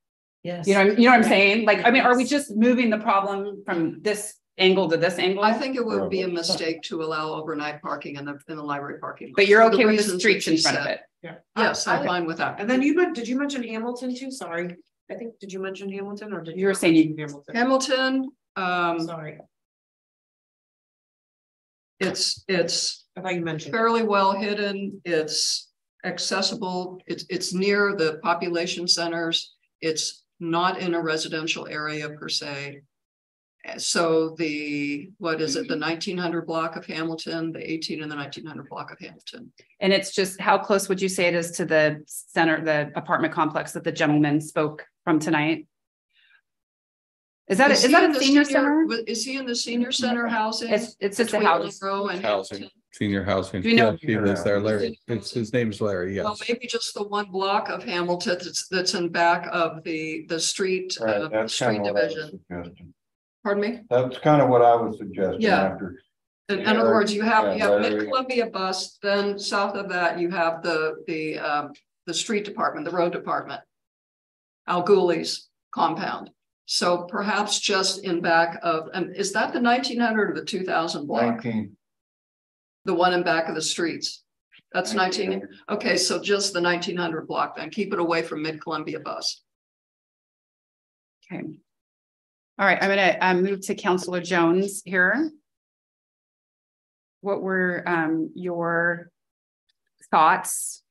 Yes. You know, you know what I'm saying? Like, I mean, are we just moving the problem from this angle to this angle? I think it would be a mistake to allow overnight parking in the, in the library parking. lot But you're for the okay with the reasons streets that in you front of it? Yeah. Yes, I- I'm fine with that. And then you, men- did you mention Hamilton too? Sorry. I think, did you mention Hamilton or did You were saying you- mention Hamilton? Hamilton, um, Sorry, it's, it's I thought you mentioned. fairly well hidden. It's accessible. It's, it's near the population centers. It's not in a residential area per se. So the, what is it, the nineteen hundred block of Hamilton, the eighteen and the nineteen hundred block of Hamilton? And it's just, how close would you say it is to the center, the apartment complex that the gentleman spoke from tonight? Is that, a- is he that in a the senior center? Is he in the senior center housing? It's, it's just a between house. Monroe and Housing, Hamilton? senior housing. Do you know- Yeah, He lives there, Larry. His, his name's Larry, yes. Well, yes. maybe just the one block of Hamilton that's, that's in back of the, the street, uh, Right, the that's street kind of what I was division. suggesting. Pardon me? That's kind of what I was suggesting Yeah. after. In, in other words, you have, you Yeah, have Larry. Mid Columbia bus, then south of that, you have the, the, um, the street department, the road department. Al Ghouli's compound. So perhaps just in back of, and is that the nineteen hundred or the two thousand block? Nineteen. The one in back of the streets? That's nineteen, okay, so just the nineteen hundred block then, keep it away from Mid Columbia bus. Okay. All right, I'm gonna um move to Counselor Jones here. What were um your thoughts?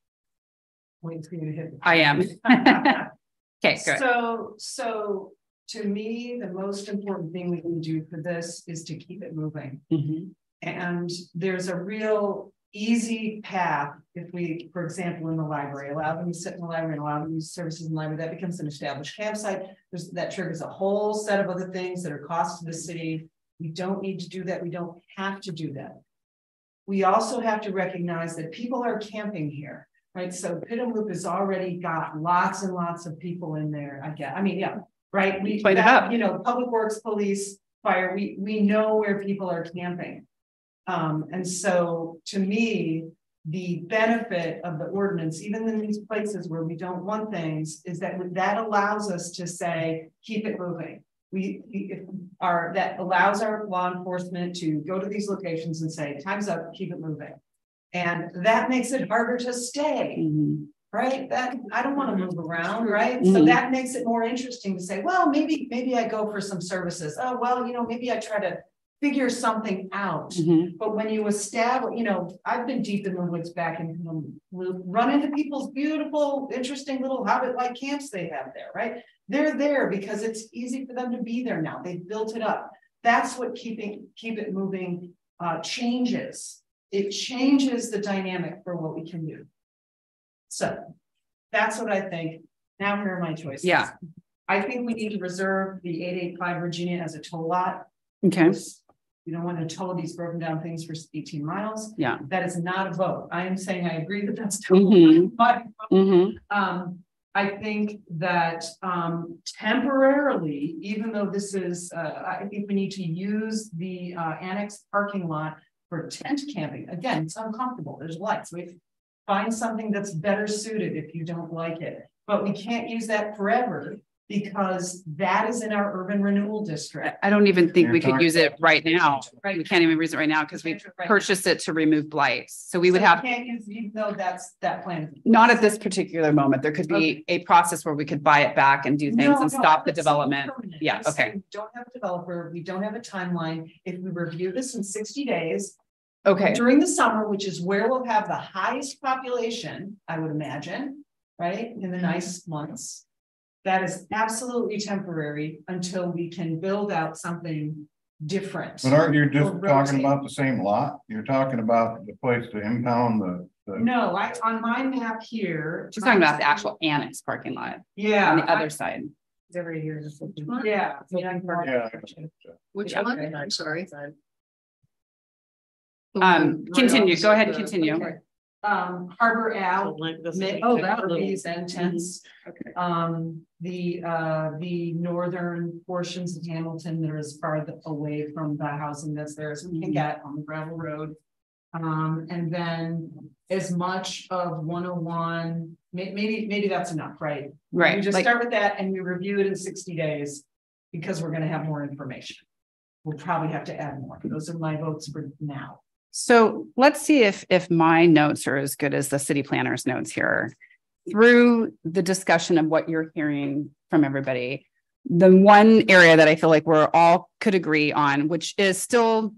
Wait for you to hit. I am. [LAUGHS] [LAUGHS] Okay, good. So, so to me, the most important thing we can do for this is to keep it moving. Mhm. And there's a real easy path if we, for example, in the library, allow them to sit in the library and allow them to use services in the library, that becomes an established campsite. There's, that triggers a whole set of other things that are costs to the city. We don't need to do that. We don't have to do that. We also have to recognize that people are camping here, right? So Pit and Loop has already got lots and lots of people in there, I get, I mean, yeah, right? We, it that, out. you know, Public Works Police, fire, we, we know where people are camping. Um, and so to me, the benefit of the ordinance, even in these places where we don't want things, is that that allows us to say, keep it moving. We, we if our, that allows our law enforcement to go to these locations and say, time's up, keep it moving. And that makes it harder to stay, right? That, I don't want to move around, right? So Mhm. that makes it more interesting to say, well, maybe, maybe I go for some services. Oh, well, you know, maybe I try to figure something out. Mhm. But when you establish, you know, I've been deep in the woods back in, we'll run into people's beautiful, interesting little hobbit-like camps they have there, right? They're there because it's easy for them to be there now. They've built it up. That's what keeping, keep it moving, uh, changes. It changes the dynamic for what we can do. So that's what I think. Now here are my choices. Yeah. I think we need to reserve the eight eight five Virginia as a toll lot. Okay. You don't want to toll these broken down things for eighteen miles. Yeah. That is not a vote. I am saying I agree that that's. total, Mhm. [LAUGHS] But Mhm. um, I think that um temporarily, even though this is, uh, I think we need to use the uh annex parking lot. For tent camping. Again, it's uncomfortable. There's lights. We find something that's better suited if you don't like it. But we can't use that forever because that is in our urban renewal district. I don't even think we You're could use it right now. Right. We can't even use it right now because we Can't it now. purchased it to remove blights. So we would So have, Can't use, even though that's that plan. not at this particular moment. There could be a process where we could buy it back and do things No, and no, stop the development. permanent. Yeah, I'm okay. we Don't have a developer, we don't have a timeline. If we review this in sixty days. Okay. During the summer, which is where we'll have the highest population, I would imagine, right, in the mm-hmm. nice months. That is absolutely temporary until we can build out something different. But aren't you just talking about the same lot? You're talking about the place to impound the, the. No, I, on my map here. She's talking about the actual annex parking lot. Yeah. On the I- other side. Every year. Yeah. Yeah. Which one? I'm sorry. Um, continue, go ahead and continue. Okay. Um, Harbor Ave. mi- Oh, that little- RVs and tents. Okay. Um, the, uh, the northern portions of Hamilton that are as far the- away from the housing that's there as we can get on the gravel road. Um, and then as much of one oh one, may- maybe, maybe that's enough, right? Right, We just like- start with that and we review it in sixty days. Because we're gonna have more information. We'll probably have to add more. Those are my votes for now. So let's see if, if my notes are as good as the city planner's notes here. Through the discussion of what you're hearing from everybody, the one area that I feel like we're all could agree on, which is still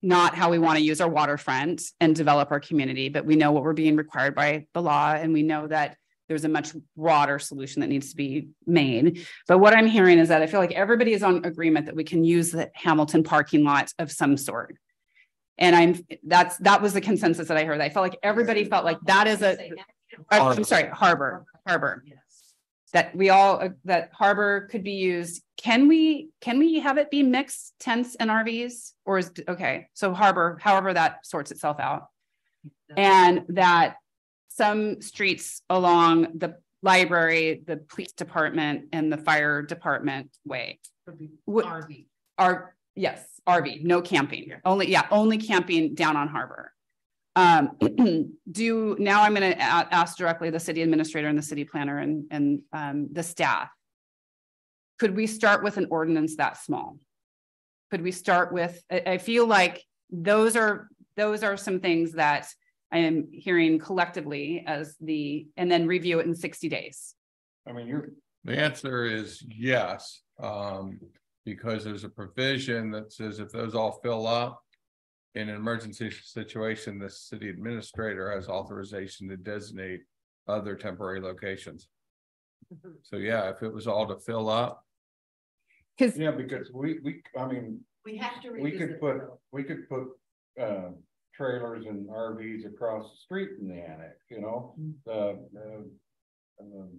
not how we want to use our waterfront and develop our community, but we know what we're being required by the law and we know that there's a much broader solution that needs to be made. But what I'm hearing is that I feel like everybody is on agreement that we can use the Hamilton parking lot of some sort. And I'm, that's, that was the consensus that I heard. I felt like everybody felt like that is a, I'm sorry, harbor, harbor. yes. That we all, uh, that harbor could be used. Can we, can we have it be mixed tents and RVs? Or is, okay, so harbor, however that sorts itself out. And that some streets along the library, the police department and the fire department way. Would- RV. Are, yes, RV, no camping, only, yeah, only camping down on harbor. Um, [CLEARS THROAT] do, now I'm gonna ask directly the city administrator and the city planner and, and, um, the staff. Could we start with an ordinance that small? Could we start with, I, I feel like those are, those are some things that I am hearing collectively as the, and then review it in sixty days. I mean, you're, The answer is yes, um, because there's a provision that says if those all fill up. In an emergency situation, the city administrator has authorization to designate other temporary locations. So yeah, if it was all to fill up, Cause yeah, because we, we, I mean, We have to. we could put, we could put, uh, trailers and RVs across the street in the annex, you know? The, uh, um,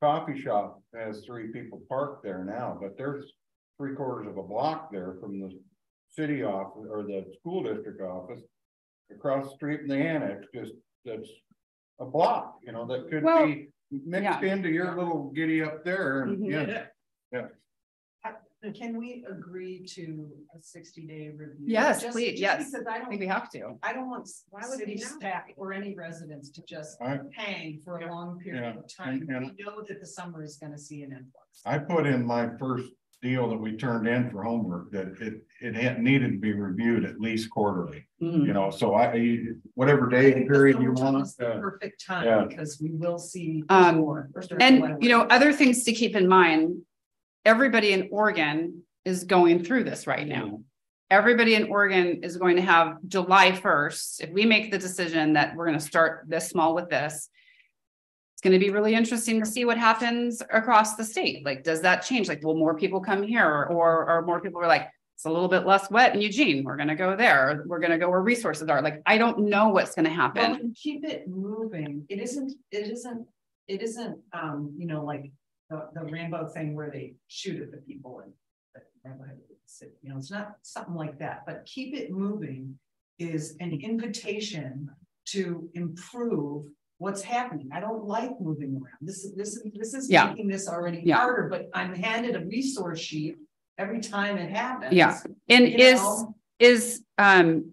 coffee shop has three people parked there now, but there's three quarters of a block there from the city office or the school district office. Across the street in the annex, just, that's a block, you know, that could Well, be mixed into your little giddy up there, and Mhm. yeah, yeah. Can we agree to a sixty day review? Yes, Just- please, just yes. Because I I think don't, we have to. I don't want Why would city we staff or any residents to just I- hang for a long period Yeah, of time. and- and- We know that the summer is gonna see an influx. I put in my first deal that we turned in for homework that it, it had needed to be reviewed at least quarterly. Mhm. You know, so I, whatever day period you want. is the uh, Perfect yeah. time because we will see. Um, more. And, you know, other things to keep in mind, everybody in Oregon is going through this right now. Everybody in Oregon is going to have July first, if we make the decision that we're gonna start this small with this. It's gonna be really interesting to see what happens across the state. Like, does that change? Like, will more people come here or, or more people are like, it's a little bit less wet in Eugene, we're gonna go there, we're gonna go where resources are. Like, I don't know what's gonna happen. and keep it moving. It isn't, it isn't, it isn't, um, you know, like the, the Rambo thing where they shoot at the people and. To You know, it's not something like that, but keep it moving is an invitation to improve what's happening. I don't like moving around. This is, this is, this is Yeah. making this already Yeah. harder, but I'm handed a resource sheet every time it happens. Yeah. And is, know? is, um.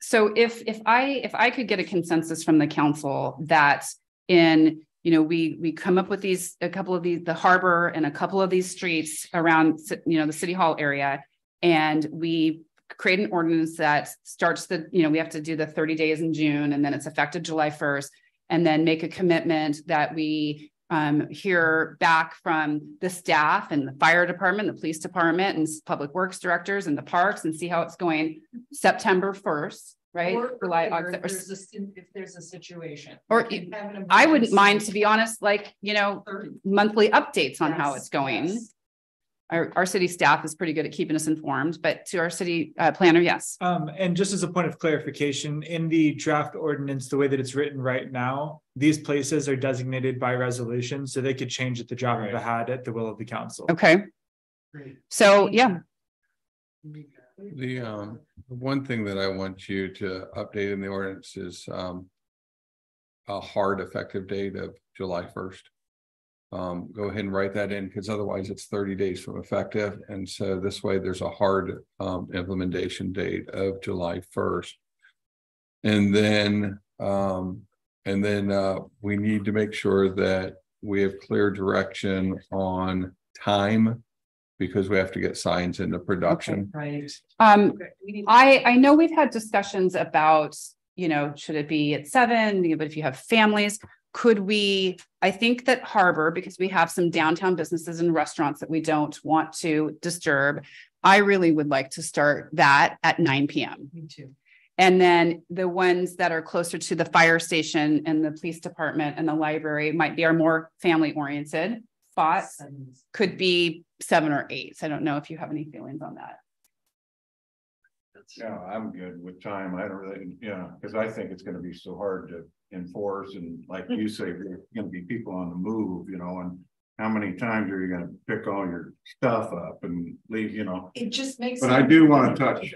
So if, if I, if I could get a consensus from the council that in, you know, we, we come up with these, a couple of these, the harbor and a couple of these streets around, you know, the city hall area. And we create an ordinance that starts the, you know, we have to do the thirty days in June and then it's effective July first. And then make a commitment that we um, hear back from the staff and the fire department, the police department and public works directors and the parks and see how it's going September first, right? Or July, earlier August, if or there's a, if there's a situation. Or We can have an I wouldn't mind, to be honest, like, you know, 30. monthly updates on how it's going. yes. Our, our city staff is pretty good at keeping us informed, but to our city uh, planner, yes. Um, and just as a point of clarification, in the draft ordinance, the way that it's written right now, these places are designated by resolution, so they could change at the drop of a hat at the will of the council. Okay, Great. so, yeah, The um, one thing that I want you to update in the ordinance is um. A hard effective date of July first. Um, go ahead and write that in, because otherwise it's thirty days from effective, and so this way there's a hard um implementation date of July first. And then um, and then uh, we need to make sure that we have clear direction on time. Because we have to get signs into production. Right. um, Okay, I, I know we've had discussions about, you know, should it be at seven, but if you have families, could we, I think that Harbor, because we have some downtown businesses and restaurants that we don't want to disturb. I really would like to start that at nine PM. Me too. And then the ones that are closer to the fire station and the police department and the library might be our more family oriented spots. Sevens. Could be seven or eight. So I don't know if you have any feelings on that. Yeah, I'm good with time. I don't really, yeah, because I think it's gonna be so hard to enforce and like hmm. you say, there's gonna be people on the move, you know, and. How many times are you gonna pick all your stuff up and leave, you know? It just makes. But I do wanna touch,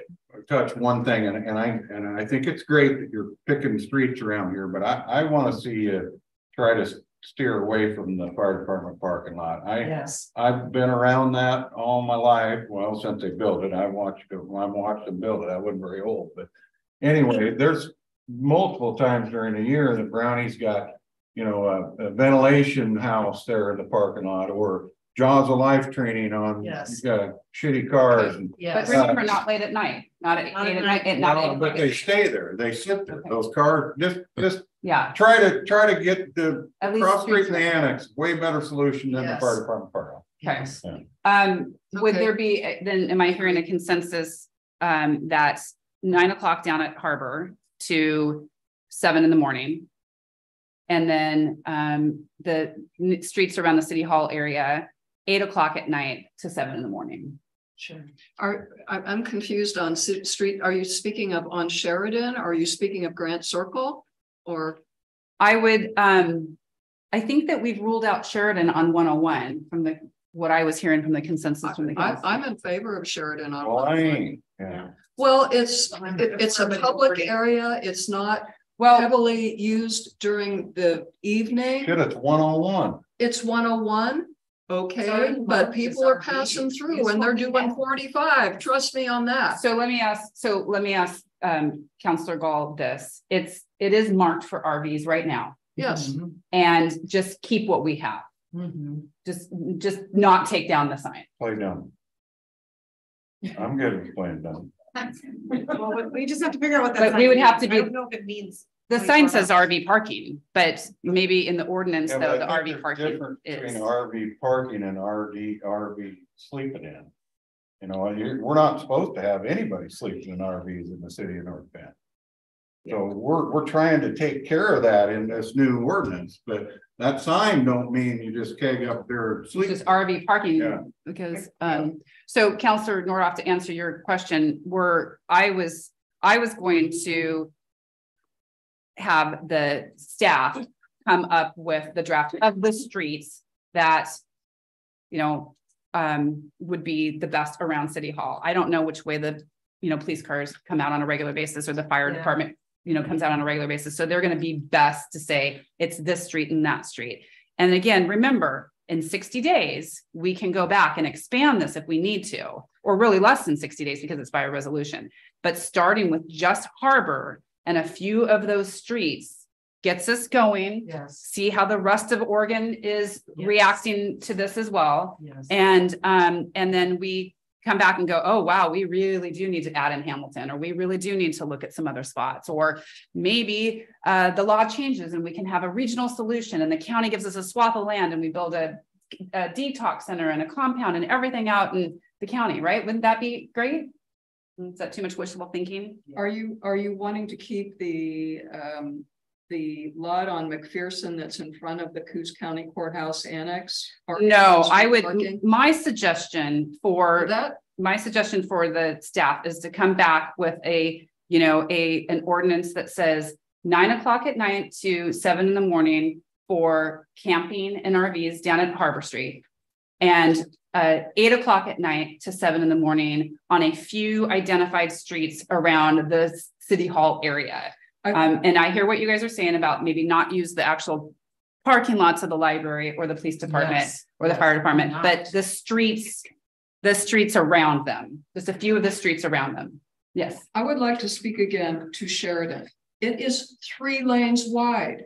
touch one thing and, and I, and I think it's great that you're picking streets around here, but I, I wanna see you. Try to steer away from the fire department parking lot. I, Yes. I've been around that all my life, well, since they built it, I watched, it- I watched them build it, I wasn't very old, but. Anyway, there's multiple times during the year that Brownie's got, you know, a, a ventilation house there in the parking lot, or. Jaws of life training on, Yes. uh, shitty cars and. But Yes. remember, not late at night, not at Not at eight at night, night. at not Well, But they o'clock. stay there, they sit there, Okay. those cars, just, just Yeah, try to, try to get the at least. cross street streets and the are- annex, way better solution than the Yes. fire department parking lot. Okay. Yes. Um, would Okay. there be, then am I hearing a consensus um that nine o'clock down at Harbor to seven in the morning? And then um the streets around the city hall area, eight o'clock at night to seven in the morning. Sure. Are, I'm confused on street, are you speaking of on Sheridan? Are you speaking of Grant Circle? Or, I would, um, I think that we've ruled out Sheridan on one oh one from the, what I was hearing from the consensus from the. I, council. I'm in favor of Sheridan on. Why? Yeah. Well, it's, it- it's a public area. It's not Well, heavily used during the evening. Shit, it's one on one. It's one oh one. Okay, but people are passing through and they're doing forty-five. Trust me on that. So let me ask, so let me ask, um, Counselor Gall this. It's, it is marked for RVs right now. Yes. And just keep what we have. Mm-hmm. Just, just not take down the sign. Oh, Play dumb. I'm good with playing dumb. [LAUGHS] Well, we just have to figure out what that. But we sign would have means. to I do- don't know if it means. The sign says RV parking, but maybe in the ordinance, Yeah, though, the RV parking difference is. Between RV parking and RD, RV sleeping in. You know, you're, we're not supposed to have anybody sleeping in RVs in the city of North Bend. So we're, we're trying to take care of that in this new ordinance, but that sign don't mean you just keg up there and sleep. Just RV parking Yeah. parking, because, um, so Counselor Nordoff, to answer your question, were, I was, I was going to. Have the staff come up with the draft of the streets that. You know, um, would be the best around City Hall. I don't know which way the, you know, police cars come out on a regular basis or the fire Yeah. department. You know, comes out on a regular basis, so they're gonna be best to say it's this street and that street. And again, remember, in sixty days, we can go back and expand this if we need to, or really less than sixty days because it's by a resolution. But starting with just Harbor and a few of those streets gets us going. Yes. See how the rest of Oregon is Yes. reacting to this as well. Yes. And um, and then we come back and go, oh, wow, we really do need to add in Hamilton, or we really do need to look at some other spots, or maybe uh, the law changes and we can have a regional solution and the county gives us a swath of land and we build a, a detox center and a compound and everything out in the county, right? Wouldn't that be great? Is that too much wishful thinking? Are you, are you wanting to keep the, um, the lot on McPherson that's in front of the Coos County Courthouse Annex? or No, I would, parking? my suggestion for That, my suggestion for the staff is to come back with a, you know, a, an ordinance that says nine o'clock at night to seven in the morning for camping and RVs down at Harbor Street. And uh, eight o'clock at night to seven in the morning on a few identified streets around the city hall area. Um, and I hear what you guys are saying about maybe not use the actual parking lots of the library or the police department Yes, or the yes, fire department, not. but the streets, the streets around them, just a few of the streets around them. Yes. I would like to speak again to Sheridan. It is three lanes wide.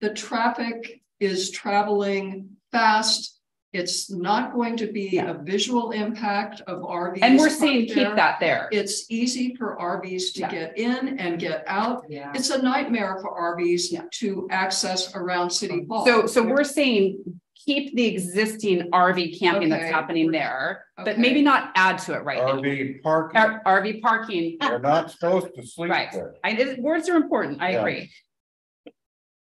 The traffic is traveling fast. It's not going to be a visual impact of RVs. And we're parked saying keep that there. It's easy for RVs to Yeah. get in and get out. Yeah. It's a nightmare for RVs to access around City um, Hall. So, so we're saying keep the existing RV camping that's happening there, but maybe not add to it right now. RV parking, R- RV parking, they're not supposed to sleep right. there. I, it- words are important. I Yeah. agree.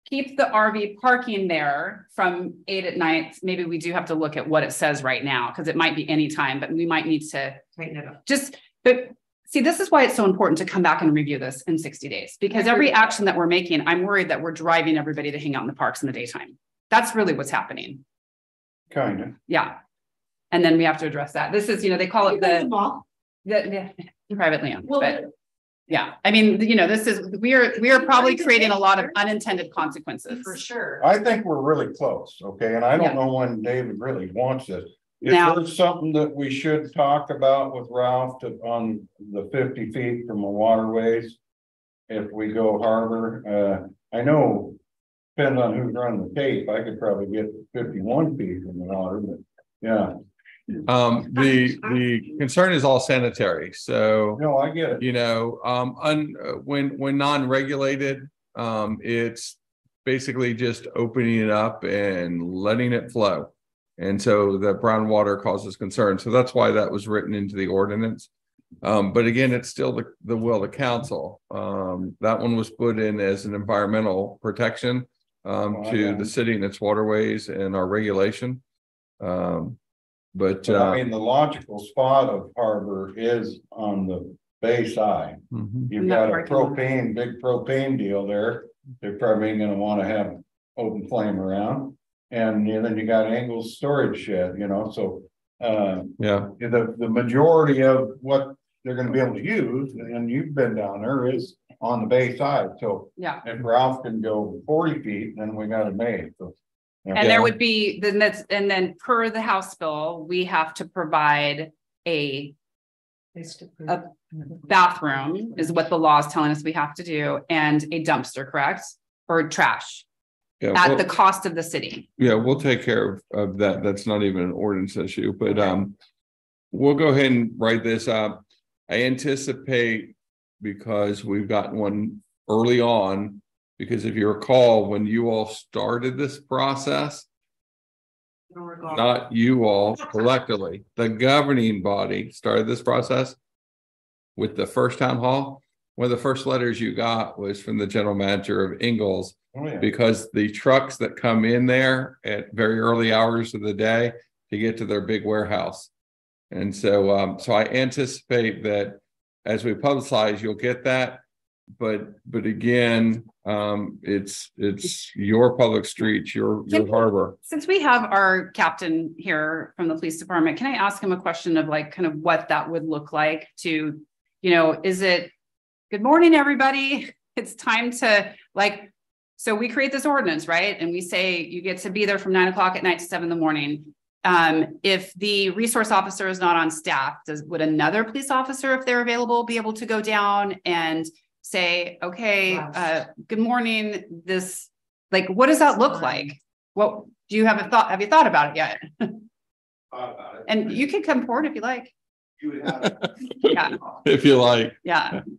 Keep the RV parking there from eight at night. Maybe we do have to look at what it says right now, because it might be any time, but we might need to Tighten it up. just, but see, this is why it's so important to come back and review this in sixty days, because every action that we're making, I'm worried that we're driving everybody to hang out in the parks in the daytime. That's really what's happening. Kind of. Yeah. And then we have to address that. This is, you know, they call it the, Well, the, the [LAUGHS] privately owned, Well, but yeah, I mean, you know, this is, we are, we are probably creating a lot of unintended consequences. for sure. I think we're really close, okay, and I don't know when David really wants this. Is Now- there something that we should talk about with Ralph to, on the fifty feet from the waterways? If we go harbor, uh, I know, depends on who's running the tape, I could probably get fifty-one feet from the water, but, yeah, Um, the, [LAUGHS] the concern is all sanitary, so. no, I get it. you know, um, un, when, when non-regulated, um, it's basically just opening it up and letting it flow. And so the brown water causes concern. So that's why that was written into the ordinance. Um, but again, it's still the, the will of the council. Um, that one was put in as an environmental protection um, Oh, to yeah. the city and its waterways and our regulation. Um, but, But uh, I mean, the logical spot of harbor is on the bay side. mhm. You've Not got a parking lot. propane, big propane deal there. They're probably gonna wanna have open flame around. And you then you got Angle's storage shed, you know, so, uh, yeah, the, the majority of what they're gonna be able to use, and you've been down there, is on the bay side, so. Yeah. If Ralph can go forty feet, then we got it made, so. And there would be, then that's, and then per the House bill, we have to provide a a bathroom is what the law is telling us we have to do and a dumpster, correct? Or trash Yeah, at well- the cost of the city. Yeah, we'll take care of, of that. That's not even an ordinance issue, but, um, we'll go ahead and write this up. I anticipate, because we've gotten one early on, because if you recall, when you all started this process, not you all collectively, the governing body started this process with the first town hall. One of the first letters you got was from the general manager of Ingalls Oh, yeah. because the trucks that come in there at very early hours of the day to get to their big warehouse. And so, um, so I anticipate that as we publicize, you'll get that. But, but again, um, it's, it's your public streets, your, your harbor. Since we have our captain here from the police department, can I ask him a question of like kind of what that would look like to, you know, is it, good morning, everybody. [LAUGHS] It's time to like, so we create this ordinance, right? And we say you get to be there from nine o'clock at night to seven in the morning. Um, if the resource officer is not on staff, does, would another police officer, if they're available, be able to go down and say, okay, uh, good morning, this, like, what does that look like? What, do you have a thought, have you thought about it yet? [LAUGHS] thought about it. And you can come forward if you like. You would have. Yeah, [LAUGHS] If you like. yeah. [LAUGHS]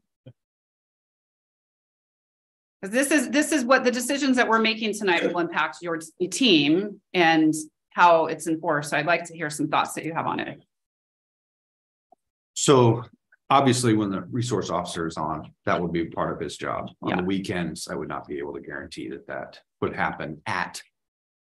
Because this is, this is what the decisions that we're making tonight will impact your team and how it's enforced. So I'd like to hear some thoughts that you have on it. So obviously, when the resource officer is on, that would be part of his job. On the weekends, I would not be able to guarantee that that would happen at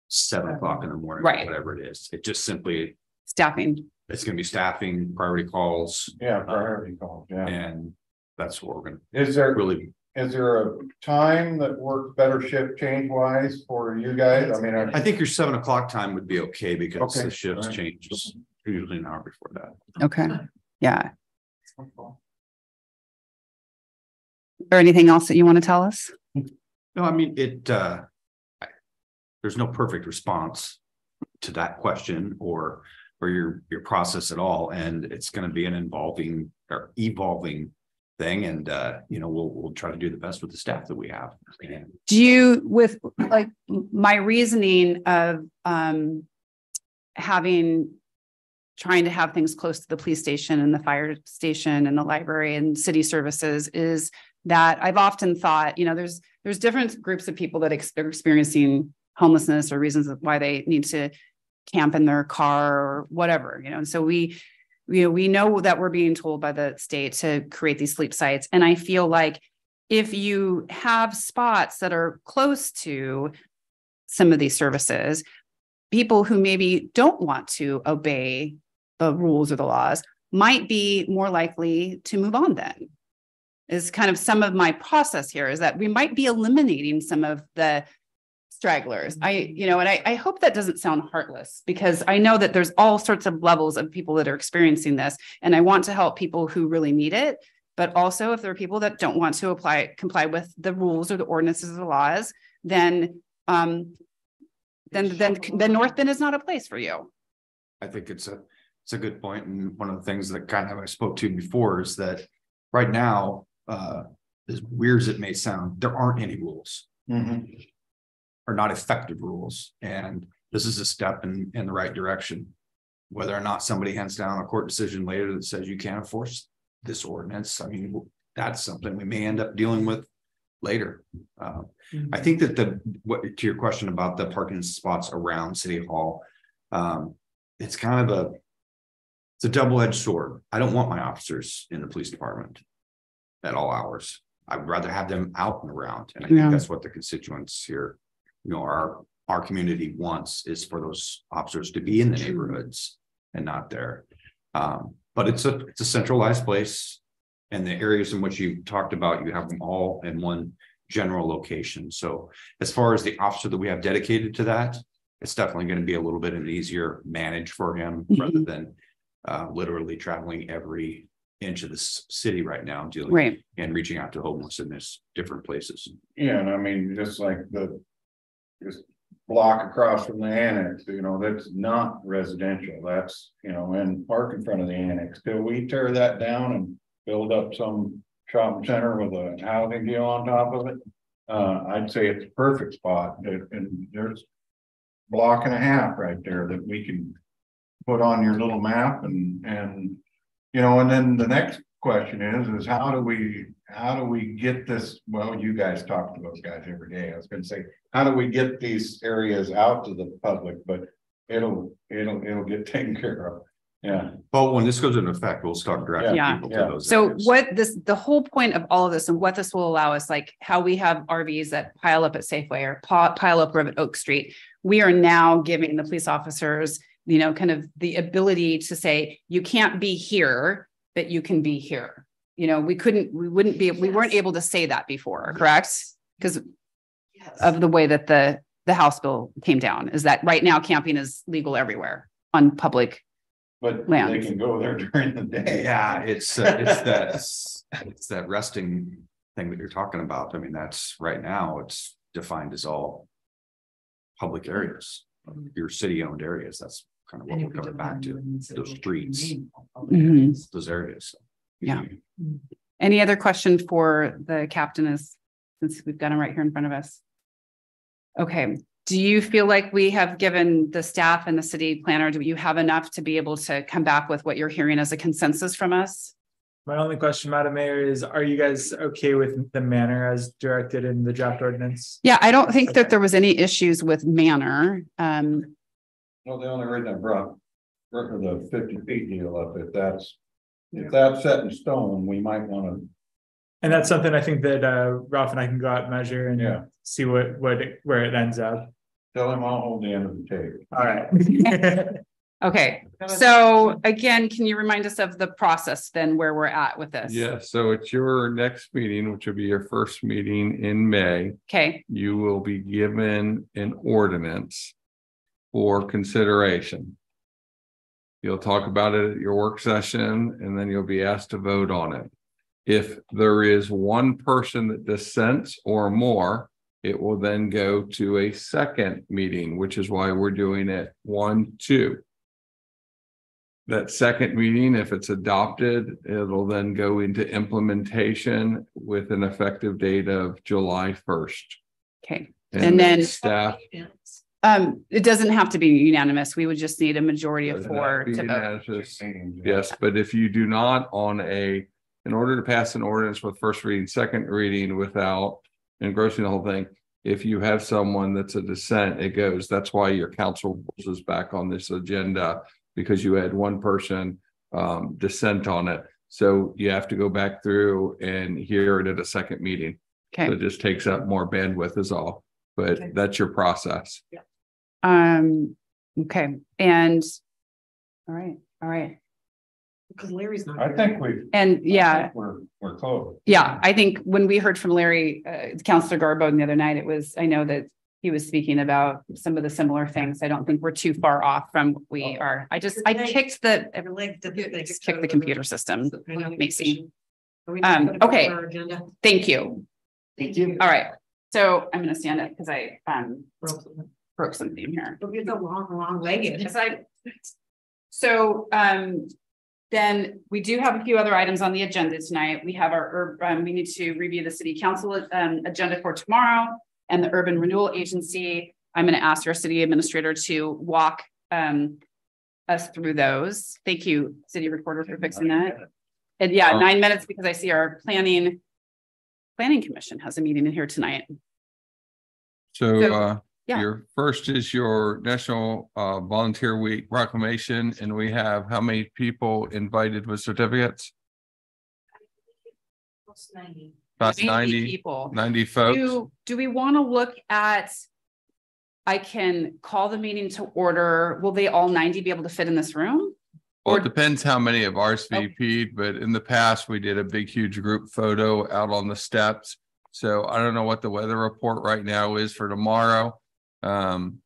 seven o'clock in the morning, or Right. whatever it is. It just simply, Staffing. it's gonna be staffing, priority calls. Yeah, uh, priority calls, yeah. And that's what we're gonna. Is there, Really, is there a time that works better shift change wise for you guys? I mean. are- I think your seven o'clock time would be okay because Okay, the shifts alright. changes usually an hour before that. Okay, yeah. Is there anything else that you want to tell us? No, I mean, it, uh. I- There's no perfect response to that question or, or your, your process at all, and it's gonna be an involving or evolving. Thing, and, uh, you know, we'll, we'll try to do the best with the staff that we have. And Do you, with like my reasoning of um having, trying to have things close to the police station and the fire station and the library and city services is that I've often thought, you know, there's, there's different groups of people that ex- are experiencing homelessness or reasons why they need to camp in their car or whatever, you know, and so we, you know, we know that we're being told by the state to create these sleep sites. And I feel like if you have spots that are close to some of these services, people who maybe don't want to obey the rules or the laws might be more likely to move on then. Is kind of some of my process here is that we might be eliminating some of the stragglers. I, you know, and I, I hope that doesn't sound heartless because I know that there's all sorts of levels of people that are experiencing this. And I want to help people who really need it. But also if there are people that don't want to apply, comply with the rules or the ordinances or the laws, then, um, then, then, then North Bend is not a place for you. I think it's a, it's a good point, and one of the things that kind of I spoke to before is that right now, uh, as weird as it may sound, there aren't any rules. Mhm. Are not effective rules, and this is a step in, in the right direction. Whether or not somebody hands down a court decision later that says you can't enforce this ordinance, I mean, that's something we may end up dealing with later. Uh, I think that the, what, to your question about the parking spots around City Hall, um, it's kind of a. It's a double-edged sword. I don't want my officers in the police department. At all hours. I'd rather have them out and around, and I Yeah. think that's what the constituents here. You know, our, our community wants is for those officers to be in the neighborhoods and not there. Um, but it's a, it's a centralized place. And the areas in which you talked about, you have them all in one general location. So as far as the officer that we have dedicated to that, it's definitely going to be a little bit of an easier manage for him rather than uh, literally traveling every inch of this city right now dealing Right. and reaching out to homeless in this different places. Yeah, and I mean, just like the. Just block across from the annex, you know, that's not residential, that's, you know, and park in front of the annex. Till we tear that down and build up some shopping center with a housing deal on top of it. Uh, I'd say it's a perfect spot, and and there's block and a half right there that we can put on your little map and, and, you know, and then the next question is, is how do we, how do we get this, well, you guys talk to those guys every day. I was gonna say, how do we get these areas out to the public, but it'll, it'll, it'll get [LAUGHS] taken care of. Yeah. But when this goes into effect, we'll start directing Yeah. people to those. So areas. what this, the whole point of all of this and what this will allow us, like how we have RVs that pile up at Safeway or pile up Rivet Oak Street. We are now giving the police officers, you know, kind of the ability to say, you can't be here, but you can be here. You know, we couldn't, we wouldn't be, we weren't able to say that before, correct? Because of the way that the, the House bill came down, is that right now camping is legal everywhere on public. But they can go there [LAUGHS] during the day. Yeah, it's, uh, it's [LAUGHS] that, it's that resting thing that you're talking about. I mean, that's right now, it's defined as all. Public areas, your city owned areas, that's kind of what And we're if we coming don't have back to, ordinance, it those will streets, remain all public Mhm. those areas. Yeah. Any other question for the captain is, since we've got him right here in front of us? Okay, do you feel like we have given the staff and the city planner, do you have enough to be able to come back with what you're hearing as a consensus from us? My only question, Madam Mayor, is are you guys okay with the manner as directed in the draft ordinance? Yeah, I don't think that there was any issues with manner. Um, Well, the only reason I brought, brought the fifty feet deal up, if that's, if that's set in stone, we might wanna, And that's something I think that uh Ralph and I can go out and measure Yeah. and see what what it- where it ends up. tell him I'll hold the end of the tape. All right. [LAUGHS] [LAUGHS] okay, so again, can you remind us of the process then where we're at with this? Yeah, so it's your next meeting, which will be your first meeting in May. Okay, You will be given an ordinance for consideration. You'll talk about it at your work session and then you'll be asked to vote on it. If there is one person that dissents or more, it will then go to a second meeting, which is why we're doing it one, two. That second meeting, if it's adopted, it'll then go into implementation with an effective date of July first. okay. And then- Staff. Um, it doesn't have to be unanimous. We would just need a majority of four to be vote. Yes, but if you do not on a, in order to pass an ordinance with first reading, second reading without engrossing the whole thing. If you have someone that's a dissent, it goes, that's why your council rules is back on this agenda. Because you had one person um dissent on it. So you have to go back through and hear it at a second meeting. So Okay, it just takes up more bandwidth is all, Okay. but that's your process. Yeah. um, okay, and. All right, all right, Because Larry's not. I here. think we've. and yeah, We're, we're close. yeah, I think when we heard from Larry, uh, Counselor Garbo the other night, it was, I know that. He was speaking about some of the similar things. I don't think we're too far off from what we are. I just, I kicked the, I Like, did the- just kicked the computer system. Macy. Are we Um, okay. Agenda. Thank you. Thank you. All right, so I'm gonna stand up because I, um, broke something here. But you're the long, long legged. Yes, I. So, um, then we do have a few other items on the agenda tonight. We have our, ur- um, we need to review the city council, um, agenda for tomorrow. And the urban renewal agency. I'm gonna ask our city administrator to walk, um. Us through those. Thank you, city recorder for fixing that. And yeah, Um, nine minutes because I see our planning. Planning commission has a meeting in here tonight. So So, uh, yeah. your first is your National uh Volunteer Week proclamation, and we have how many people invited with certificates? About 90 90 people. 90 folks. Do, do we want to look at? I can call the meeting to order. Will they all ninety be able to fit in this room? Well, it depends how many have RSVP'd, but in the past, we did a big, huge group photo out on the steps. So I don't know what the weather report right now is for tomorrow. Um,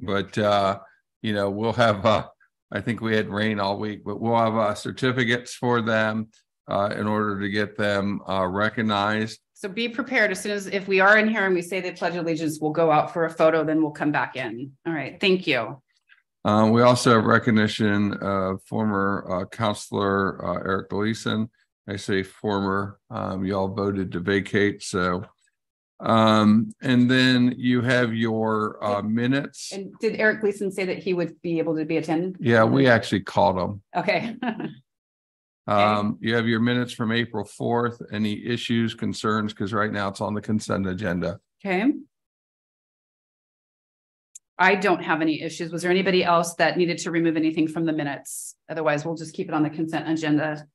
but uh, you know, we'll have uh, I think we had rain all week, but we'll have uh certificates for them uh in order to get them uh recognized. So be prepared as soon as, if we are in here and we say the pledge of allegiance, we'll go out for a photo, then we'll come back in. All right, thank you. Uh, we also have recognition of former uh, counselor uh, Eric Gleason. I say former, um, y'all voted to vacate, so. Um, and then you have your uh, minutes. And did Eric Gleason say that he would be able to be attended? Yeah, we actually called him. Okay. [LAUGHS] Um, you have your minutes from April fourth. Any issues, concerns? Because right now it's on the consent agenda. Okay. I don't have any issues. Was there anybody else that needed to remove anything from the minutes? Otherwise, we'll just keep it on the consent agenda.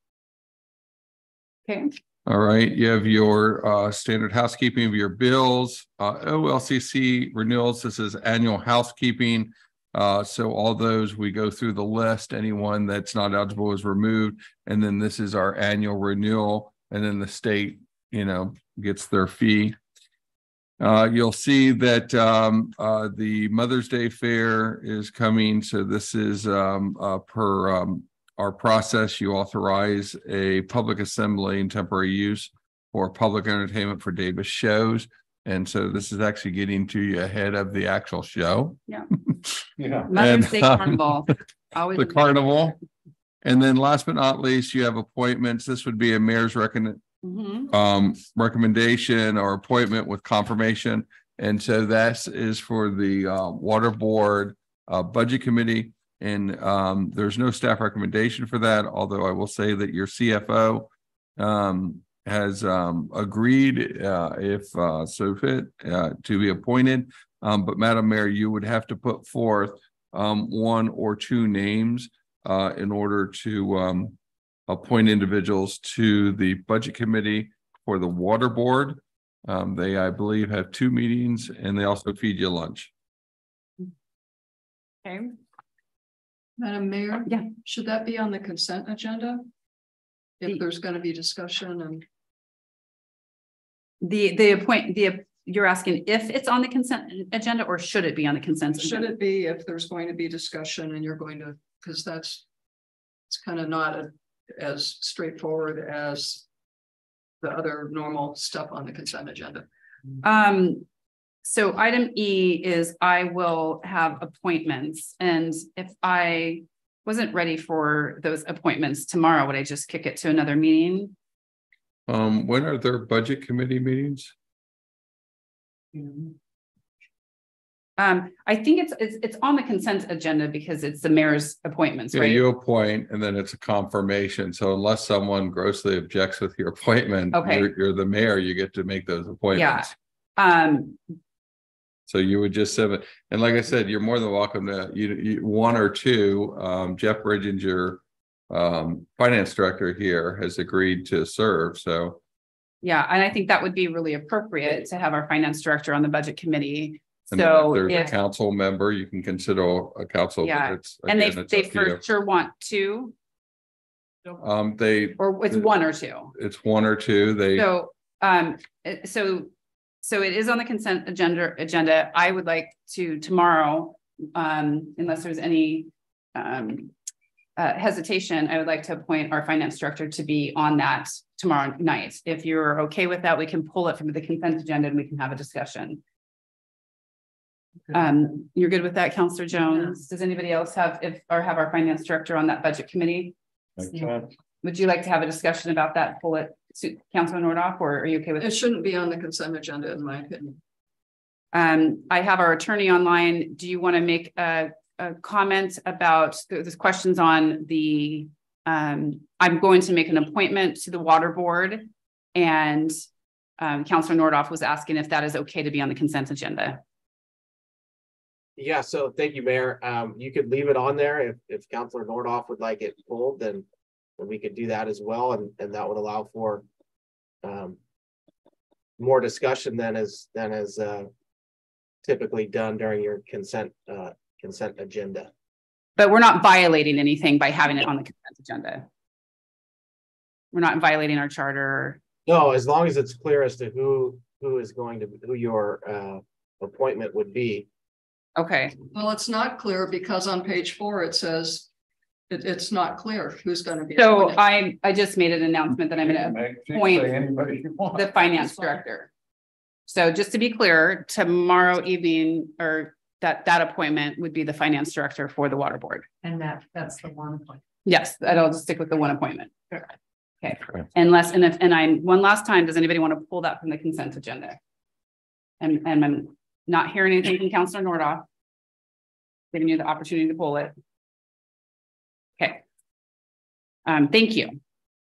Okay, All right, you have your uh standard housekeeping of your bills, uh OLCC renewals. This is annual housekeeping. Uh, so all those, we go through the list. Anyone that's not eligible is removed. And then this is our annual renewal. And then the state, you know, gets their fee. Uh, you'll see that um uh the Mother's Day Fair is coming. So this is um uh per um our process, you authorize a public assembly and temporary use for public entertainment for Davis shows. And so this is actually getting to you ahead of the actual show. yeah. [LAUGHS] Yeah. Mother's Day And, um, Carnival. [LAUGHS] Always The carnival. And then last but not least, you have appointments. This would be a mayor's recommend, Mhm. um, recommendation or appointment with confirmation. And so that is for the, uh, water board, uh, budget committee. And, um, there's no staff recommendation for that, although I will say that your CFO, um, has, um, agreed, uh, if, uh, so fit, uh, to be appointed. Um, but Madam Mayor, you would have to put forth, um, one or two names, uh, in order to, um, appoint individuals to the budget committee for the water board. Um, they, I believe, have two meetings and they also feed you lunch. Okay, Madam Mayor? Yeah. Should that be on the consent agenda? If there's gonna be discussion and the, the appoint, the, you're asking if it's on the consent agenda or should it be on the consent? should agenda? it be if there's going to be discussion and you're going to, because that's. It's kind of not a- as straightforward as. The other normal stuff on the consent agenda. Um, so item E is I will have appointments and if I wasn't ready for those appointments tomorrow, would I just kick it to another meeting? Um, when are their budget committee meetings? Um, I think it's, it's, it's on the consent agenda because it's the mayor's appointments, Yeah, right? you appoint and then it's a confirmation. So unless someone grossly objects with your appointment, Okay. you're, you're the mayor, you get to make those appointments. Um, So you would just have it, and like I said, you're more than welcome to, you, you, one or two, um, Jeff Bridginger. Um, finance director here has agreed to serve, so. yeah, and I think that would be really appropriate to have our finance director on the budget committee. and then if So There's a council member, you can consider a council. Yeah, it's- and they, they for sure want two, Um, they, or it's one or two. it's one or two, they, So, um, uh, so, so it is on the consent agenda, agenda. I would like to tomorrow, um, unless there's any, um, uh, hesitation, I would like to appoint our finance director to be on that tomorrow night. If you're okay with that, we can pull it from the consent agenda and we can have a discussion. Um, you're good with that, Counselor Jones? Does anybody else have, if, or have our finance director on that budget committee? Would you like to have a discussion about that, pull it, Su- Counselor Nordoff, or are you okay with? It shouldn't be on the consent agenda, in my opinion. Um, I have our attorney online. Do you want to make a, a comment about, there's questions on the, um, I'm going to make an appointment to the water board. And, um, Counselor Nordoff was asking if that is okay to be on the consent agenda. Yeah, so thank you, Mayor. Um, you could leave it on there if, if Counselor Nordoff would like it pulled, then. Then we could do that as well, and, and that would allow for, um. More discussion than is, than is, uh. Typically done during your consent, uh, consent agenda. But we're not violating anything by having it on the consent agenda. We're not violating our charter. No, as long as it's clear as to who, who is going to, who your, uh, appointment would be. Okay, Well, it's not clear because on page four, it says. It, it's not clear who's gonna be. So appointed. I, I just made an announcement that I'm gonna Make- you can appoint say anybody you want. the finance director. So just to be clear, tomorrow evening, or that, that appointment would be the finance director for the water board. And that, that's the one point. Yes, and I'll just stick with the one appointment. Okay, Correct. unless, and if, and I'm, one last time, does anybody want to pull that from the consent agenda? And, and I'm not hearing anything from Counselor Nordoff. Giving you the opportunity to pull it. Okay. Um, thank you.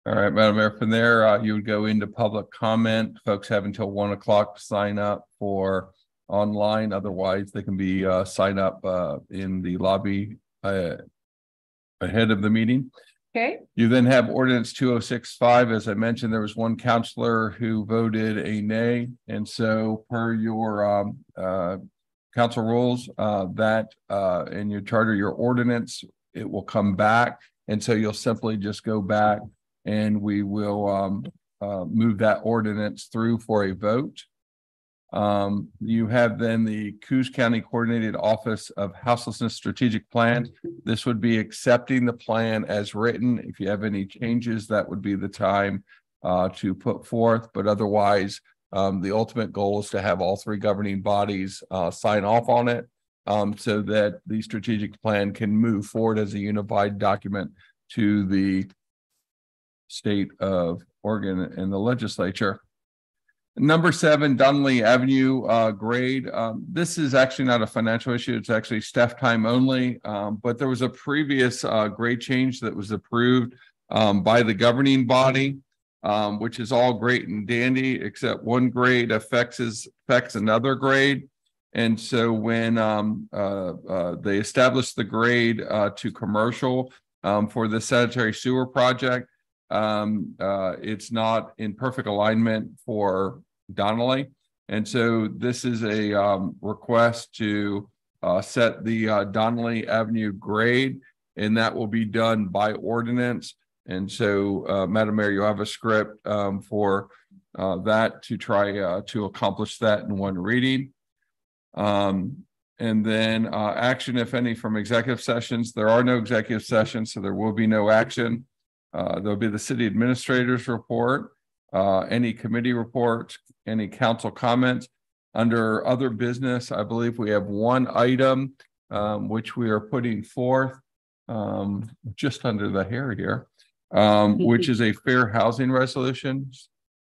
All right, Madam Mayor, from there, uh, you would go into public comment. Folks have until one o'clock to sign up for online. Otherwise, they can be, uh, sign up, uh, in the lobby, uh, ahead of the meeting. Okay, You then have ordinance two oh six five. As I mentioned, there was one counselor who voted a nay. And so per your um uh council rules, uh that uh in your charter, your ordinance, it will come back. And so you'll simply just go back and we will um uh move that ordinance through for a vote. Um, you have then the Coos County Coordinated Office of Houselessness Strategic Plan. This would be accepting the plan as written. If you have any changes, that would be the time uh, to put forth, but otherwise, um, the ultimate goal is to have all three governing bodies uh, sign off on it um, so that the strategic plan can move forward as a unified document to the state of Oregon and the legislature. Number seven, Donnelly Avenue uh grade. Um, this is actually not a financial issue. It's actually staff time only. Um, but there was a previous uh grade change that was approved um by the governing body. Um, which is all great and dandy, except one grade affects is affects another grade. And so when um uh uh they established the grade uh to commercial um for the sanitary sewer project um, uh, it's not in perfect alignment for Donnelly. And so this is a, um, request to, uh, set the, uh, Donnelly Avenue grade, and that will be done by ordinance. And so, uh, Madam Mayor, you have a script, um, for, uh, that to try, uh, to accomplish that in one reading. Um, and then, uh, action, if any, from executive sessions. There are no executive sessions, so there will be no action. Uh, there'll be the city administrator's report, uh, any committee reports, any council comments. Under other business, I believe we have one item, um, which we are putting forth, um, just under the hair here, um, [LAUGHS] which is a fair housing resolution.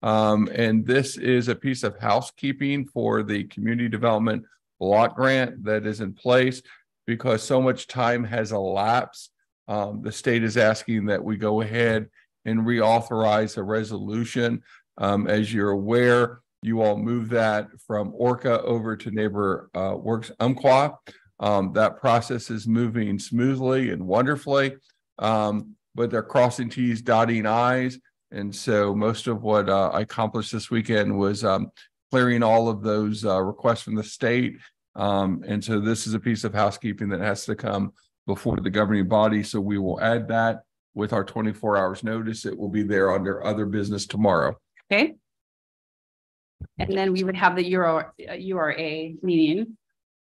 Um, and this is a piece of housekeeping for the community development block grant that is in place because so much time has elapsed um, the state is asking that we go ahead and reauthorize a resolution. Um, as you're aware, you all move that from ORCCA over to Neighbor uh, Works Umpqua. Um, that process is moving smoothly and wonderfully, um, but they're crossing T's, dotting I's. And so most of what uh, I accomplished this weekend was um, clearing all of those uh, requests from the state. Um, and so this is a piece of housekeeping that has to come before the governing body, so we will add that with our twenty-four hours notice. It will be there under other business tomorrow. okay. And then we would have the Euro, uh, URA meeting.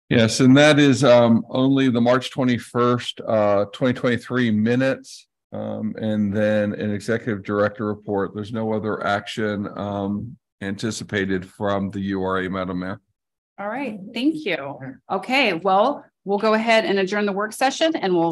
Yes, and that is um only the March twenty-first, uh, twenty twenty-three minutes. Um, and then an executive director report. There's no other action um anticipated from the URA, Madam Mayor. All right, thank you. Okay, well, we'll go ahead and adjourn the work session and we'll